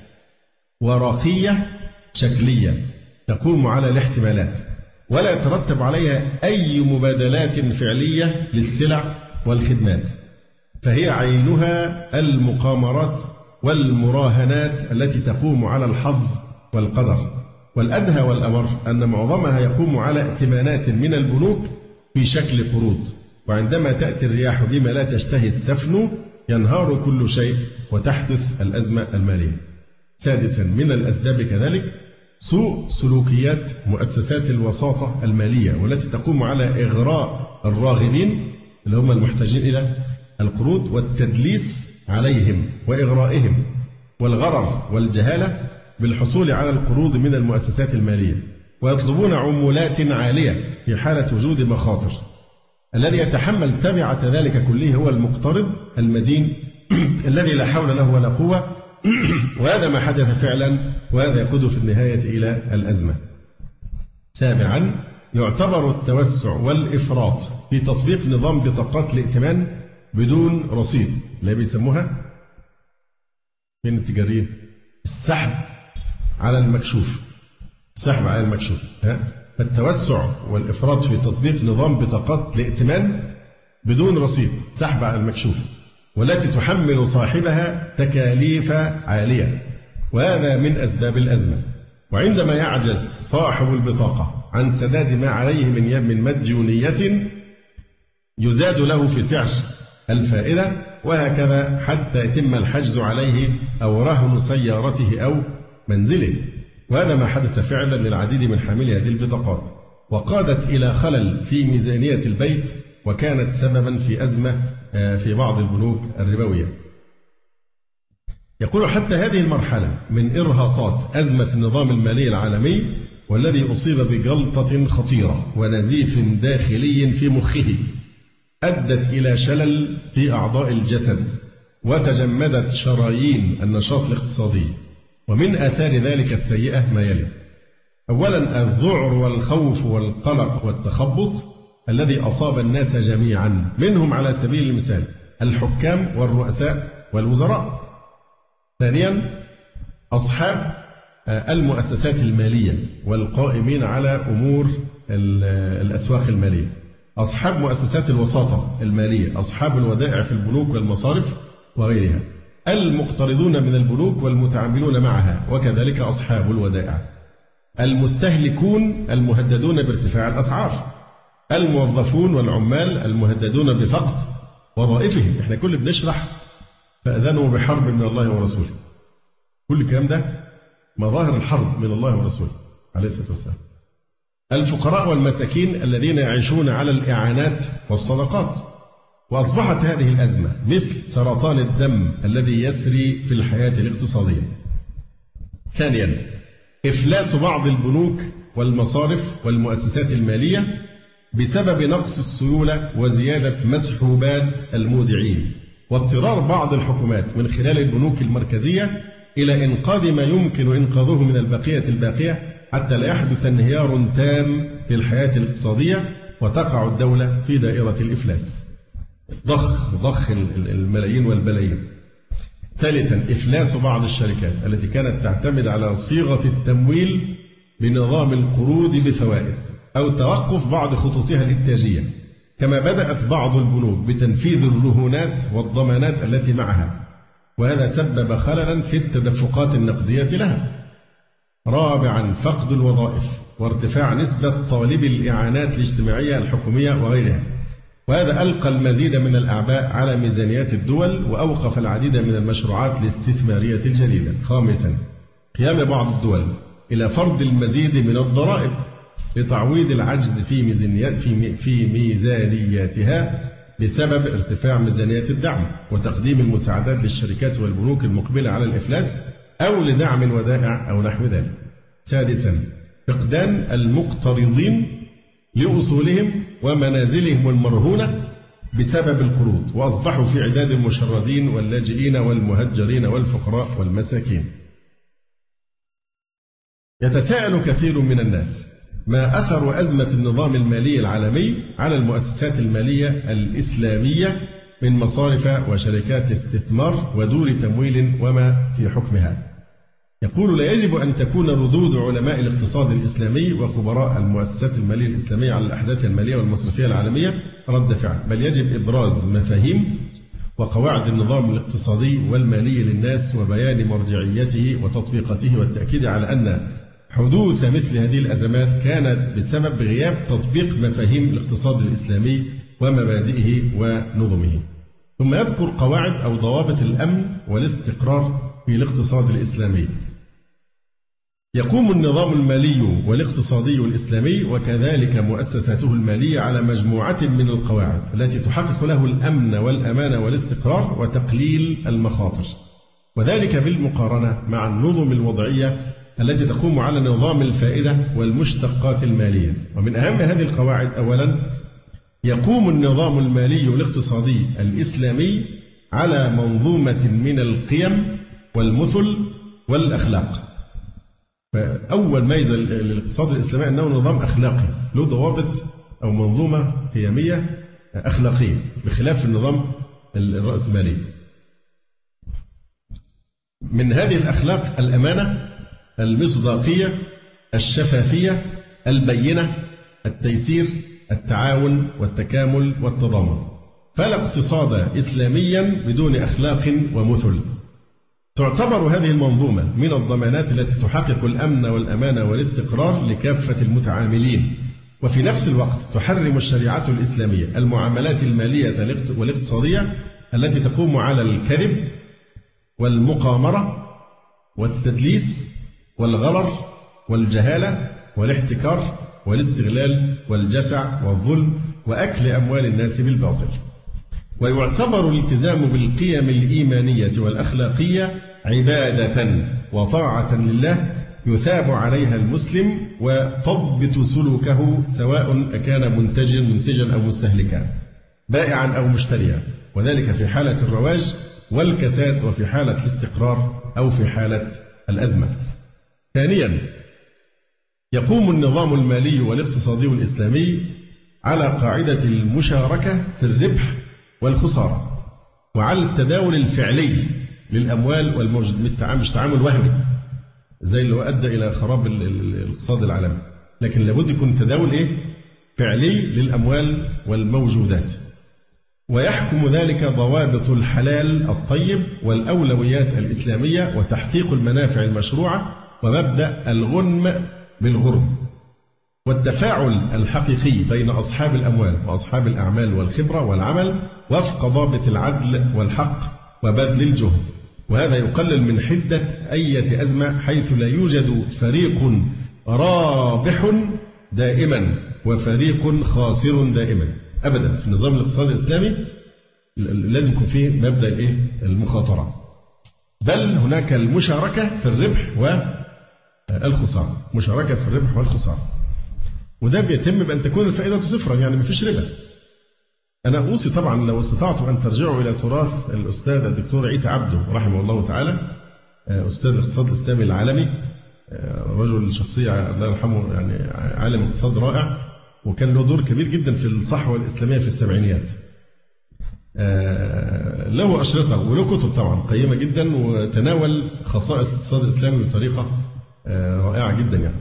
ورقية شكلية تقوم على الاحتمالات. ولا يترتب عليها أي مبادلات فعلية للسلع والخدمات. فهي عينها المقامرات والمراهنات التي تقوم على الحظ والقدر. والأدهى والأمر أن معظمها يقوم على ائتمانات من البنوك في شكل قروض وعندما تأتي الرياح بما لا تشتهي السفن ينهار كل شيء وتحدث الأزمة المالية. سادسا من الأسباب كذلك سوء سلوكيات مؤسسات الوساطة المالية والتي تقوم على إغراء الراغبين اللي هم المحتاجين إلى القروض والتدليس عليهم وإغرائهم والغرر والجهالة بالحصول على القروض من المؤسسات المالية ويطلبون عمولات عالية في حالة وجود مخاطر. الذي يتحمل تبعة ذلك كله هو المقترض المدين الذي لا حول له ولا قوة وهذا ما حدث فعلا وهذا يقود في النهاية إلى الأزمة. سابعا يعتبر التوسع والإفراط في تطبيق نظام بطاقات الائتمان بدون رصيد. اللي بيسموها؟ فين التجاريين السحب على المكشوف. السحب على المكشوف فالتوسع والإفراط في تطبيق نظام بطاقات الائتمان بدون رصيد سحب على المكشوف. والتي تحمل صاحبها تكاليف عالية. وهذا من أسباب الأزمة. وعندما يعجز صاحب البطاقة عن سداد ما عليه من من مديونية يزاد له في سعر الفائدة وهكذا حتى يتم الحجز عليه أو رهن سيارته أو منزله. وهذا ما حدث فعلا للعديد من حاملي هذه البطاقات. وقادت إلى خلل في ميزانية البيت وكانت سببا في أزمة في بعض البنوك الربوية. يقول حتى هذه المرحلة من إرهاصات أزمة النظام المالي العالمي والذي أصيب بجلطة خطيرة ونزيف داخلي في مخه أدت إلى شلل في أعضاء الجسد وتجمدت شرايين النشاط الاقتصادي. ومن آثار ذلك السيئة ما يلي أولا الذعر والخوف والقلق والتخبط الذي أصاب الناس جميعا منهم على سبيل المثال الحكام والرؤساء والوزراء. ثانيا أصحاب آه، المؤسسات المالية والقائمين على أمور الأسواق المالية. أصحاب مؤسسات الوساطة المالية أصحاب الودائع في البنوك والمصارف وغيرها. المقترضون من البنوك والمتعاملون معها وكذلك أصحاب الودائع. المستهلكون المهددون بارتفاع الأسعار. الموظفون والعمال المهددون بفقد وظائفهم. إحنا كل بنشرح فأذنوا بحرب من الله ورسوله. كل الكلام ده مظاهر الحرب من الله ورسوله عليه الصلاة والسلام. الفقراء والمساكين الذين يعيشون على الإعانات والصدقات. وأصبحت هذه الأزمة مثل سرطان الدم الذي يسري في الحياة الاقتصادية. ثانيا إفلاس بعض البنوك والمصارف والمؤسسات المالية بسبب نقص السيولة وزيادة مسحوبات المودعين واضطرار بعض الحكومات من خلال البنوك المركزية إلى إنقاذ ما يمكن إنقاذه من البقية الباقية حتى لا يحدث انهيار تام للحياة الاقتصادية وتقع الدولة في دائرة الإفلاس. ضخ ضخ الملايين والبلايين ثالثا إفلاس بعض الشركات التي كانت تعتمد على صيغة التمويل بنظام القروض بفوائد. أو توقف بعض خطوطها الإنتاجية كما بدأت بعض البنوك بتنفيذ الرهونات والضمانات التي معها وهذا سبب خللا في التدفقات النقدية لها. رابعا فقد الوظائف وارتفاع نسبة طالبي الإعانات الاجتماعية الحكومية وغيرها وهذا ألقى المزيد من الأعباء على ميزانيات الدول وأوقف العديد من المشروعات الاستثمارية الجديدة. خامسا قيام بعض الدول إلى فرض المزيد من الضرائب. لتعويض العجز في ميزانيات في في ميزانياتها بسبب ارتفاع ميزانيات الدعم وتقديم المساعدات للشركات والبنوك المقبلة على الإفلاس أو لدعم الودائع أو نحو ذلك. سادسا فقدان المقترضين لأصولهم ومنازلهم المرهونة بسبب القروض وأصبحوا في عداد المشردين واللاجئين والمهجرين والفقراء والمساكين. يتساءل كثير من الناس ما أثر أزمة النظام المالي العالمي على المؤسسات المالية الإسلامية من مصارف وشركات استثمار ودور تمويل وما في حكمها. يقول لا يجب أن تكون ردود علماء الاقتصاد الإسلامي وخبراء المؤسسات المالية الإسلامية على الأحداث المالية والمصرفية العالمية رد فعل، بل يجب إبراز مفاهيم وقواعد النظام الاقتصادي والمالي للناس وبيان مرجعيته وتطبيقته والتأكيد على أن حدوث مثل هذه الأزمات كانت بسبب غياب تطبيق مفاهيم الاقتصاد الإسلامي ومبادئه ونظمه. ثم يذكر قواعد أو ضوابط الأمن والاستقرار في الاقتصاد الإسلامي. يقوم النظام المالي والاقتصادي الإسلامي وكذلك مؤسساته المالية على مجموعة من القواعد التي تحقق له الأمن والأمان والاستقرار وتقليل المخاطر. وذلك بالمقارنة مع النظم الوضعية التي تقوم على نظام الفائدة والمشتقات المالية. ومن أهم هذه القواعد أولا يقوم النظام المالي الاقتصادي الإسلامي على منظومة من القيم والمثل والأخلاق. فأول ميزة للاقتصاد الإسلامي أنه نظام أخلاقي له ضوابط أو منظومة قيمية أخلاقية بخلاف النظام الرأسمالي. من هذه الأخلاق الأمانة المصداقية الشفافية البينة التيسير التعاون والتكامل والتضامن. فلا اقتصاد إسلاميا بدون أخلاق ومثل. تعتبر هذه المنظومة من الضمانات التي تحقق الأمن والأمان والاستقرار لكافة المتعاملين. وفي نفس الوقت تحرم الشريعة الإسلامية المعاملات المالية والاقتصادية التي تقوم على الكذب والمقامرة والتدليس والغرر والجهالة والاحتكار والاستغلال والجشع والظلم وأكل أموال الناس بالباطل. ويعتبر الالتزام بالقيم الإيمانية والأخلاقية عبادة وطاعة لله يثاب عليها المسلم وتضبط سلوكه سواء كان منتجا منتجا أو مستهلكا بائعا أو مشتريا. وذلك في حالة الرواج والكساد وفي حالة الاستقرار أو في حالة الأزمة. ثانيا يقوم النظام المالي والاقتصادي الإسلامي على قاعدة المشاركة في الربح والخسارة وعلى التداول الفعلي للأموال والموجود مش تعامل وهمي زي اللي أدى إلى خراب الاقتصاد العالمي لكن لابد يكون تداول إيه؟ فعلي للأموال والموجودات ويحكم ذلك ضوابط الحلال الطيب والأولويات الإسلامية وتحقيق المنافع المشروعة ومبدأ الغنم بالغرم والتفاعل الحقيقي بين أصحاب الأموال وأصحاب الأعمال والخبرة والعمل وفق ضابط العدل والحق وبذل الجهد. وهذا يقلل من حدة أية أزمة حيث لا يوجد فريق رابح دائما وفريق خاسر دائما. أبدا في النظام الاقتصادي الإسلامي لازم يكون فيه مبدأ الإيه؟ المخاطرة. بل هناك المشاركة في الربح والخسارة مشاركة في الربح والخسارة وده بيتم بأن تكون الفائدة صفرا يعني مفيش ربا. أنا أوصي طبعا لو استطعتم أن ترجعوا إلى تراث الأستاذ الدكتور عيسى عبده رحمه الله تعالى أستاذ الاقتصاد الإسلامي العالمي رجل شخصية الله يرحمه يعني عالم اقتصاد رائع وكان له دور كبير جدا في الصحوة الإسلامية في السبعينيات. له أشرطة وله كتب طبعا قيمة جدا وتناول خصائص الاقتصاد الإسلامي بطريقة رائعة جدا يعني.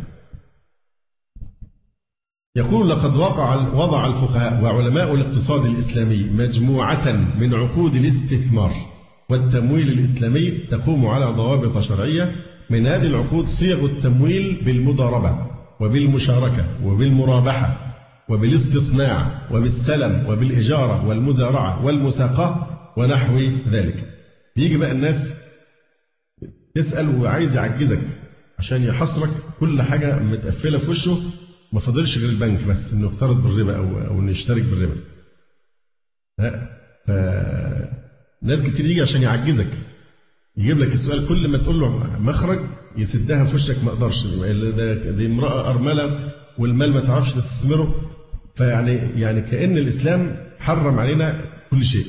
يقول لقد وقع وضع الفقهاء وعلماء الاقتصاد الإسلامي مجموعة من عقود الاستثمار والتمويل الإسلامي تقوم على ضوابط شرعية من هذه العقود صيغ التمويل بالمضاربة وبالمشاركة وبالمرابحة وبالاستصناع وبالسلم وبالإجارة والمزارعة والمساقة ونحو ذلك. بيجي بقى الناس يسأل وعايز يعجزك؟ عشان يحصرك كل حاجة متقفلة في وشه. ما فضلش غير البنك بس إنه يقترض بالربا أو أو إنه يشترك بالربا. ف ناس كتير يجي عشان يعجزك. يجيب لك السؤال كل ما تقول له مخرج يسدها في وشك ما أقدرش. دي امرأة أرملة والمال ما تعرفش تستثمره. فيعني يعني كأن الإسلام حرم علينا كل شيء.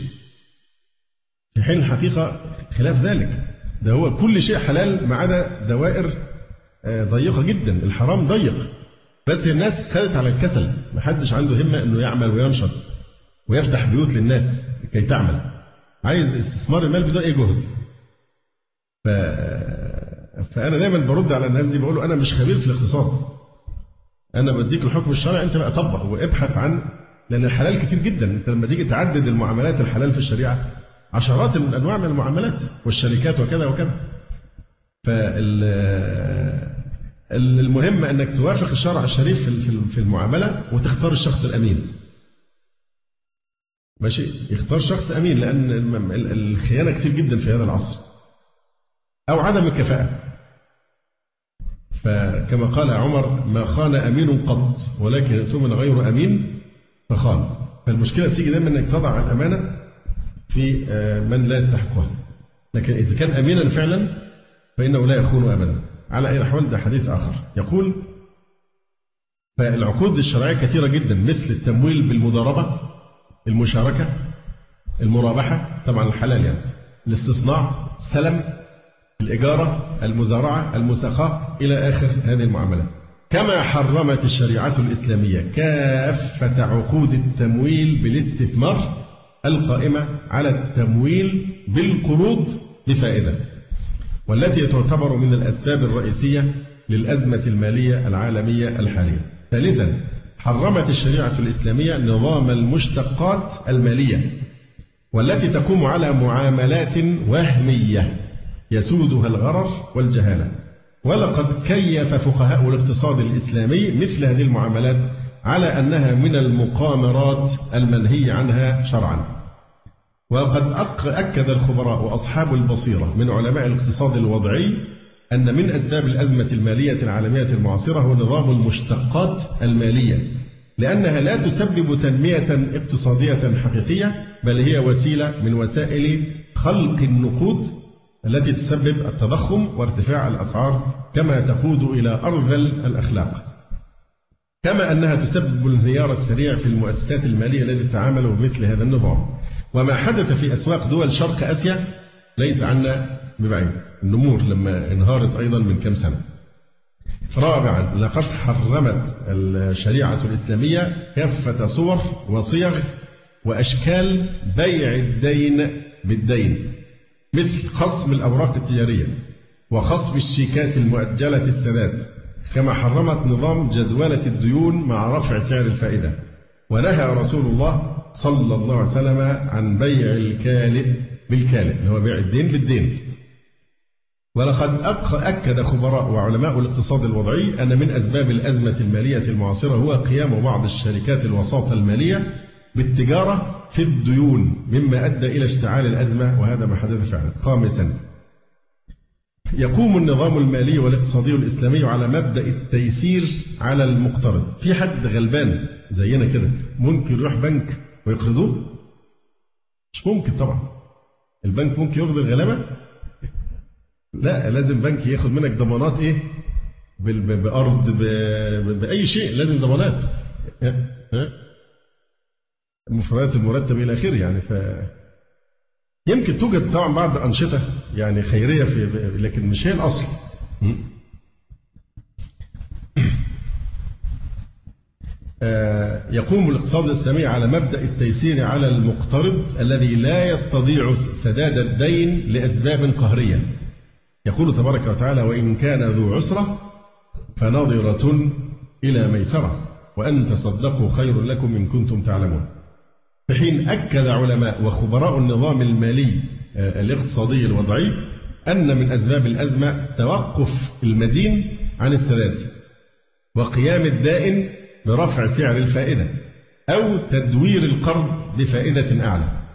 في حين الحقيقة خلاف ذلك. ده هو كل شيء حلال ما عدا دوائر ضيقة جدا. الحرام ضيق. بس الناس خدت على الكسل. محدش عنده همة أنه يعمل وينشط ويفتح بيوت للناس كي تعمل. عايز استثمار المال بدون أي جهد؟ ف... فأنا دايما برد على الناس دي بقول له أنا مش خبير في الاقتصاد. أنا بديك الحكم الشرعي أنت بقى طبق وابحث عن لأن الحلال كتير جدا. أنت لما تيجي تعدد المعاملات الحلال في الشريعة عشرات من أنواع من المعاملات والشركات وكذا وكذا. فال المهم انك توافق الشرع الشريف في المعاملة وتختار الشخص الأمين. ماشي؟ يختار شخص أمين لأن الخيانة كتير جدا في هذا العصر. أو عدم الكفاءة. فكما قال عمر ما خان أمين قط ولكن اؤتمن غير أمين فخان. فالمشكلة بتيجي دايما إنك تضع الأمانة في من لا يستحقها. لكن إذا كان امينا فعلا فإنه لا يخون ابدا. على أي الأحوال ده حديث آخر. يقول فالعقود الشرعية كثيرة جدا مثل التمويل بالمضاربة المشاركة المرابحة طبعا الحلال يعني الاستصناع السلم الإجارة المزارعة المساقاة إلى آخر هذه المعاملات كما حرمت الشريعة الإسلامية كافة عقود التمويل بالاستثمار القائمة على التمويل بالقروض بفائدة والتي تعتبر من الأسباب الرئيسية للأزمة المالية العالمية الحالية. ثالثا حرمت الشريعة الإسلامية نظام المشتقات المالية والتي تقوم على معاملات وهمية يسودها الغرر والجهالة. ولقد كيف فقهاء الاقتصاد الإسلامي مثل هذه المعاملات على أنها من المقامرات المنهي عنها شرعًا. وقد أكد الخبراء وأصحاب البصيرة من علماء الاقتصاد الوضعي أن من أسباب الأزمة المالية العالمية المعاصرة هو نظام المشتقات المالية لأنها لا تسبب تنمية اقتصادية حقيقية بل هي وسيلة من وسائل خلق النقود التي تسبب التضخم وارتفاع الأسعار كما تقود إلى أرذل الأخلاق. كما أنها تسبب الانهيار السريع في المؤسسات المالية التي تتعامل بمثل هذا النظام. وما حدث في أسواق دول شرق آسيا ليس عنا ببعيد. النمور لما انهارت أيضا من كم سنة. رابعا لقد حرمت الشريعة الإسلامية كافة صور وصيغ وأشكال بيع الدين بالدين مثل خصم الأوراق التجارية وخصم الشيكات المؤجلة السداد كما حرمت نظام جدولة الديون مع رفع سعر الفائدة. ونهى رسول الله صلى الله عليه وسلم عن بيع الكالئ بالكالئ اللي هو بيع الدين بالدين. ولقد أكد خبراء وعلماء الاقتصاد الوضعي أن من أسباب الأزمة المالية المعاصرة هو قيام بعض الشركات الوساطة المالية بالتجارة في الديون مما أدى إلى اشتعال الأزمة وهذا ما حدث فعلا. خامسا يقوم النظام المالي والاقتصادي الإسلامي على مبدأ التيسير على المقترض. في حد غلبان زينا كده ممكن يروح بنك ويقرضوه مش ممكن طبعا. البنك ممكن يقرض الغلابة؟ لا لازم بنك ياخد منك ضمانات إيه؟ بأرض بأي شيء لازم ضمانات. مفردات المرتب إلى آخره يعني ف يمكن توجد طبعا بعض الأنشطة يعني خيرية في لكن مش هي الأصل. يقوم الاقتصاد الإسلامي على مبدأ التيسير على المقترض الذي لا يستطيع سداد الدين لأسباب قهرية. يقول تبارك وتعالى وإن كان ذو عسرة فنظرة إلى ميسرة وأن تصدقوا خير لكم إن كنتم تعلمون. في حين أكد علماء وخبراء النظام المالي آه، الاقتصادي الوضعي أن من أسباب الأزمة توقف المدين عن السداد وقيام الدائن برفع سعر الفائدة أو تدوير القرض بفائدة أعلى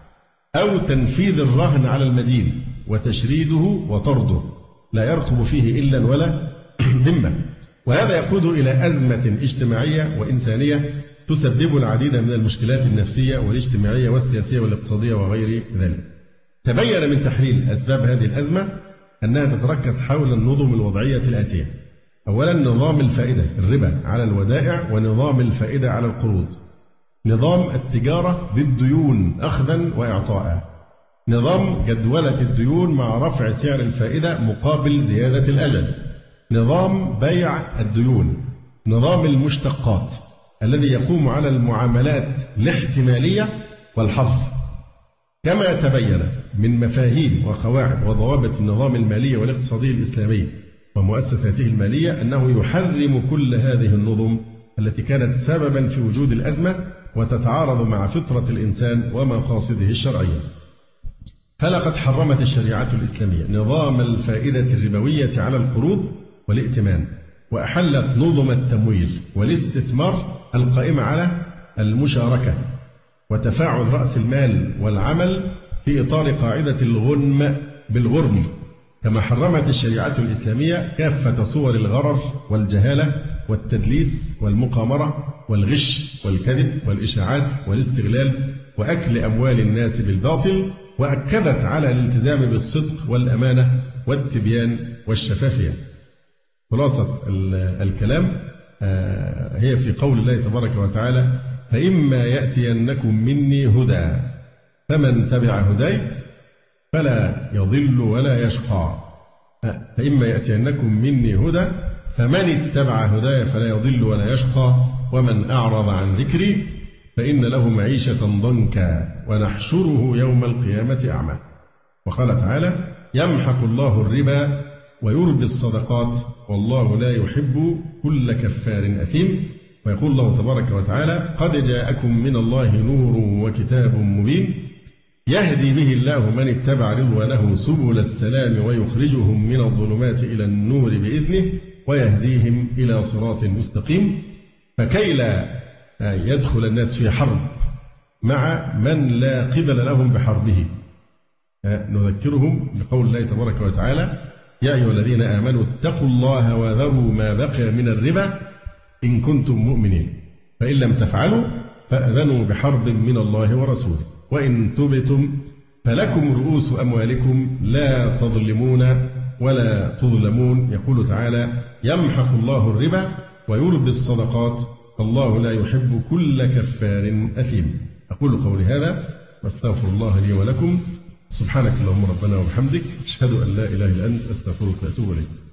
أو تنفيذ الرهن على المدين وتشريده وطرده لا يرقب فيه إلا ولا ذمة. وهذا يقود إلى أزمة اجتماعية وإنسانية تسبب العديد من المشكلات النفسية والاجتماعية والسياسية والاقتصادية وغير ذلك. تبين من تحليل أسباب هذه الأزمة أنها تتركز حول النظم الوضعية الآتية. أولا نظام الفائدة الربا على الودائع ونظام الفائدة على القروض. نظام التجارة بالديون أخذا وإعطاء. نظام جدولة الديون مع رفع سعر الفائدة مقابل زيادة الأجل. نظام بيع الديون. نظام المشتقات الذي يقوم على المعاملات الاحتمالية والحظ. كما تبين من مفاهيم وقواعد وضوابط النظام المالي والاقتصادي الإسلامي ومؤسساته المالية أنه يحرم كل هذه النظم التي كانت سببا في وجود الأزمة وتتعارض مع فطرة الإنسان ومقاصده الشرعية. فلقد حرمت الشريعة الإسلامية نظام الفائدة الربوية على القروض والائتمان وأحلت نظم التمويل والاستثمار القائمة على المشاركة وتفاعل رأس المال والعمل في إطار قاعدة الغنم بالغرم. كما حرمت الشريعة الإسلامية كافة صور الغرر والجهالة والتدليس والمقامرة والغش والكذب والإشاعات والاستغلال وأكل أموال الناس بالباطل وأكدت على الالتزام بالصدق والأمانة والتبيان والشفافية. خلاصة الكلام آه، هي في قول الله تبارك وتعالى فإما يأتينكم مني هدى فمن تبع هداي فلا يضل ولا يشقى. فإما يأتينكم مني هدى فمن اتبع هداي فلا يضل ولا يشقى ومن أعرض عن ذكري فإن له معيشة ضنكا ونحشره يوم القيامة أعمى. وقال تعالى يمحق الله الربا ويربي الصدقات والله لا يحب كل كفار أثيم. ويقول الله تبارك وتعالى قد جاءكم من الله نور وكتاب مبين. يهدي به الله من اتبع رضوانه سبل السلام ويخرجهم من الظلمات إلى النور بإذنه ويهديهم إلى صراط مستقيم. فكي لا يدخل الناس في حرب مع من لا قبل لهم بحربه. نذكرهم بقول الله تبارك وتعالى يا أيها الذين آمنوا اتقوا الله وذروا ما بقي من الربا إن كنتم مؤمنين. فإن لم تفعلوا فأذنوا بحرب من الله ورسوله. وإن تبتم فلكم رؤوس أموالكم لا تظلمون ولا تظلمون. يقول تعالى يمحق الله الربا ويربي الصدقات الله لا يحب كل كفار أثيم. أقول قولي هذا وأستغفر الله لي ولكم. سبحانك اللهم ربنا وبحمدك أشهد أن لا إله إلا أنت أستغفرك وأتوب إليك.